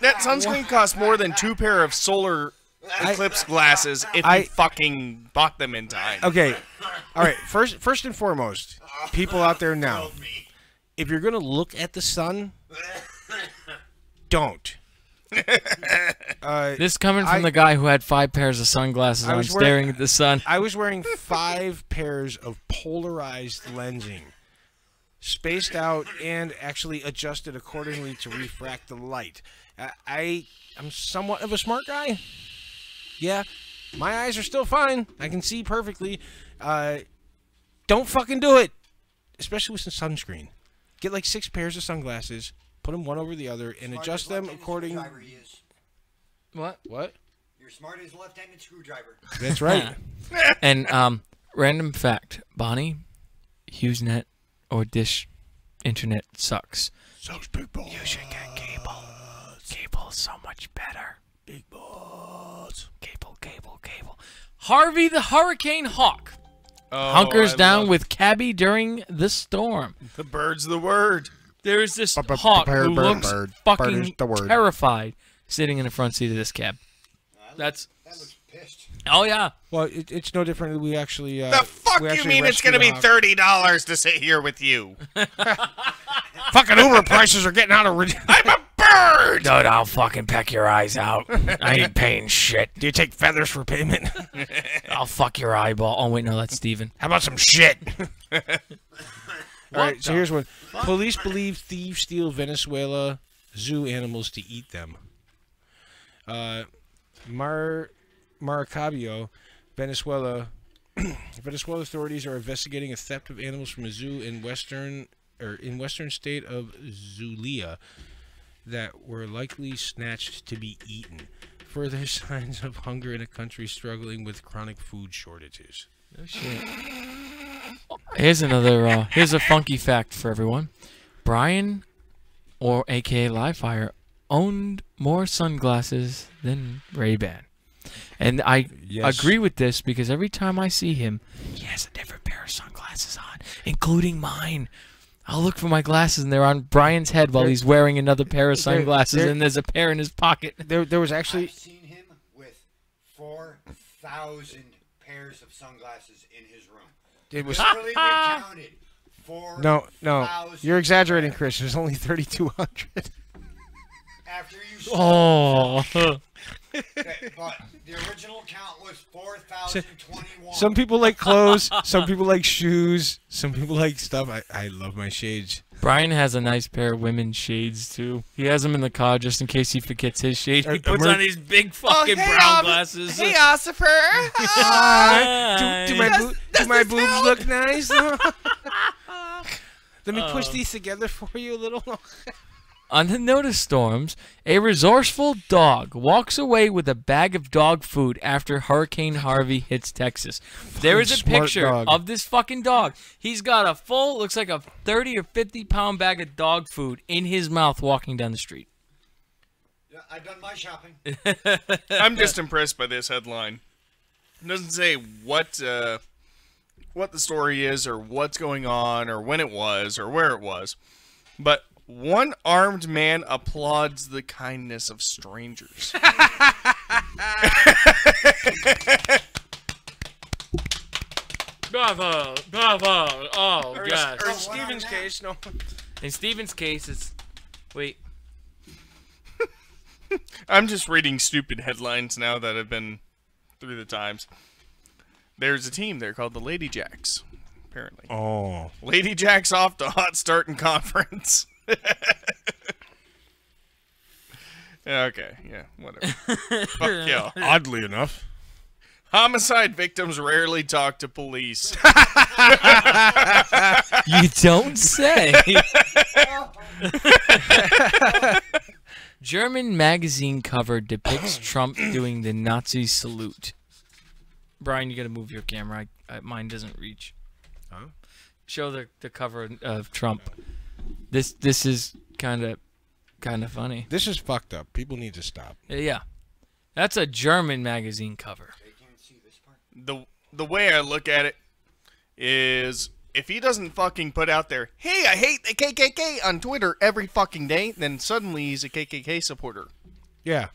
that sunscreen costs more than two pair of solar eclipse glasses if I- you fucking bought them in time. Okay. All right. First, first and foremost, people out there now, if you're gonna look at the sun, don't. Uh, This coming from I- the guy who had five pairs of sunglasses I on, was wearing- staring at the sun. I was wearing five pairs of polarized lensing, spaced out and actually adjusted accordingly to refract the light. I, I am somewhat of a smart guy. Yeah, my eyes are still fine. I can see perfectly. Uh, don't fucking do it, especially with some sunscreen. Get like six pairs of sunglasses, put them one over the other, and adjust them according. Screwdriver. What? What? You're smart as a left-handed screwdriver. That's right. and um, random fact: Bonnie, HughesNet or Dish Internet sucks. Sucks big balls. You should get cable. Cable's so much better. Big balls. Cable, cable, cable. Harvey the Hurricane Hawk Oh, hunkers I down with Cabby during the storm. the bird's the word. There is this bu- hawk bird, who bird, looks bird. Fucking terrified sitting in the front seat of this cab. That's That looks pissed. oh yeah. Well, it, it's no different. We actually. Uh, The fuck you mean it's gonna be thirty dollars to sit here with you? Fucking Uber prices are getting out of. I'm a bird. Dude, I'll fucking peck your eyes out. I ain't paying shit. Do you take feathers for payment? I'll fuck your eyeball. Oh wait, no, that's Steven. How about some shit? All right, so here's one. Police believe thieves steal Venezuela zoo animals to eat them. Uh, Mar Maracaibo, Venezuela. Venezuela authorities are investigating a theft of animals from a zoo in western or in western state of Zulia that were likely snatched to be eaten. Further signs of hunger in a country struggling with chronic food shortages. No shit. Here's another. Uh, here's a funky fact for everyone. Brian, or AKA Livefire, owned more sunglasses than Ray Ban, and I Yes. agree with this because every time I see him, he has a different pair of sunglasses on, including mine. I'll look for my glasses and they're on Brian's head while There- he's wearing another pair of there- sunglasses, there- and there's a pair in his pocket. There, there was actually I've seen him with four thousand pairs of sunglasses in his room. It was Literally, we counted four. no, no. 4,000 You're exaggerating, Chris. There's only 3,200. After you. Oh, Okay, but the original count was 4,021. Some people like clothes. Some people like shoes. Some people like stuff. I, I love my shades. Brian has a nice pair of women's shades too. He has them in the car just in case he forgets his shade. Uh, He puts on these big fucking hey, brown um, glasses. Hey, Ossifer. Hi. Do, do my, Hi. boo- do my boobs help? look nice? Let me push Oh. these together for you a little. On the note of storms, a resourceful dog walks away with a bag of dog food after Hurricane Harvey hits Texas. There is a picture dog. of this fucking dog. He's got a full, looks like a 30 or 50 pound bag of dog food in his mouth walking down the street. Yeah, I done my shopping. I'm just impressed by this headline. It doesn't say what uh, what the story is or what's going on or when it was or where it was, but one armed man applauds the kindness of strangers. Bravo! Bravo! Oh, Or, yes. or in Steven's case, no. In Steven's case, it's. Wait. I'm just reading stupid headlines now that have been through the times. There's a team there called the Lady Jacks, apparently. Oh. Lady Jacks off to hot start in conference. Okay, yeah, whatever. Fuck y'all. Oddly enough. Homicide victims rarely talk to police. You don't say. German magazine cover depicts Trump doing the Nazi salute. Brian, you got to move your camera. I, I, mine doesn't reach. Huh? Show the, the cover of Trump. This this is kind of kind of funny. This is fucked up. People need to stop. Yeah, that's a German magazine cover. the the way I look at it is if he doesn't fucking put out there, "Hey, I hate the KKK" on Twitter every fucking day, then suddenly he's a KKK supporter. Yeah.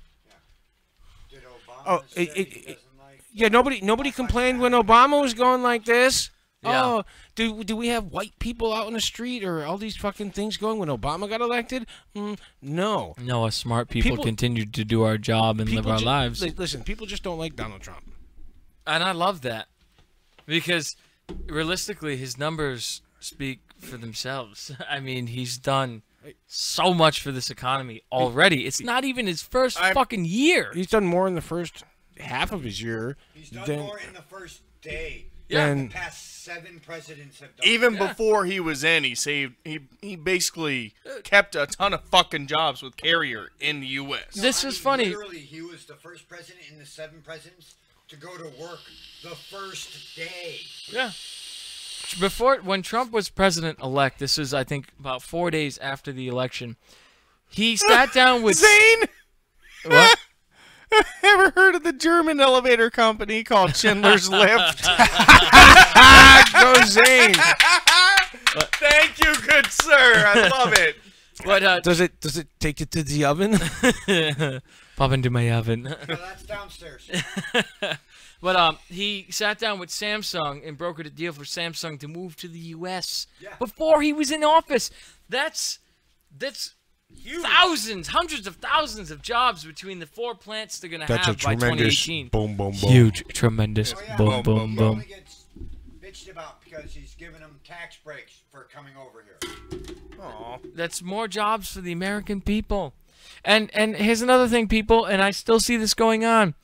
Did Obama Oh, it- it- it- like Yeah, nobody nobody complained when Obama was going like this. Yeah. Oh, do do we have white people out in the street or all these fucking things going when Obama got elected? Mm, no. No, us smart people, People- continued to do our job and live our ju- lives. li- listen, people just don't like Donald Trump. And I love that because realistically, his numbers speak for themselves. I mean, he's done so much for this economy already. It's not even his 1st I'm- fucking year. He's done more in the first half of his year He's done than more in the first day. Yeah. than The past seven presidents have done. Even Yeah. before he was in, he saved he he basically uh, kept a ton of fucking jobs with Carrier in the U.S. This I is mean, funny. Literally, he was the first president in the seven presidents to go to work the first day. Yeah. Before, when Trump was president elect, this was, I think, about four days after the election, he sat down with. Zane, What? ever heard of the German elevator company called Schindler's Lift? Go Zane. Thank you, good sir. I love it. What, uh, Does it does it take you to the oven? pop into my oven. So that's downstairs. But um, he sat down with Samsung and brokered a deal for Samsung to move to the U.S. Yeah. before he was in office. That's that's thousands, hundreds of thousands of jobs between the four plants they're gonna That's a have by tremendous 2018. boom boom boom. Huge, tremendous, Oh, yeah. boom, Boom, boom, boom, He gets bitched about because he's giving them tax breaks for coming over here. Aw. That's more jobs for the American people. And and here's another thing, people, and I still see this going on.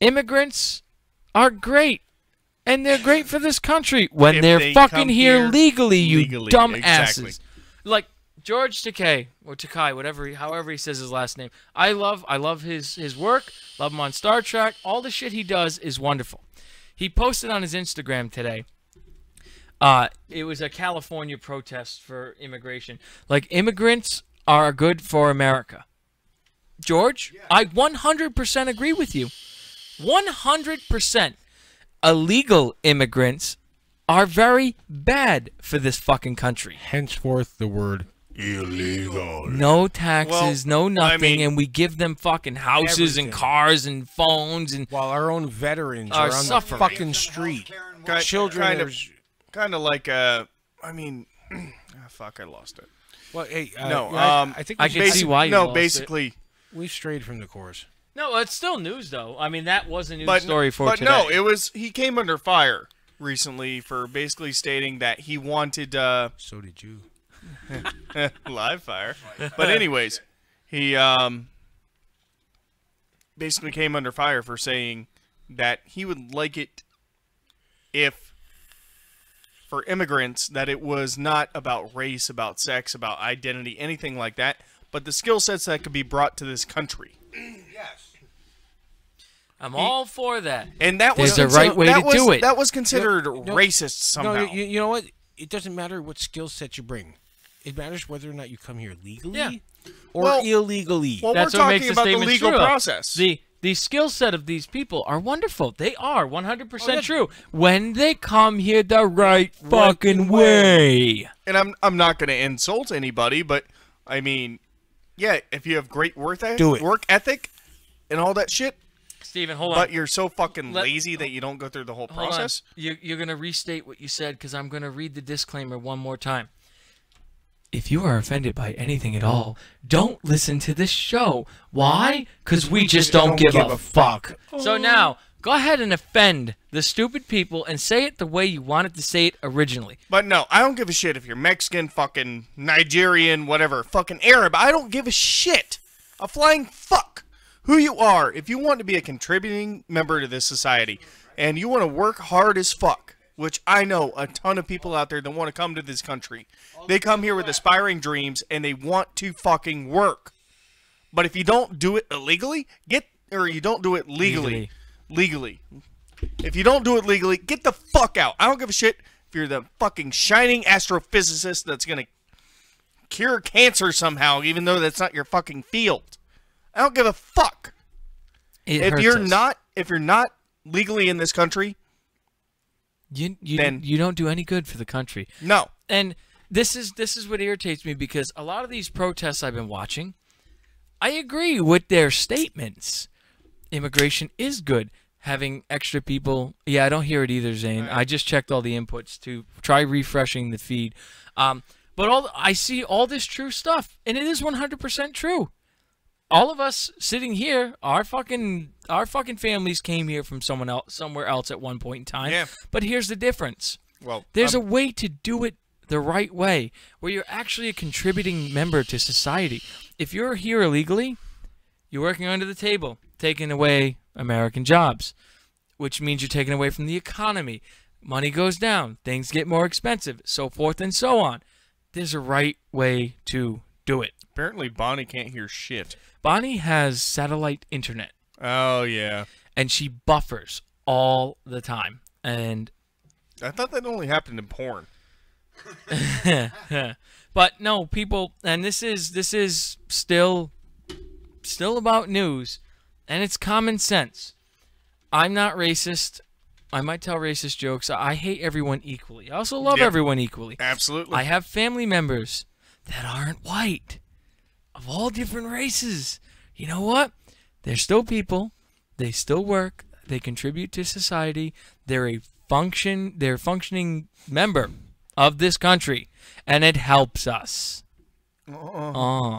Immigrants are great. And they're great for this country when If they're they fucking here, here legally, you legally, dumb exactly. asses. Like George Takei or Takai, whatever, he, however he says his last name. I love, I love his his work. Love him on Star Trek. All the shit he does is wonderful. He posted on his Instagram today. Uh, it was a California protest for immigration. Like immigrants are good for America. George, I 100% agree with you. 100%. Illegal immigrants are very bad for this fucking country. Henceforth, the word illegal. No taxes, Well, no nothing, I mean- and we give them fucking houses and cars and phones and While our own veterans Are are, on suffering. the fucking street. healthcare and Ki- welfare. Children kind of, are- kind of like uh, I mean, ah, fuck, I lost it. Well, hey, uh, no, yeah, I- um, I think I we can see why you no, lost it. basically, we strayed from the course. No, it's still news though. I mean, that was a news but story for but today. no, it was he came under fire recently for basically stating that he wanted uh So did you. LiveFIRE. But anyways, he um basically came under fire for saying that he would like it if for immigrants that it was not about race, about sex, about identity, anything like that, but the skill sets that could be brought to this country. Yes. I'm all for that. And that was There's a right way that to was- do it. That was considered No, no, racist somehow. No, you, you know what? It doesn't matter what skill set you bring. It matters whether or not you come here legally Yeah. or Well- illegally. well, That's we're what talking makes the about the statement legal true. process. The the skill set of these people are wonderful. They are 100% Oh, yeah. true when they come here the right fucking way. and I'm I'm not going to insult anybody, but I mean, yeah, if you have great work ethic, Do it. work ethic, and all that shit, Steven, hold on. but you're so fucking Let- lazy that you don't go through the whole Hold on. process. You, you're going to restate what you said because I'm going to read the disclaimer one more time. If you are offended by anything at all, don't listen to this show. Why? Because we just don't, give, a, fuck. So now, go ahead and offend the stupid people and say it the way you wanted to say it originally. But no, I don't give a shit if you're Mexican, fucking Nigerian, whatever, fucking Arab. I don't give a shit. A flying fuck who you are. If you want to be a contributing member to this society and you want to work hard as fuck, which I know a ton of people out there that want to come to this country. They come here with aspiring dreams and they want to fucking work. But if you don't do it illegally, get or you don't do it legally, legally. If you don't do it legally, get the fuck out. I don't give a shit if you're the fucking shining astrophysicist that's gonna cure cancer somehow, even though that's not your fucking field. I don't give a fuck. It if hurts you're us. not if you're not legally in this country, you you, then- you don't do any good for the country. no. And this is this is what irritates me because a lot of these protests I've been watching, I agree with their statements. Immigration is good. Having extra people, yeah, I don't hear it either, Zane. I just checked all the inputs to try refreshing the feed. Um, but all I see all this true stuff, and it is 100% true. All of us sitting here, our fucking our fucking families came here from someone else, somewhere else at one point in time. Yeah. But here's the difference. Well, There's um, a way to do it the right way where you're actually a contributing member to society. If you're here illegally, you're working under the table, taking away American jobs, which means you're taking away from the economy. Money goes down, things get more expensive, so forth and so on. There's a right way to do it. Apparently Bonnie can't hear shit. Bonnie has satellite internet Oh yeah. and she buffers all the time. And I thought that only happened in porn. but no, people, and this is this is still still about news, and it's common sense. I'm not racist. I might tell racist jokes. I hate everyone equally. I also love Yep. everyone equally. Absolutely. I have family members that aren't white, of all different races. You know what? They're still people. They still work. They contribute to society. They're a function. They're functioning member of this country, and it helps us. Uh.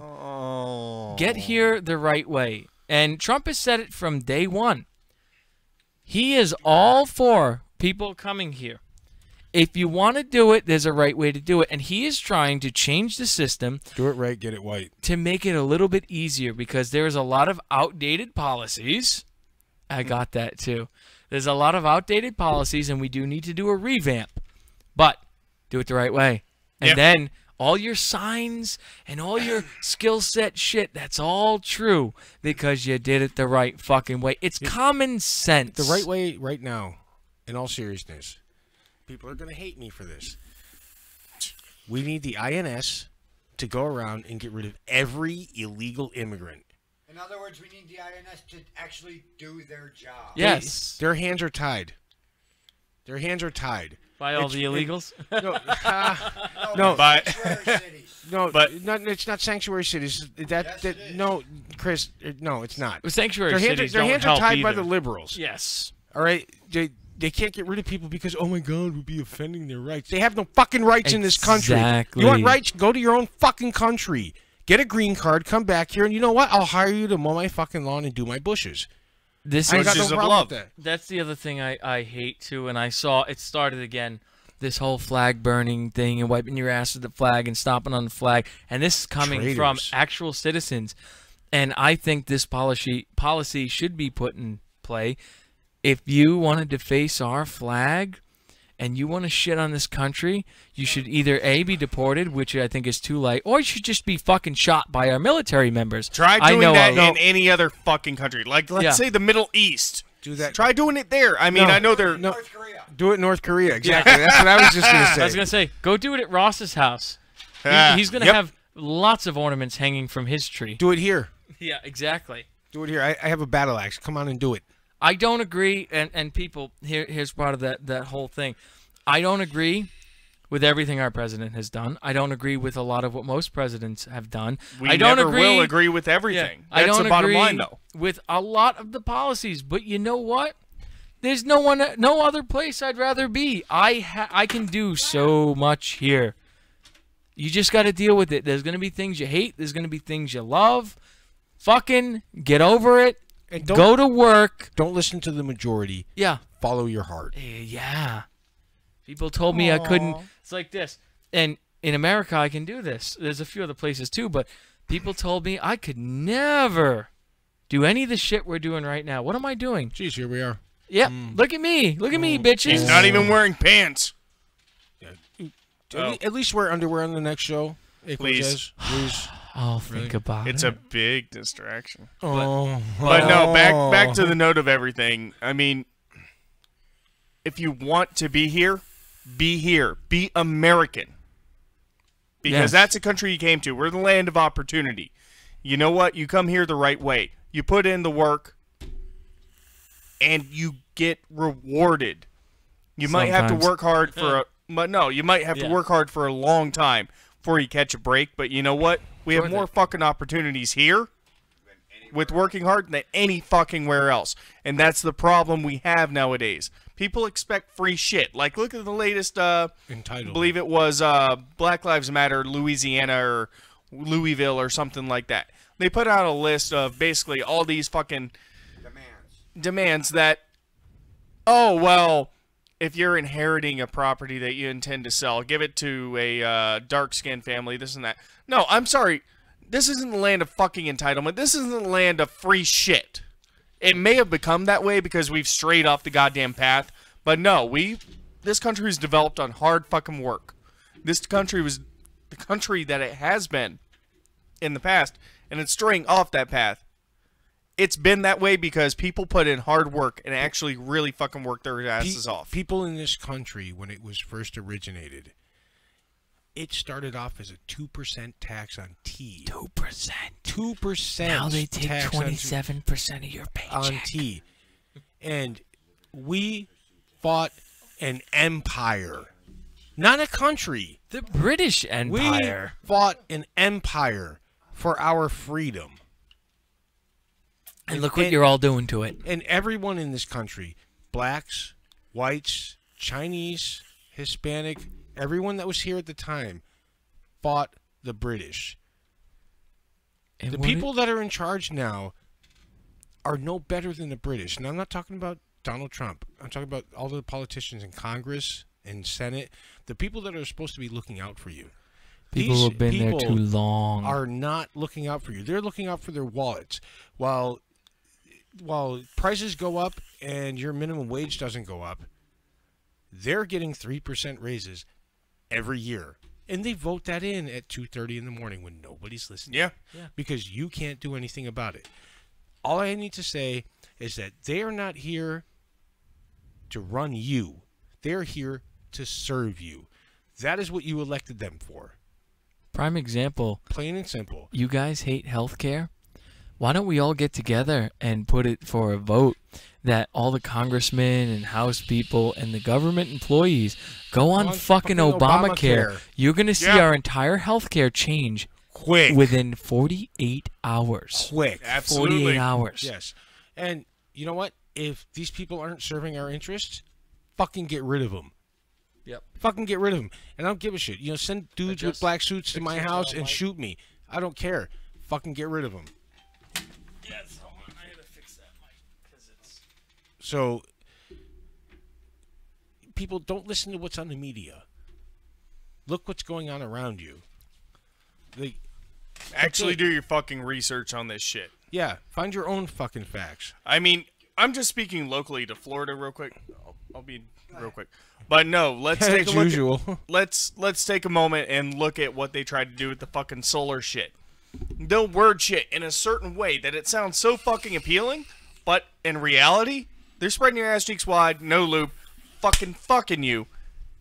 Get here the right way. And Trump has said it from day one. He is all for people coming here. If you want to do it, there's a right way to do it. And he is trying to change the system Do it right, get it white. to make it a little bit easier because there's a lot of outdated policies. I got that too. There's a lot of outdated policies, and we do need to do a revamp. But do it the right way. And Yep. then all your signs and all your skill set shit, that's all true because you did it the right fucking way. It's common sense. The right way right now, in all seriousness. People are going to hate me for this. We need the INS to go around and get rid of every illegal immigrant. In other words, we need the INS to actually do their job. Yes. Their hands are tied. Their hands are tied. By all It's- the it- illegals? no, uh, No, no, But- no, but- not, it's not sanctuary cities. That, Yes, that no, Chris, no, it's not. Well, sanctuary their hands, cities are, their don't hands are help tied by either. the liberals. Yes. All right, they they can't get rid of people because oh my god, we'd be offending their rights. They have no fucking rights in this country. Exactly. You want rights? Go to your own fucking country. get a green card, come back here, and you know what? I'll hire you to mow my fucking lawn and do my bushes. This I is got no problem love. that. that's the other thing I, I hate too, and I saw it started again. This whole flag burning thing and wiping your ass with the flag and stomping on the flag, and this is coming from actual citizens. And I think this policy policy should be put in play. If you want to deface our flag and you want to shit on this country, you should either a be deported, which I think is too late, or you should just be fucking shot by our military members. Try I doing know that a- in any other fucking country. Like, let's Yeah. say the Middle East. Do that. Try doing it there. I mean, No. I know they're. No, do it in North Korea. Exactly. That's what I was just gonna say. I was gonna say, go do it at Ross's house. He- Ah, he's gonna yep. have lots of ornaments hanging from his tree. do it here. Yeah, exactly. Do it here. I, I have a battle axe. Come on and do it. I don't agree, and and people here here's part of that that whole thing. I don't agree with everything our president has done. I don't agree with a lot of what most presidents have done. We I don't never agree. will agree with Yeah, everything. I That's don't the bottom agree line, though. with a lot of the policies, but you know what? There's no one, no other place I'd rather be. I ha- I can do so much here. You just got to deal with it. There's gonna be things you hate. There's gonna be things you love. Fucking get over it. And don't Go to work. don't listen to the majority. Yeah. Follow your heart. Eh, Yeah. People told me I couldn't. It's like this. And in America, I can do this. There's a few other places too, but people told me I could never do any of the shit we're doing right now. What am I doing? Jeez, here we are. Yep. Look at me. Look at me, bitches. He's not even wearing pants. At, le- at least wear underwear on the next show. Please. Please. I'll think about It's it. It's a big distraction. Oh, But no, back back to the note of everything. I mean, if you want to be here, be here. Be American. Because Yes. that's a country you came to. We're the land of opportunity. You know what? You come here the right way. You put in the work and you get rewarded. You might have to work hard for a but no, you might have Yeah. to work hard for a long time before you catch a break, but you know what? We have more fucking opportunities here with working hard than any fucking where else. And that's the problem we have nowadays. People expect free shit. Like look at the latest uh Entitled. believe it was uh Black Lives Matter Louisiana or Louisville or something like that. They put out a list of basically all these fucking Demands. demands that oh well if you're inheriting a property that you intend to sell give it to a uh, dark skinned family this and that. No i'm sorry. This isn't the land of fucking entitlement. This isn't the land of free shit. It may have become that way because we've strayed off the goddamn path but no we this country is developed on hard fucking work. This country was the country that it has been in the past and it's straying off that path it's been that way because people put in hard work and actually really fucking work their Pe- asses off. People in this country, when it was first originated, it started off as a two percent tax on tea. Two percent. Two percent. Now they take tax on tea- twenty-seven percent of your paycheck on tea, and we fought an empire, not a country. The British Empire. We fought an empire for our freedom. And look what and- you're all doing to it. and everyone in this country blacks whites chinese hispanic everyone that was here at the time fought the british And the what it- people that are in charge now are no better than the british and i'm not talking about donald trump i'm talking about all the politicians in congress and senate the people that are supposed to be looking out for you people These who have been there too long. are not looking out for you. They're looking out for their wallets. While while prices go up and your minimum wage doesn't go up, they're getting 3% raises every year. And they vote that in at 2:30 in the morning when nobody's listening. Yeah. Yeah. Because you can't do anything about it. All I need to say is that they are not here to run you. They're here to serve you. That is what you elected them for. Prime example. Plain and simple. You guys hate healthcare. Why don't we all get together and put it for a vote that all the congressmen and House people and the government employees go on, on fucking, fucking Obamacare. Obamacare. You're gonna see Yeah. our entire healthcare change Quick. within 48 hours. quick. Absolutely. 48 hours. Yes. And you know what? If these people aren't serving our interests, fucking get rid of them. Yep. Fucking get rid of them. And I don't give a shit. You know, send dudes with black suits to my house and Mike. shoot me. I don't care. Fucking get rid of them. Yes, hold on. I gotta fix that mic because it's. So people don't listen to what's on the media. Look what's going on around you. They, Actually, do your fucking research on this shit. yeah, find your own fucking facts. I mean, I'm just speaking locally to Florida real quick. I'll, I'll be real quick. But no, let's take a look. usual. At, let's let's take a moment and look at what they tried to do with the fucking solar shit. They'll word shit in a certain way that it sounds so fucking appealing, but in reality, they're spreading your ass cheeks wide, no loop, fucking fucking you,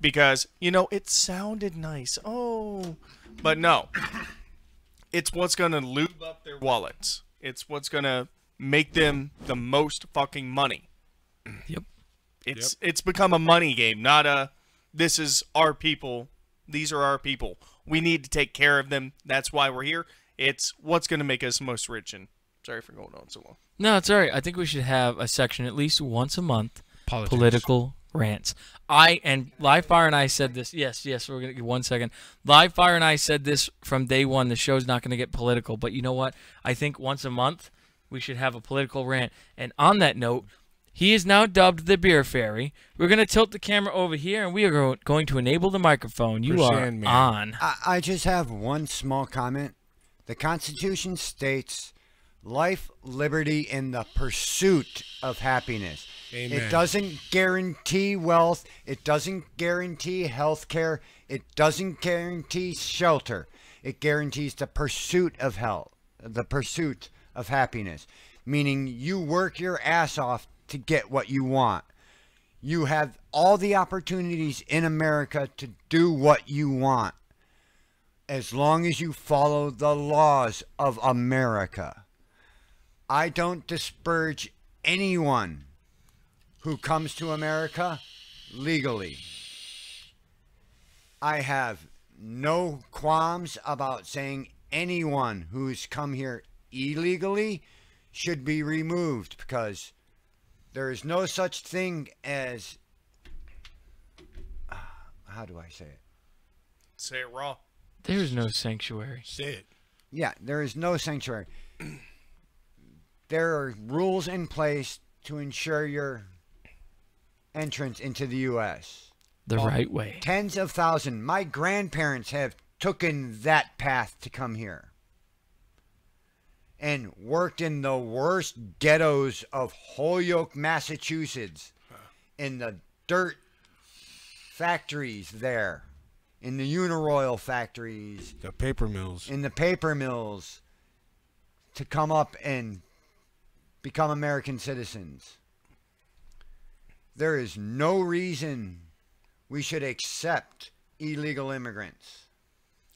because you know it sounded nice. Oh, but no, it's what's gonna lube up their wallets. It's what's gonna make them the most fucking money. Yep. It's it's become a money game, not a this is our people. These are our people. We need to take care of them. That's why we're here. It's what's going to make us most rich. And sorry for going on so long. No, it's all right. I think we should have a section at least once a month. Politics. Political rants. I and LiveFIRE and I said this. Yes, yes. We're gonna get one second. LiveFIRE and I said this from day one. The show's not gonna get political, but you know what? I think once a month we should have a political rant. And on that note, he is now dubbed the Beer Fairy. We're gonna tilt the camera over here, and we are going to enable the microphone. You For are Sandman. on. I, I just have one small comment. The Constitution states life, liberty, and the pursuit of happiness. Amen. It doesn't guarantee wealth. It doesn't guarantee health care. It doesn't guarantee shelter. It guarantees the pursuit of health, the pursuit of happiness, meaning you work your ass off to get what you want. You have all the opportunities in America to do what you want as long as you follow the laws of America. I don't disparage anyone who comes to America legally. I have no qualms about saying anyone who's come here illegally should be removed because there is no such thing as. Uh, how do I say it? Say it raw. There is no sanctuary. Say it. Yeah, there is no sanctuary. There are rules in place to ensure your entrance into the U.S. The right way. Tens of thousands. My grandparents have taken that path to come here and worked in the worst ghettos of Holyoke, Massachusetts, in the dirt factories there, in the Uniroyal factories, The paper mills. in the paper mills to come up and become American citizens. There is no reason we should accept illegal immigrants,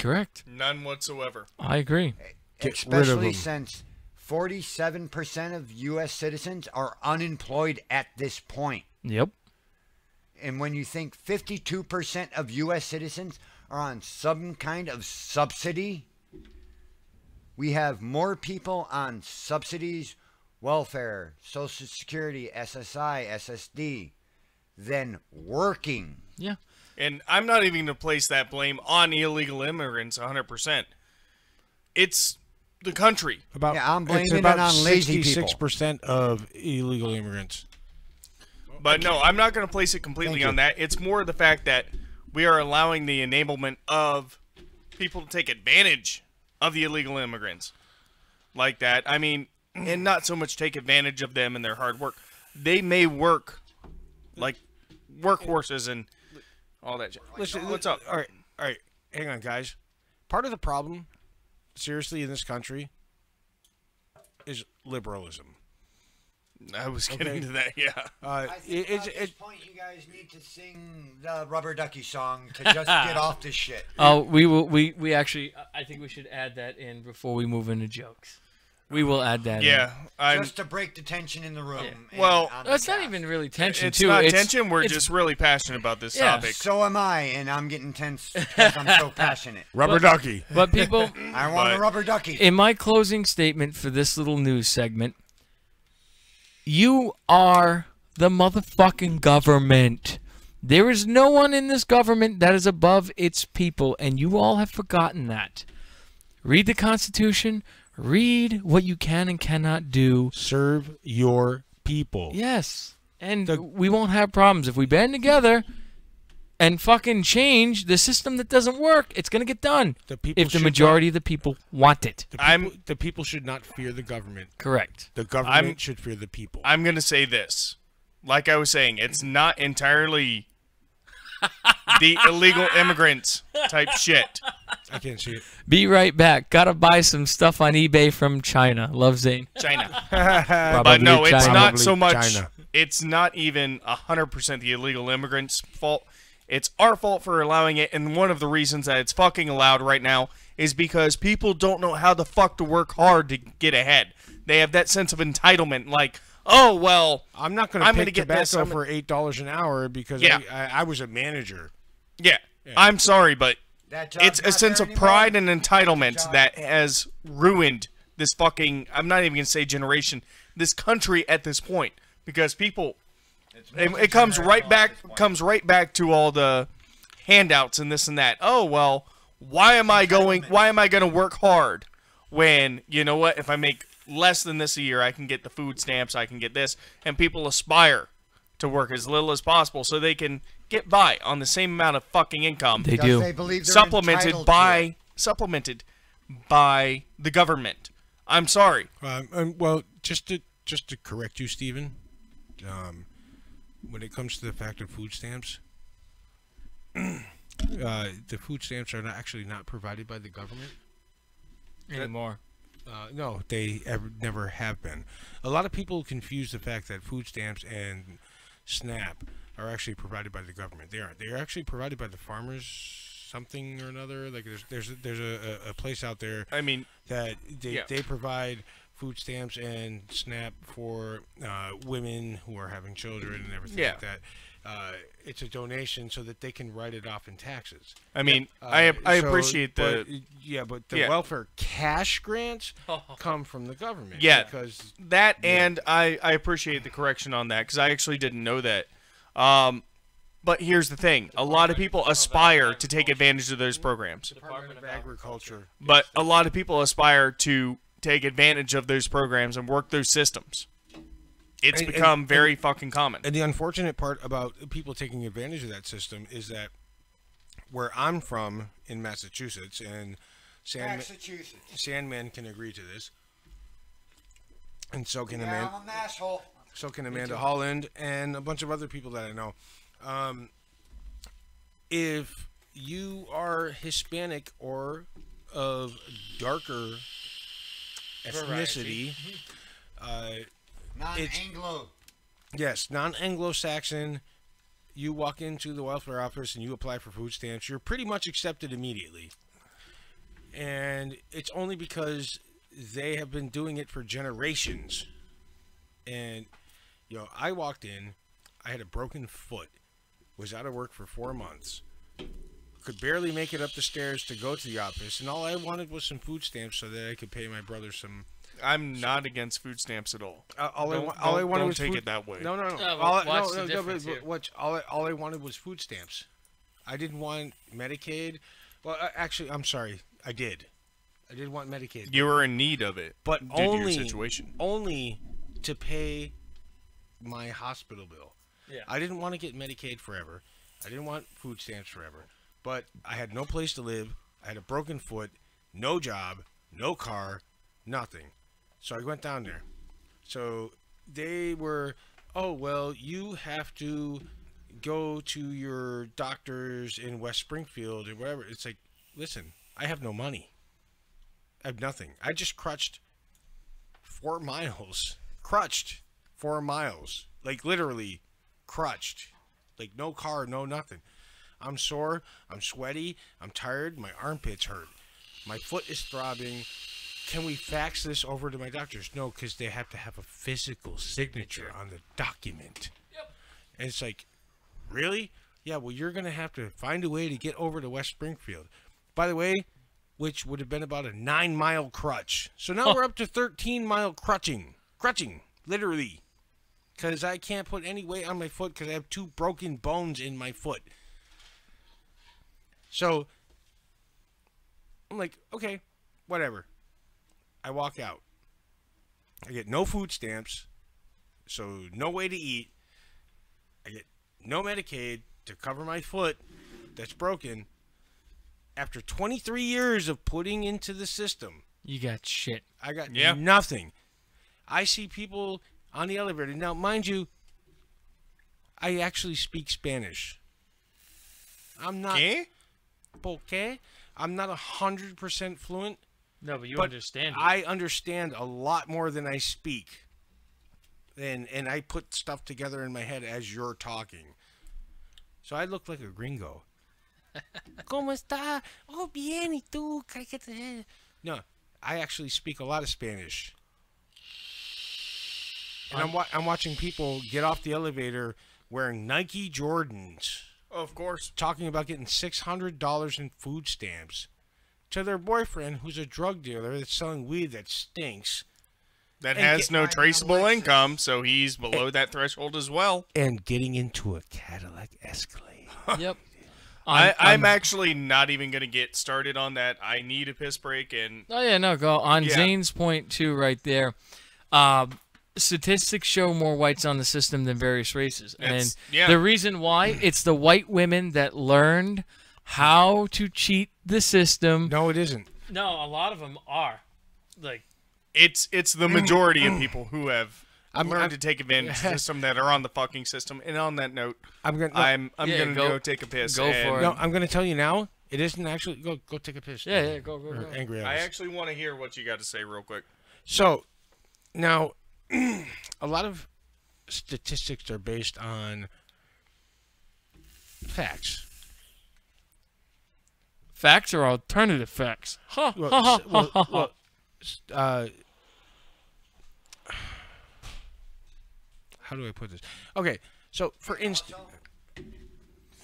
Correct. None whatsoever. I agree. Get rid of especially since 47% of U.S. citizens are unemployed at this point. Yep. And when you think 52% of U.S. citizens are on some kind of subsidy, we have more people on subsidies, welfare, Social Security, SSI, SSD, than working. Yeah. And I'm not even going to place that blame on illegal immigrants 100%. It's the country. About Yeah, I'm it's blaming it about on lazy people. Sixty-six percent of illegal immigrants. But no, I'm not going to place it completely on that. It's more the fact that we are allowing the enablement of people to take advantage of the illegal immigrants like that. I mean, and not so much take advantage of them and their hard work. They may work like workhorses and all that. shit. Listen, what's up? All right, all right. Hang on, guys. Part of the problem, seriously, in this country, is liberalism. I was getting Okay. to that. Yeah. Uh, I think it's at this it, point you guys need to sing the Rubber Ducky song to just get off this shit. Oh, we will. We we actually. I think we should add that in before we move into jokes. We will add that. Yeah. I'm. just to break the tension in the room. and Well, on In. the That's not even really tension. It's too. not it's, tension. We're just really passionate about this Yeah. topic. So am I, and I'm getting tense because I'm so passionate. rubber But- ducky. But people, I want a rubber ducky. in my closing statement for this little news segment, you are the motherfucking government. There is no one in this government that is above its people, and you all have forgotten that. read the Constitution, read what you can and cannot do. Serve your people. Yes. And we won't have problems if we band together and fucking change the system that doesn't work. It's going to get done The people if the should majority of the people want it. The people, the people should not fear the government. Correct. The government I'm- should fear the people. I'm gonna say this. Like I was saying, it's not entirely the illegal immigrants type shit. I can't see it. Be right back. Gotta buy some stuff on eBay from China. Love Zane. China. But no, it's China. not so much. China. It's not even hundred percent the illegal immigrants' fault. It's our fault for allowing it, and one of the reasons that it's fucking allowed right now is because people don't know how the fuck to work hard to get ahead. They have that sense of entitlement, like, oh well, I'm not going I'm to gonna get tobacco this, I'm for eight dollars an hour because Yeah. I, I, I was a manager. Yeah. I'm sorry, but That it's a sense of anymore. pride and entitlement that has ruined this fucking I'm not even gonna say generation, this country at this point. Because people it, it comes right back comes right back to all the handouts and this and that. Oh well, why am I going why am I gonna work hard when you know what, if I make less than this a year I can get the food stamps, I can get this, and people aspire to work as little as possible so they can get by on the same amount of fucking income. They do. they believe supplemented by supplemented by the government. I'm sorry. Um, um, well, just to just to correct you, Stephen, um, when it comes to the fact of food stamps, uh, the food stamps are not actually not provided by the government. Anymore. Uh, no, they ever never have been. A lot of people confuse the fact that food stamps and SNAP are actually provided by the government. They aren't. They are actually provided by the farmers, something or another. Like there's there's a, there's a, a- a place out there I mean, that they, Yeah. they provide food stamps and SNAP for uh, women who are having children and everything Yeah. like that. Uh, it's a donation so that they can write it off in taxes. I mean, Uh, I I so- appreciate the but, yeah, but the Yeah. welfare cash grants come from the government. Yeah, because that and I I appreciate the correction on that because I actually didn't know that. Um, but here's the thing: a lot of people aspire to take advantage of those programs, Department of Agriculture. but a lot of people aspire to take advantage of those programs and work those systems. It's And- and- become very and- fucking common. And the unfortunate part about people taking advantage of that system is that where I'm from in Massachusetts, and Sandman, Massachusetts. Sandman can agree to this, and so can Yeah, Amanda, I'm an asshole. so can Amanda Holland, and a bunch of other people that I know. Um, if you are Hispanic or of darker ethnicity, uh, Non-Anglo. Yes, non-Anglo-Saxon. You walk into the welfare office and you apply for food stamps. You're pretty much accepted immediately, and it's only because they have been doing it for generations. And you know, I walked in, I had a broken foot, was out of work for four months, could barely make it up the stairs to go to the office, and all I wanted was some food stamps so that I could pay my brother some I'm not against food stamps at all. uh, all, I, Don't- wa- all I don't- wanted don't was take food- it that way. No, no, no. No, all I, watch no, the no, no, difference but- here. but watch. All I, all I wanted was food stamps. I didn't want Medicaid. Well, uh, actually, I'm sorry. I did. I did want Medicaid. You were in need of it, but due only to your situation. only to pay my hospital bill. Yeah. I didn't want to get Medicaid forever. I didn't want food stamps forever. But I had no place to live. I had a broken foot, no job, no car, nothing. So I went down there. So they were, oh well, you have to go to your doctors in West Springfield or whatever. It's like, listen, I have no money. I have nothing. I just crutched four miles. Crutched four miles. Like literally crutched. Like no car, no nothing. I'm sore. I'm sweaty. I'm tired. My armpits hurt. My foot is throbbing. Can we fax this over to my doctors? No, because they have to have a physical signature on the document. Yep. And it's like, really? Yeah, well, you're going to have to find a way to get over to West Springfield. By the way, which would have been about a nine mile crutch. So now we're up to 13 mile crutching. Crutching, literally. Because I can't put any weight on my foot because I have two broken bones in my foot. So I'm like, okay, whatever. I walk out. I get no food stamps, so no way to eat. I get no Medicaid to cover my foot that's broken. After 23 years of putting into the system, You got shit. I got Yeah. nothing. I see people on the elevator. Now, mind you, I actually speak Spanish. I'm not. ¿Qué? Okay. I'm not 100% fluent. No, but you but understand. it. I understand a lot more than I speak. And and I put stuff together in my head as you're talking. So I look like a gringo. ¿Cómo está? Oh, bien, ¿y tú? ¿Qué- qué No, I actually speak a lot of Spanish. And I'm, wa- I'm watching people get off the elevator wearing Nike Jordans Of course. talking about getting $600 in food stamps to their boyfriend who's a drug dealer that's selling weed that stinks That has get- no traceable income, so he's below that threshold as well. and getting into a Cadillac Escalade. yep. I, I'm- I'm I'm- actually not even going to get started on that. I need a piss break, and Oh yeah, no, go on Yeah. Zane's point too, right there. Um, statistics show more whites on the system than various races, and yeah. the reason why it's the white women that learned how to cheat the system. No, it isn't. No, a lot of them are. Like it's it's the mm. majority of mm. people who have I'm- learned I'm- to take advantage of the system that are on the fucking system. And on that note, I'm gonna. no, I'm I'm Yeah, gonna go- go, take a piss. go for it. no, I'm gonna tell you now. It isn't actually. Go go take a piss. Yeah, yeah, go, go, go. Angry I actually want to hear what you got to say real quick. So, now, a lot of statistics are based on facts. Facts or alternative facts. Ha, Well, ha, ha, well, ha, ha. well, uh, how do I put this? Okay, so for instance,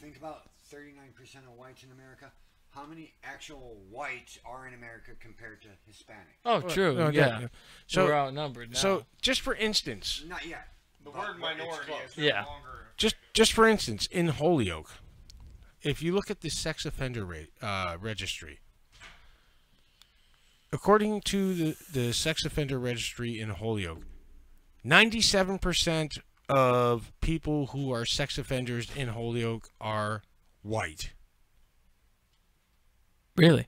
Think about 39% of whites in America. How many actual whites are in America compared to Hispanic? Oh, true. no, yeah. yeah. So- we're outnumbered now. so just for instance, Not yet. The but- word minority close. is no Yeah. longer. just just for instance, in Holyoke, if you look at the sex offender rate uh, registry, according to the the sex offender registry in Holyoke, ninety seven percent of people who are sex offenders in Holyoke are white. Really?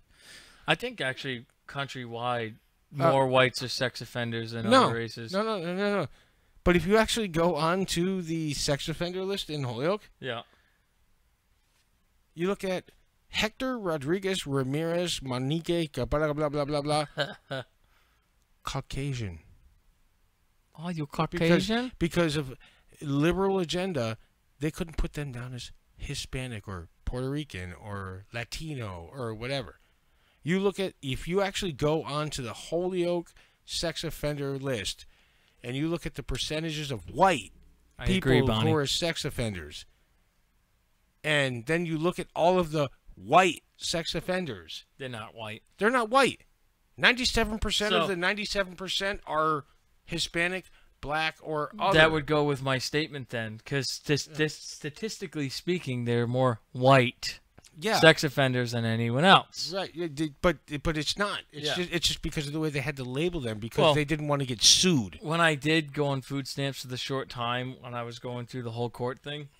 I think actually countrywide more whites are sex offenders than Uh, no, other races. no, no, no, no, no. But if you actually go on to the sex offender list in Holyoke, Yeah. You look at Hector Rodriguez Ramirez Monique blah blah blah blah blah Caucasian. Oh, you Because, Caucasian? because of liberal agenda, they couldn't put them down as Hispanic or Puerto Rican or Latino or whatever. You look at if you actually go onto the Holyoke sex offender list and you look at the percentages of white I people agree, who are sex offenders, and then you look at all of the white sex offenders, They're not white. they're not white. Ninety-seven percent So- of the ninety-seven percent are Hispanic, black, or other. That would go with my statement then, because this, this, statistically speaking, they're more white yeah. sex offenders than anyone else. Right, but but it's not. It's Yeah. just it's just because of the way they had to label them because Well- they didn't want to get sued. When I did go on food stamps for the short time when I was going through the whole court thing,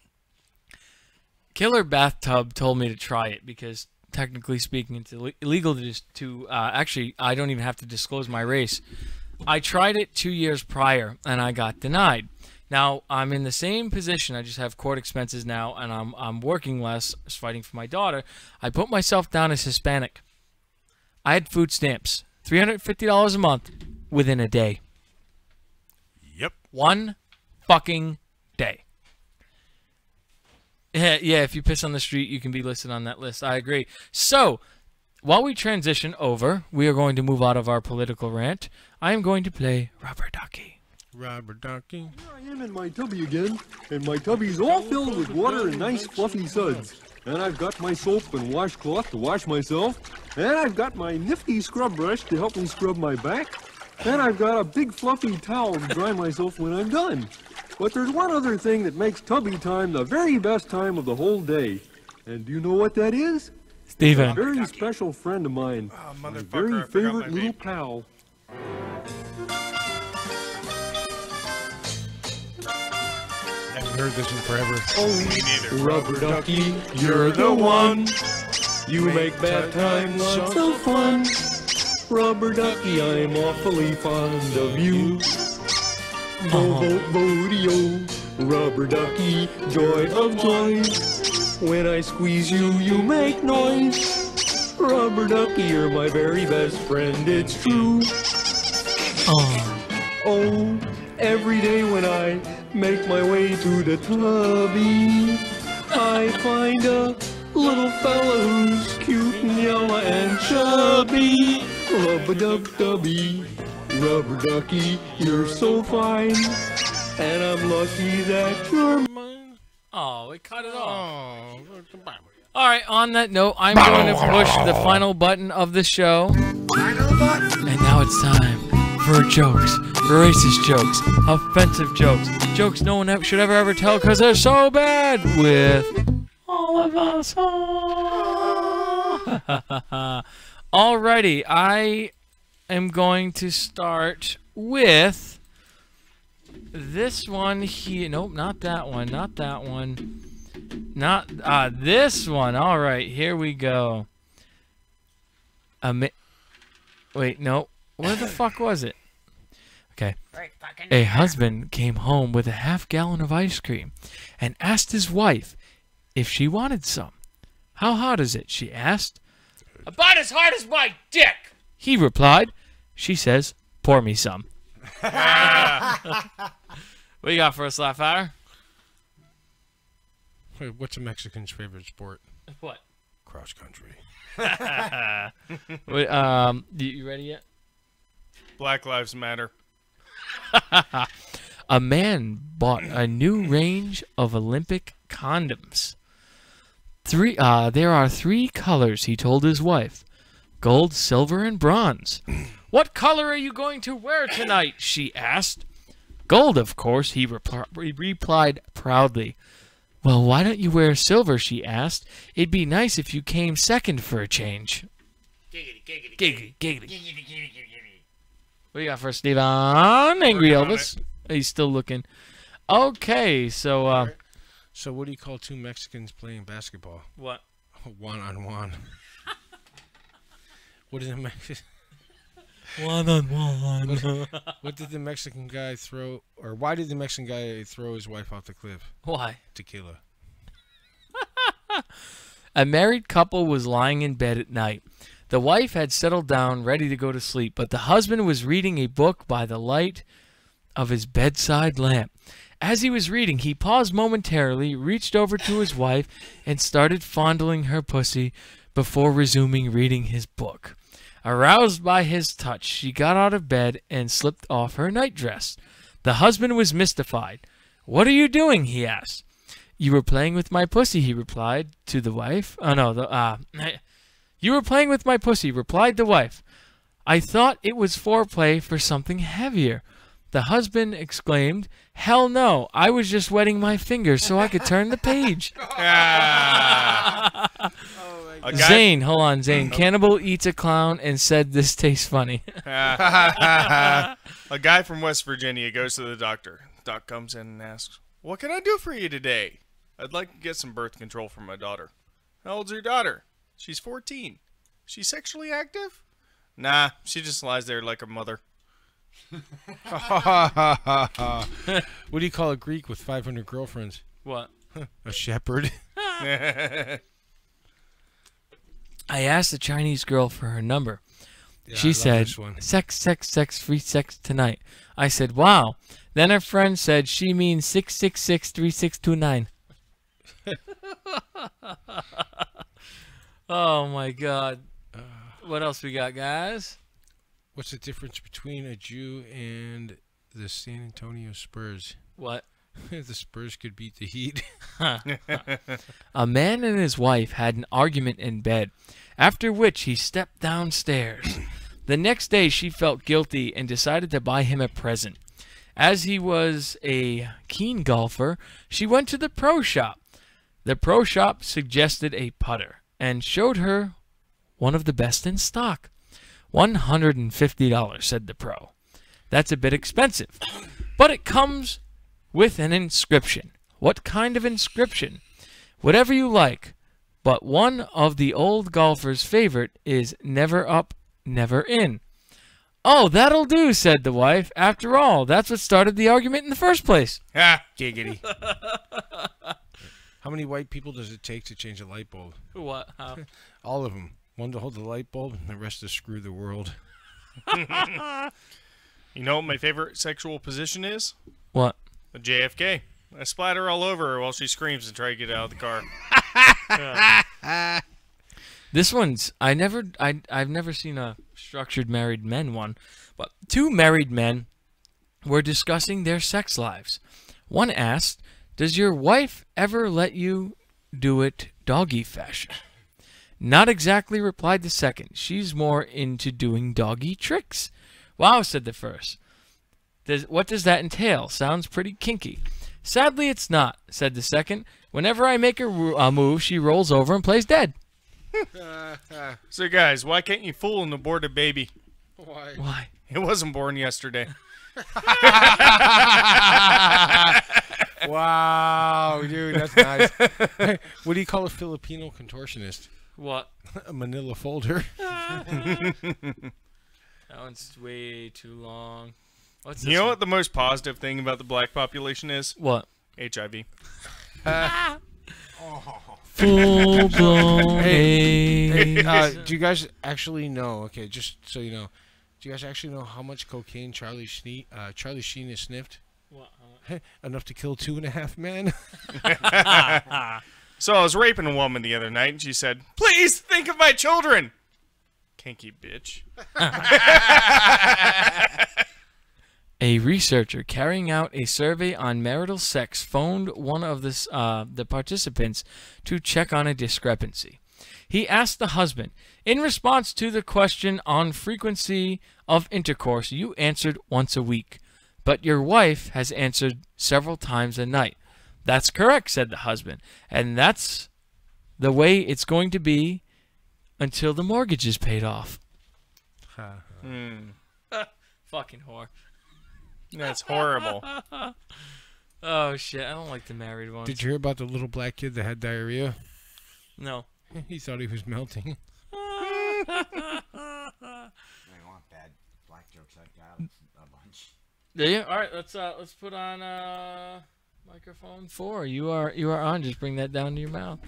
Killerbathtub told me to try it because technically speaking, it's Ill- illegal to just to uh, actually I don't even have to disclose my race. I tried it two years prior and I got denied. Now I'm in the same position. I just have court expenses now, and I'm I'm working less, fighting for my daughter. I put myself down as Hispanic. I had food stamps, three hundred fifty dollars a month, within a day. Yep. One fucking day. Yeah, yeah, if you piss on the street, you can be listed on that list. I agree. So, while we transition over, we are going to move out of our political rant. I am going to play Rubber Ducky. Robert Ducky. Here I am in my tubby again, and my tubby's all filled with water and nice fluffy suds. And I've got my soap and washcloth to wash myself, and I've got my nifty scrub brush to help me scrub my back, and I've got a big fluffy towel to dry myself when I'm done. But there's one other thing that makes tubby time the very best time of the whole day. And do you know what that is? Steven. A very special friend of mine. Ah, my very favorite little pal. haven't heard this in forever. Oh, rubber ducky, you're the one. You make bad times lots of fun. Rubber ducky, I'm awfully fond of you. Bo uh-huh. bo bo rubber ducky, joy of joy. When I squeeze you, you make noise. Rubber ducky, you're my very best friend, it's true. Uh-huh. Oh, every day when I make my way to the tubby, I find a little fella who's cute and yellow and chubby. Rubber duck dubby, rubber ducky, you're so fine, and I'm lucky that you're mine. Oh, we cut it off. Oh, all right, on that note, I'm going to push the final button of the show. And now it's time for jokes, racist jokes, offensive jokes, jokes no one ever- should ever ever tell because they're so bad with all of us. All. Alrighty, I am going to start with this one here. Nope, not that one. Not that one. Not uh this one. All right, here we go. A mi- Wait, no. Where the fuck was it? Okay. A husband came home with a half gallon of ice cream and asked his wife if she wanted some. How hot is it? she asked. About as hard as my dick. He replied. She says, pour me some. what you got for us, Laughfire? Wait, what's a Mexican's favorite sport? What? Cross country. Wait, um, you, you ready yet? Black Lives Matter. a man bought a new range of Olympic condoms. Three, uh, there are three colors, he told his wife gold, silver, and bronze. What color are you going to wear tonight? she asked. Gold, of course, he repli- replied proudly. Well, why don't you wear silver? she asked. It'd be nice if you came second for a change. Giggity, giggity, Giggity, giggity. giggity, giggity, giggity. What do you got for us, Steven? Angry Working on Elvis. He's still looking. Okay, so uh, So what do you call two Mexicans playing basketball? what? One on one. what did the Mexican? One on one. What did the Mexican guy throw, or why did the Mexican guy throw his wife off the cliff? Why? Tequila. A married couple was lying in bed at night. The wife had settled down, ready to go to sleep, but the husband was reading a book by the light of his bedside lamp. As he was reading, he paused momentarily, reached over to his wife, and started fondling her pussy before resuming reading his book. Aroused by his touch, she got out of bed and slipped off her nightdress. The husband was mystified. What are you doing? he asked. You were playing with my pussy, he replied to the wife. Oh no, the uh You were playing with my pussy, replied the wife. I thought it was foreplay for something heavier. The husband exclaimed, Hell no, I was just wetting my fingers so I could turn the page. Ah. A guy- Zane, hold on, Zane. Cannibal eats a clown and said this tastes funny. a guy from West Virginia goes to the doctor. Doc comes in and asks, "What can I do for you today? I'd like to get some birth control for my daughter." How old's your daughter? She's 14. She's sexually active? Nah, she just lies there like her mother. what do you call a Greek with 500 girlfriends? What? A shepherd. I asked the Chinese girl for her number. Yeah, she said, sex, sex, sex, free sex tonight. I said, wow. Then her friend said she means 666 3629. oh my god. Uh. What else we got, guys? What's the difference between a Jew and the San Antonio Spurs? What? the Spurs could beat the Heat. A man and his wife had an argument in bed, after which he stepped downstairs. the next day, she felt guilty and decided to buy him a present. As he was a keen golfer, she went to the pro shop. The pro shop suggested a putter. and showed her one of the best in stock. $150, said the pro. That's a bit expensive, but it comes with an inscription. What kind of inscription? Whatever you like, but one of the old golfer's favorite is never up, never in. Oh, that'll do, said the wife. After all, that's what started the argument in the first place. Ah, giggity. How many white people does it take to change a light bulb? What? How? All of them. One to hold the light bulb, and the rest to screw the world. You know what my favorite sexual position is? What? JFK. I splatter all over her while she screams and try to get out of the car. This one's I never I I've never seen a structured married men one, but two married men were discussing their sex lives. One asked, "Does your wife ever let you do it doggy fashion?" Not exactly replied the second. She's more into doing doggy tricks. Wow, said the first. Does, what does that entail? Sounds pretty kinky. Sadly, it's not, said the second. Whenever I make a, a move, she rolls over and plays dead. so, guys, why can't you fool an aborted baby? Why? Why? It wasn't born yesterday. wow, dude, that's nice. what do you call a Filipino contortionist? What? a manila folder. That one's way too long. What's you know one? what the most positive thing about the black population is? What? HIV. Full blown Hey, hey, uh, do you guys actually know? Okay, just so you know, do you guys actually know how much cocaine Charlie Sheen, uh, Charlie Sheen has sniffed? What? Enough to kill two and a half men. so I was raping a woman the other night, and she said, "Please think of my children." Kinky bitch. A researcher carrying out a survey on marital sex phoned one of the, uh, the participants to check on a discrepancy. He asked the husband, In response to the question on frequency of intercourse, you answered once a week, but your wife has answered several times a night. That's correct, said the husband, and that's the way it's going to be until the mortgage is paid off. Hmm. Fucking whore. That's horrible. oh shit! I don't like the married ones. Did you hear about the little black kid that had diarrhea? No. He thought he was melting. I want bad black jokes like that a bunch. Yeah. All right. Let's uh let's put on uh microphone four. You are you are on. Just bring that down to your mouth.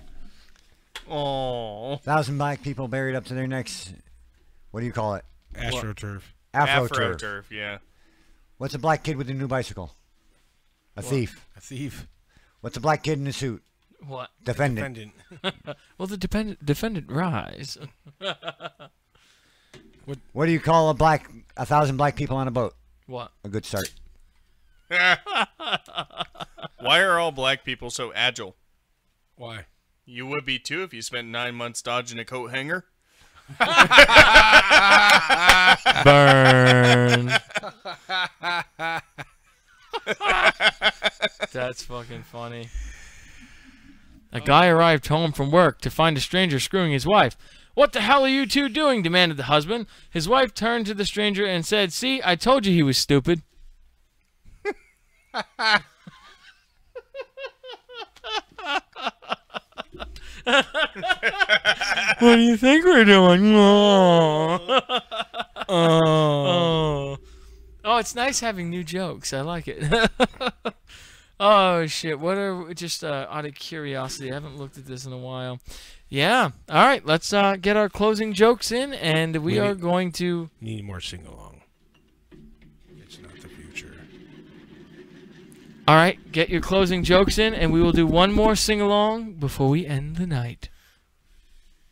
Oh. Thousand black people buried up to their necks. What do you call it? AstroTurf. Afro turf. Yeah. What's a black kid with a new bicycle? A What? thief. A thief. What's a black kid in a suit? What? Defendant. Defendant. well, the dependent defendant rise. What do you call a black a thousand black people on a boat? What? A good start. Why are all black people so agile? Why? You would be too if you spent nine months dodging a coat hanger. Burn. That's fucking funny. A guy arrived home from work to find a stranger screwing his wife. What the hell are you two doing? demanded the husband. His wife turned to the stranger and said, See, I told you he was stupid. what do you think we're doing? Oh. oh. Oh, it's nice having new jokes. I like it. oh shit! What are just uh, out of curiosity? I haven't looked at this in a while. Yeah. All right. Let's uh, get our closing jokes in, and we, We are need- going to. Need more sing along. It's not the future. All right. Get your closing jokes in, and we will do one more sing along before we end the night.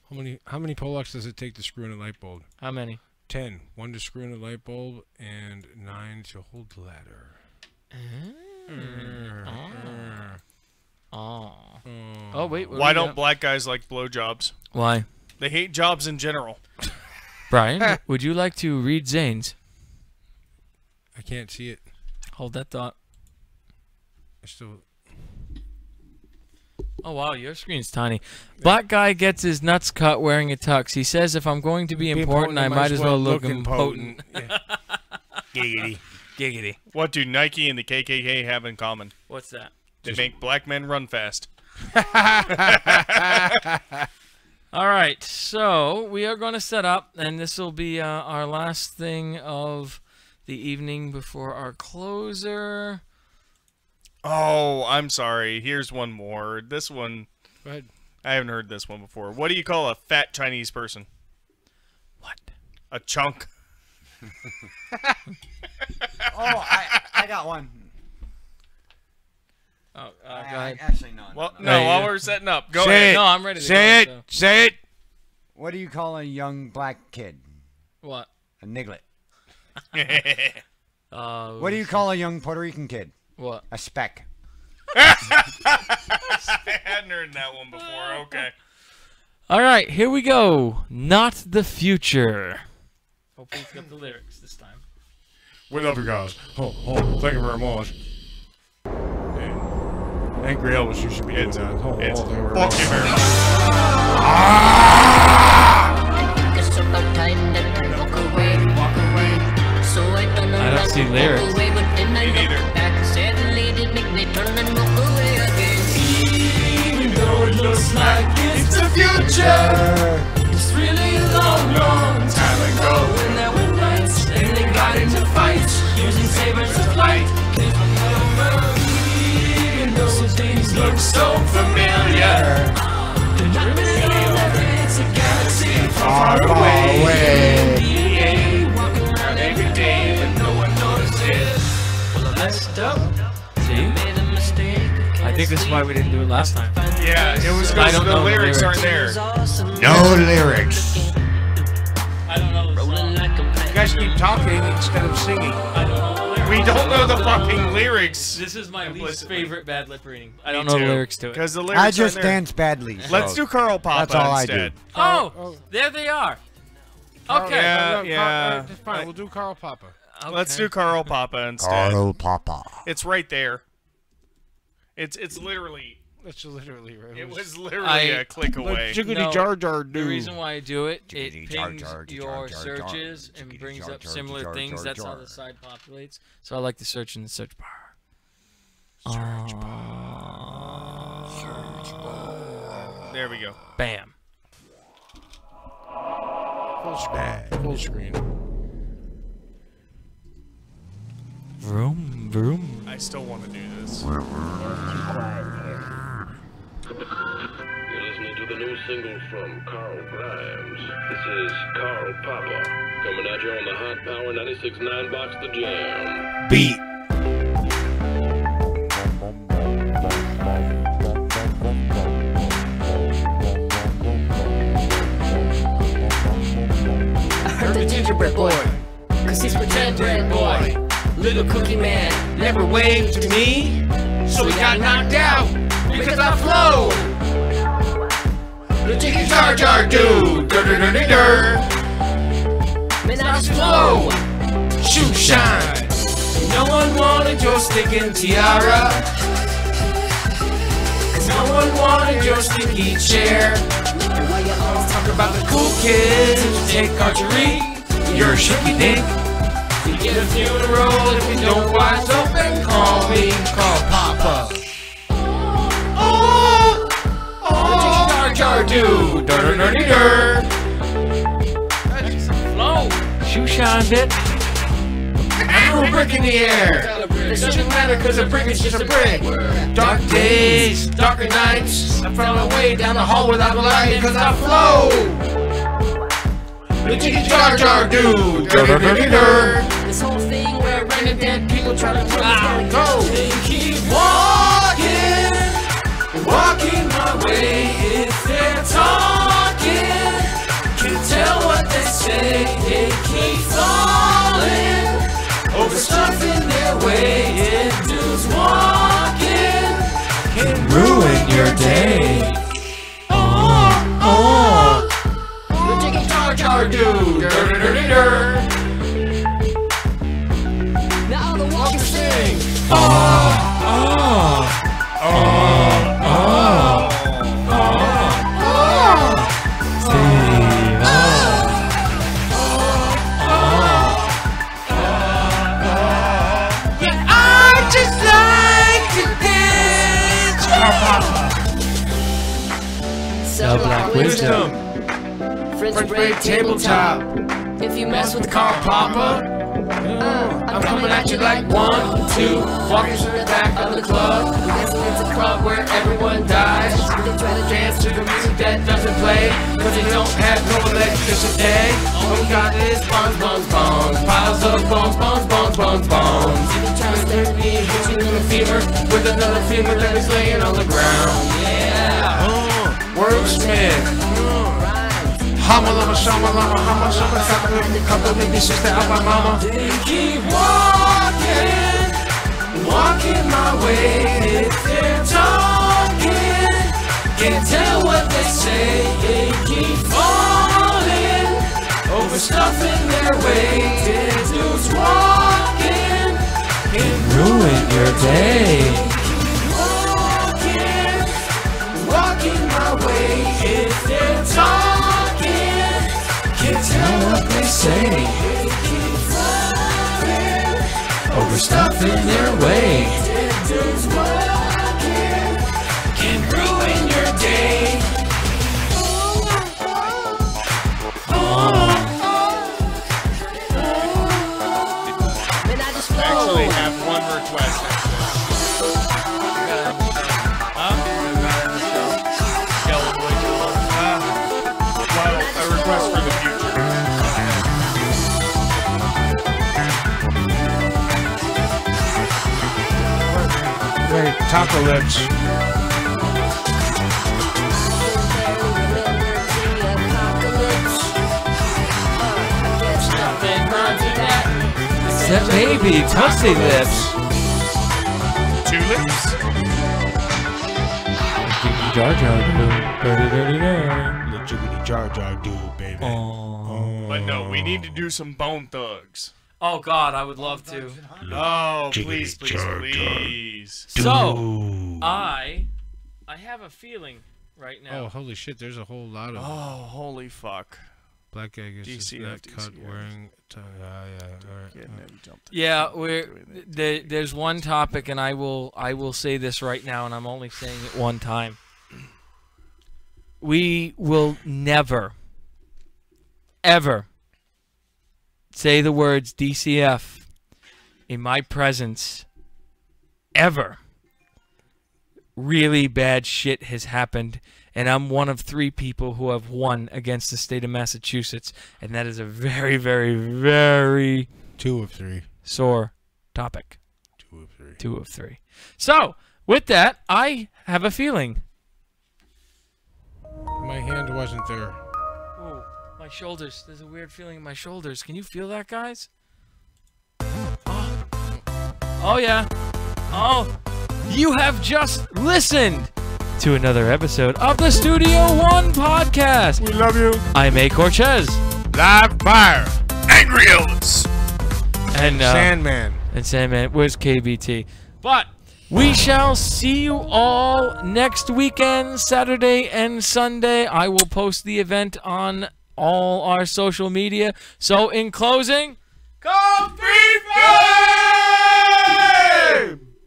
How many how many Polacks does it take to screw in a light bulb? How many? Ten. One to screw in a light bulb and nine to hold the ladder. Oh. Oh wait. Why do we don't got? black guys like blowjobs? Why? They hate jobs in general. Brian, would you like to read Zane's? I can't see it. Hold that thought. I still. Oh wow, your screen's tiny. Black guy gets his nuts cut wearing a tux. He says, "If I'm going to be Be important, I might as well look impotent." Giggity. Giggity. What do Nike and the KKK have in common? What's that? They make black men run fast. All right, so we are going to set up, and this will be uh, our last thing of the evening before our closer. Oh, I'm sorry. Here's one more. This one. Go ahead. I haven't heard this one before. What do you call a fat Chinese person? What? A chunk. Oh, I, I got one. Oh, uh, go I- Actually, no. Well, no, no, no. while we're setting up, go Say ahead. it. No, I'm ready to Say go, it. so- Say it. What do you call a young black kid? What? A niglet. Uh, What do you call a young Puerto Rican kid? What? A speck. I hadn't heard that one before. Okay. All right, here we go. Not the future. Hopefully, it's got the lyrics this time. We love you guys. Oh, oh, thank you very much. And Angry Elvis, you should be doing that. Oh, It's oh, thank you very fuck much. you very much. It's about time that I walk away, walk away. So I turn I don't see lyrics. Looks like it's the future, it's really a long, long time ago. When there were nights and they got into fights using sabers of light. Even though things look so familiar, did you believe that it's a galaxy far, far away? Walking around every day, but no one notices. Well, I messed up. Think this is why we didn't do it last time. Yeah, it was I because the the lyrics lyrics. aren't there. No lyrics. I don't know the song. You guys keep talking instead of singing. I don't know the lyrics. We don't know the fucking lyrics. This is my least favorite bad lip reading. I don't know the lyrics to it. Because the lyrics I just there. dance badly. Let's do Carl Poppa That's all I do. instead. Oh, there they are. Okay. Yeah, No, no, yeah. Carl, uh, fine. We'll do Carl Poppa. Let's do Carl Poppa instead. Carl Poppa. It's right there. It's it's literally That's literally right. it was literally I- a click away. Jiggity No, Jar Jar do. The reason why I do it, it Jiggity jar pings jar, your jar jar jar. searches and brings jar up jar similar jar things. jar That's how the site populates. So I like to search in the search bar. Uh, There we go. Bam. Full screen. Full screen. Vroom, vroom. I still want to do this. You're listening to the new single from Carl Grimes. This is Carl Poppa coming at you on the Hot Power 96.9 Box The Jam. Beat. I heard the gingerbread boy, cause he's pretend bread boy. Little cookie man never waved to me, so he got knocked out because I flow. The jiggy jar jar do, dur dur dur dur dur. Man, I flow, shoot shine. No one wanted your stick tiara, no one wanted your sticky chair. And while you always talk about the cool kids take archery, you're a shaky dick. You get a funeral if you don't watch open. Call me, call Papa. Oh, oh, jar jar do, dur dur dur dur. Flow. Shoe shined it. I threw a brick in the air. It doesn't matter cause a brick is just a brick. Dark days, darker nights. I my way down the hall without a light cause I flow. The jiggy jar jar dur. This whole thing where random dead people try to tell me go. They keep walking, walking my way. If they're talking, can tell what they say. They keep falling over stuff in their way. If dudes walking can ruin your day. Oh, oh. Jar do, dur dur dur dur. Now the walkers sing. Oh, oh, Hama lama shama lama hama shama saka with a couple of dishes to help my mama. Keep walking, walking my way. If they're talking, can't tell what they say. They keep falling over stuff in their way. Dead dudes walking can Ruin your day. walking, walking my way. If they're talking, tell what they say. Over stuff in their way. Taco lips. That baby, Toasty Lips. Two Tulips? Jar Jar. Dirty, dirty, dirty. The jiggity jar jar do, baby. But no, we oh. need to do some Bone Thugs. Oh God, I would love to. Oh, please, please, jar jar. please. So, I, I have a feeling right now. Oh, holy shit! There's a whole lot of Oh, holy fuck. black guy gets his DCF, neck cut DCF. wearing. T- yeah, yeah. All right. Getting. Yeah, we're there, there's one topic, and I will I will say this right now, and I'm only saying it one time. We will never, ever say the words DCF in my presence ever. Really bad shit has happened, and I'm one of three people who have won against the state of Massachusetts, and that is a very, very, very Two of three. sore topic. Two of three. Two of three. So, with that, I have a feeling. My hand wasn't there. Oh, my shoulders. There's a weird feeling in my shoulders. Can you feel that, guys? Oh, oh yeah. Oh, you have just listened to another episode of the Studio One podcast. We love you. I'm A. Courchez. Live fire. Angry Elvis. And, uh, Sandman. and Sandman. Where's KBT? But we shall see you all next weekend, Saturday and Sunday. I will post the event on all our social media. So, in closing,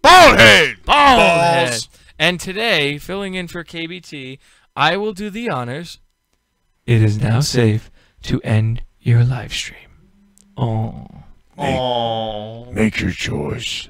Ballhead. Ballhead. Balls. And today, filling in for KBT, I will do the honors. It is now safe to end your live stream. Oh. Oh. Make your choice.